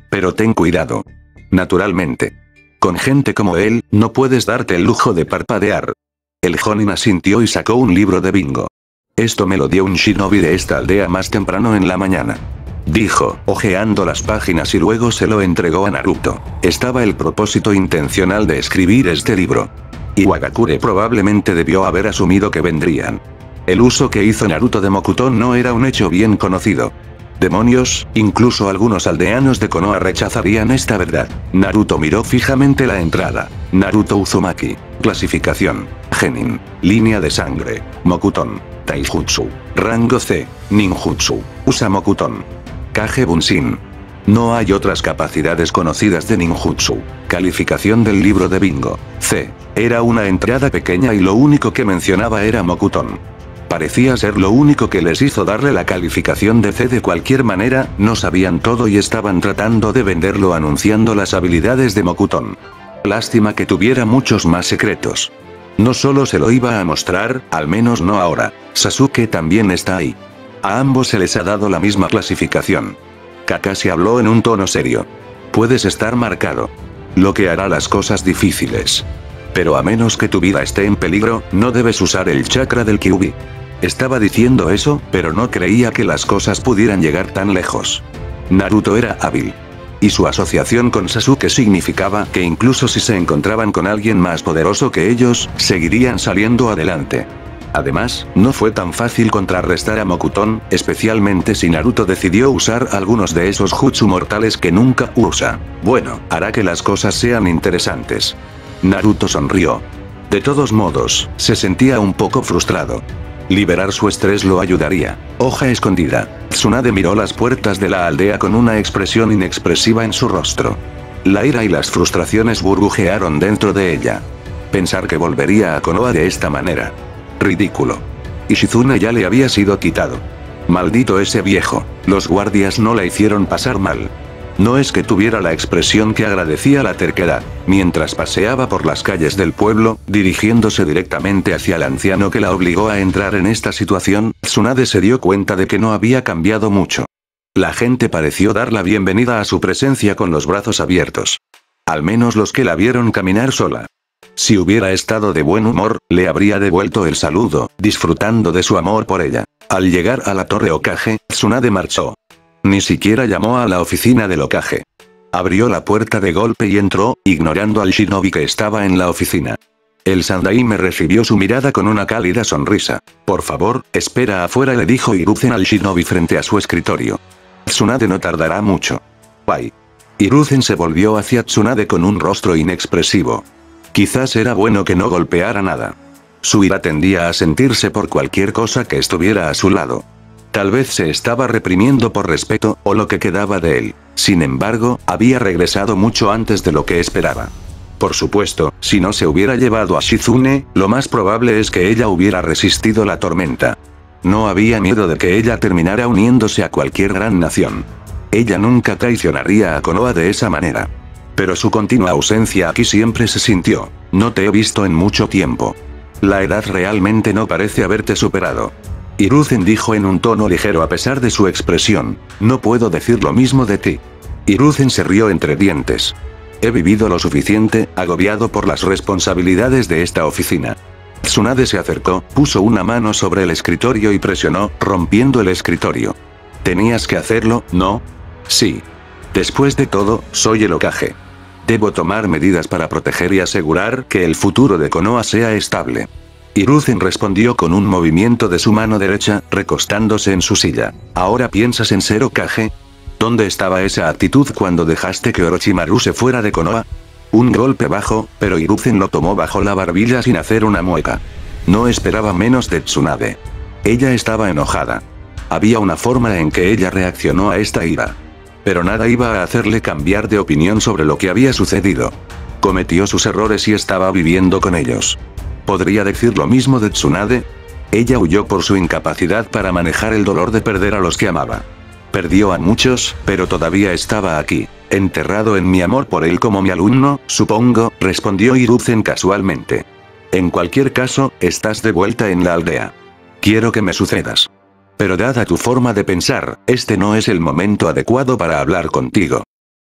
Pero ten cuidado. Naturalmente. Con gente como él, no puedes darte el lujo de parpadear. El Jonin asintió y sacó un libro de bingo. Esto me lo dio un shinobi de esta aldea más temprano en la mañana. Dijo, ojeando las páginas y luego se lo entregó a Naruto. Estaba el propósito intencional de escribir este libro. Iwagakure probablemente debió haber asumido que vendrían. El uso que hizo Naruto de Mokuton no era un hecho bien conocido. Demonios, incluso algunos aldeanos de Konoha rechazarían esta verdad. Naruto miró fijamente la entrada. Naruto Uzumaki. Clasificación. Genin. Línea de sangre. Mokuton. Taijutsu. Rango C. Ninjutsu. Usa Mokuton. Kage Bunshin. No hay otras capacidades conocidas de ninjutsu. Calificación del libro de bingo. C. Era una entrada pequeña y lo único que mencionaba era Mokuton. Parecía ser lo único que les hizo darle la calificación de C de cualquier manera, no sabían todo y estaban tratando de venderlo anunciando las habilidades de Mokuton. Lástima que tuviera muchos más secretos. No solo se lo iba a mostrar, al menos no ahora. Sasuke también está ahí. A ambos se les ha dado la misma clasificación. Kakashi habló en un tono serio. Puedes estar marcado. Lo que hará las cosas difíciles. Pero a menos que tu vida esté en peligro, no debes usar el chakra del Kyubi. Estaba diciendo eso, pero no creía que las cosas pudieran llegar tan lejos. Naruto era hábil. Y su asociación con Sasuke significaba que incluso si se encontraban con alguien más poderoso que ellos, seguirían saliendo adelante. Además, no fue tan fácil contrarrestar a Mokuton, especialmente si Naruto decidió usar algunos de esos jutsu mortales que nunca usa. Bueno, hará que las cosas sean interesantes. Naruto sonrió. De todos modos, se sentía un poco frustrado. Liberar su estrés lo ayudaría. Hoja escondida. Tsunade miró las puertas de la aldea con una expresión inexpresiva en su rostro. La ira y las frustraciones burbujearon dentro de ella. Pensar que volvería a Konoha de esta manera. Ridículo. Ishizune ya le había sido quitado. Maldito ese viejo, los guardias no la hicieron pasar mal. No es que tuviera la expresión que agradecía la terquedad. Mientras paseaba por las calles del pueblo, dirigiéndose directamente hacia el anciano que la obligó a entrar en esta situación, Tsunade se dio cuenta de que no había cambiado mucho. La gente pareció dar la bienvenida a su presencia con los brazos abiertos. Al menos los que la vieron caminar sola. Si hubiera estado de buen humor, le habría devuelto el saludo, disfrutando de su amor por ella. Al llegar a la torre Okage, Tsunade marchó. Ni siquiera llamó a la oficina del Okage. Abrió la puerta de golpe y entró, ignorando al shinobi que estaba en la oficina. El Sandaime recibió su mirada con una cálida sonrisa. Por favor, espera afuera le dijo Hiruzen al shinobi frente a su escritorio. Tsunade no tardará mucho. Bye. Hiruzen se volvió hacia Tsunade con un rostro inexpresivo. Quizás era bueno que no golpeara nada. Su ira tendía a sentirse por cualquier cosa que estuviera a su lado. Tal vez se estaba reprimiendo por respeto, o lo que quedaba de él. Sin embargo, había regresado mucho antes de lo que esperaba. Por supuesto, si no se hubiera llevado a Shizune, lo más probable es que ella hubiera resistido la tormenta. No había miedo de que ella terminara uniéndose a cualquier gran nación. Ella nunca traicionaría a Konoha de esa manera. Pero su continua ausencia aquí siempre se sintió. No te he visto en mucho tiempo. La edad realmente no parece haberte superado. Hiruzen dijo en un tono ligero a pesar de su expresión, no puedo decir lo mismo de ti. Hiruzen se rió entre dientes. He vivido lo suficiente, agobiado por las responsabilidades de esta oficina. Tsunade se acercó, puso una mano sobre el escritorio y presionó, rompiendo el escritorio. ¿Tenías que hacerlo, no? Sí. Después de todo, soy el Okage. Debo tomar medidas para proteger y asegurar que el futuro de Konoha sea estable. Hiruzen respondió con un movimiento de su mano derecha, recostándose en su silla. ¿Ahora piensas en ser Okage? ¿Dónde estaba esa actitud cuando dejaste que Orochimaru se fuera de Konoha? Un golpe bajo, pero Hiruzen lo tomó bajo la barbilla sin hacer una mueca. No esperaba menos de Tsunade. Ella estaba enojada. Había una forma en que ella reaccionó a esta ira. Pero nada iba a hacerle cambiar de opinión sobre lo que había sucedido. Cometió sus errores y estaba viviendo con ellos. ¿Podría decir lo mismo de Tsunade? Ella huyó por su incapacidad para manejar el dolor de perder a los que amaba. Perdió a muchos, pero todavía estaba aquí. Enterrado en mi amor por él como mi alumno, supongo, respondió Hiruzen casualmente. En cualquier caso, estás de vuelta en la aldea. Quiero que me sucedas. Pero dada tu forma de pensar, este no es el momento adecuado para hablar contigo.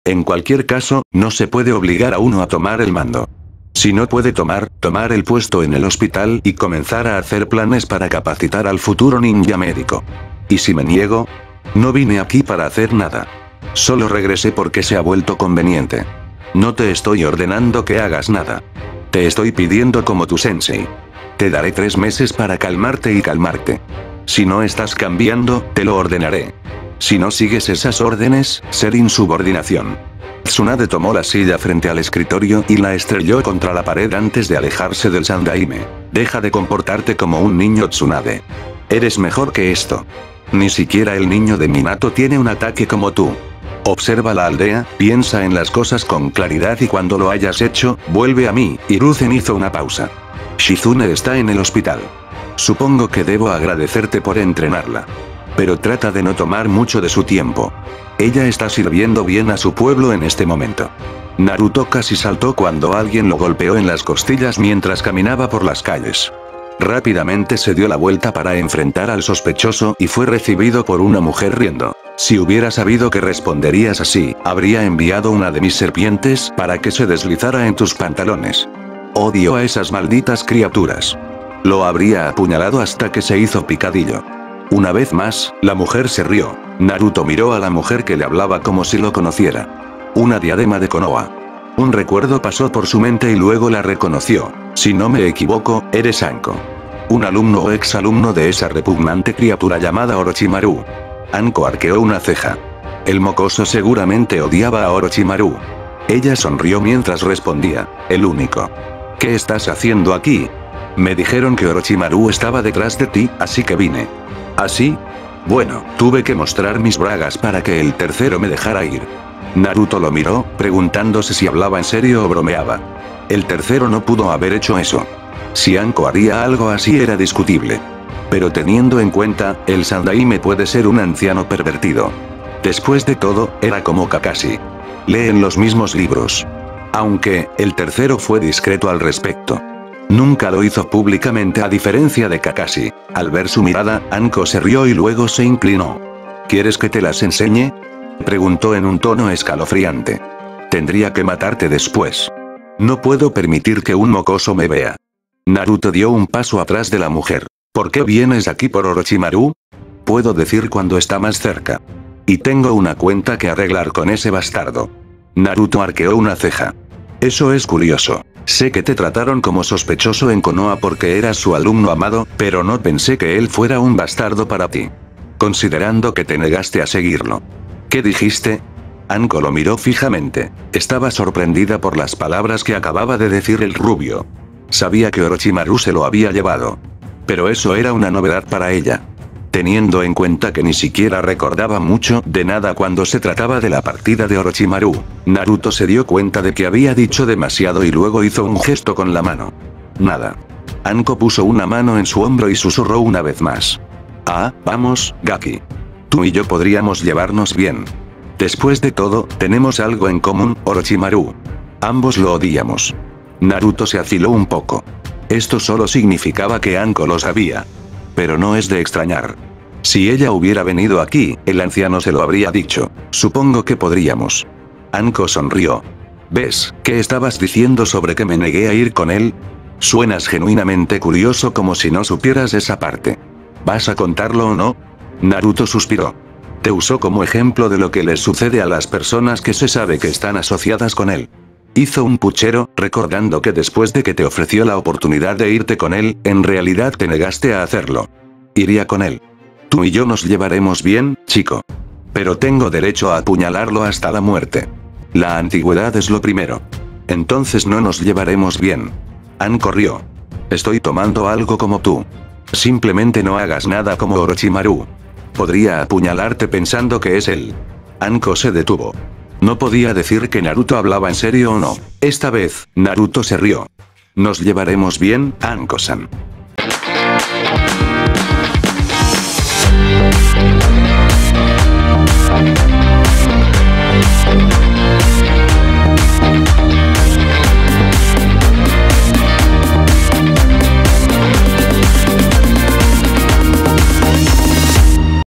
En cualquier caso, no se puede obligar a uno a tomar el mando. Si no puede tomar, tomar el puesto en el hospital y comenzar a hacer planes para capacitar al futuro ninja médico. ¿Y si me niego? No vine aquí para hacer nada. Solo regresé porque se ha vuelto conveniente. No te estoy ordenando que hagas nada. Te estoy pidiendo como tu sensei. Te daré tres meses para calmarte y calmarte. Si no estás cambiando, te lo ordenaré. Si no sigues esas órdenes, ser insubordinación. Tsunade tomó la silla frente al escritorio y la estrelló contra la pared antes de alejarse del Sandaime. Deja de comportarte como un niño Tsunade. Eres mejor que esto. Ni siquiera el niño de Minato tiene un ataque como tú. Observa la aldea, piensa en las cosas con claridad y cuando lo hayas hecho, vuelve a mí. Hiruzen hizo una pausa. Shizune está en el hospital. Supongo que debo agradecerte por entrenarla. Pero trata de no tomar mucho de su tiempo. Ella está sirviendo bien a su pueblo en este momento. Naruto casi saltó cuando alguien lo golpeó en las costillas mientras caminaba por las calles. Rápidamente se dio la vuelta para enfrentar al sospechoso y fue recibido por una mujer riendo. Si hubiera sabido que responderías así, habría enviado una de mis serpientes para que se deslizara en tus pantalones. Odio a esas malditas criaturas. Lo habría apuñalado hasta que se hizo picadillo. Una vez más, la mujer se rió. Naruto miró a la mujer que le hablaba como si lo conociera. Una diadema de Konoha. Un recuerdo pasó por su mente y luego la reconoció. Si no me equivoco, eres Anko. Un alumno o exalumno de esa repugnante criatura llamada Orochimaru. Anko arqueó una ceja. El mocoso seguramente odiaba a Orochimaru. Ella sonrió mientras respondía, el único. ¿Qué estás haciendo aquí? Me dijeron que Orochimaru estaba detrás de ti, así que vine. ¿Así? Bueno, tuve que mostrar mis bragas para que el tercero me dejara ir. Naruto lo miró, preguntándose si hablaba en serio o bromeaba. El tercero no pudo haber hecho eso. Si Anko haría algo así era discutible. Pero teniendo en cuenta, el Sandaime puede ser un anciano pervertido. Después de todo, era como Kakashi. Leen los mismos libros. Aunque, el tercero fue discreto al respecto. Nunca lo hizo públicamente a diferencia de Kakashi. Al ver su mirada, Anko se rió y luego se inclinó. ¿Quieres que te las enseñe? Preguntó en un tono escalofriante. Tendría que matarte después. No puedo permitir que un mocoso me vea. Naruto dio un paso atrás de la mujer. ¿Por qué vienes aquí por Orochimaru? Puedo decir cuando está más cerca. Y tengo una cuenta que arreglar con ese bastardo. Naruto arqueó una ceja. Eso es curioso. Sé que te trataron como sospechoso en Konoha porque eras su alumno amado, pero no pensé que él fuera un bastardo para ti. Considerando que te negaste a seguirlo. ¿Qué dijiste? Anko lo miró fijamente. Estaba sorprendida por las palabras que acababa de decir el rubio. Sabía que Orochimaru se lo había llevado. Pero eso era una novedad para ella. Teniendo en cuenta que ni siquiera recordaba mucho de nada cuando se trataba de la partida de Orochimaru, Naruto se dio cuenta de que había dicho demasiado y luego hizo un gesto con la mano. Nada. Anko puso una mano en su hombro y susurró una vez más. Ah, vamos, Gaki. Tú y yo podríamos llevarnos bien. Después de todo, tenemos algo en común, Orochimaru. Ambos lo odiamos. Naruto se afiló un poco. Esto solo significaba que Anko lo sabía. Pero no es de extrañar. Si ella hubiera venido aquí, el anciano se lo habría dicho. Supongo que podríamos. Anko sonrió. ¿Ves, qué estabas diciendo sobre que me negué a ir con él? Suenas genuinamente curioso como si no supieras esa parte. ¿Vas a contarlo o no? Naruto suspiró. Te usó como ejemplo de lo que les sucede a las personas que se sabe que están asociadas con él. Hizo un puchero, recordando que después de que te ofreció la oportunidad de irte con él, en realidad te negaste a hacerlo. Iría con él. Tú y yo nos llevaremos bien, chico. Pero tengo derecho a apuñalarlo hasta la muerte. La antigüedad es lo primero. Entonces no nos llevaremos bien. An corrió. Estoy tomando algo como tú. Simplemente no hagas nada como Orochimaru. Podría apuñalarte pensando que es él. Anko se detuvo. No podía decir que Naruto hablaba en serio o no. Esta vez, Naruto se rió. Nos llevaremos bien, Anko-san.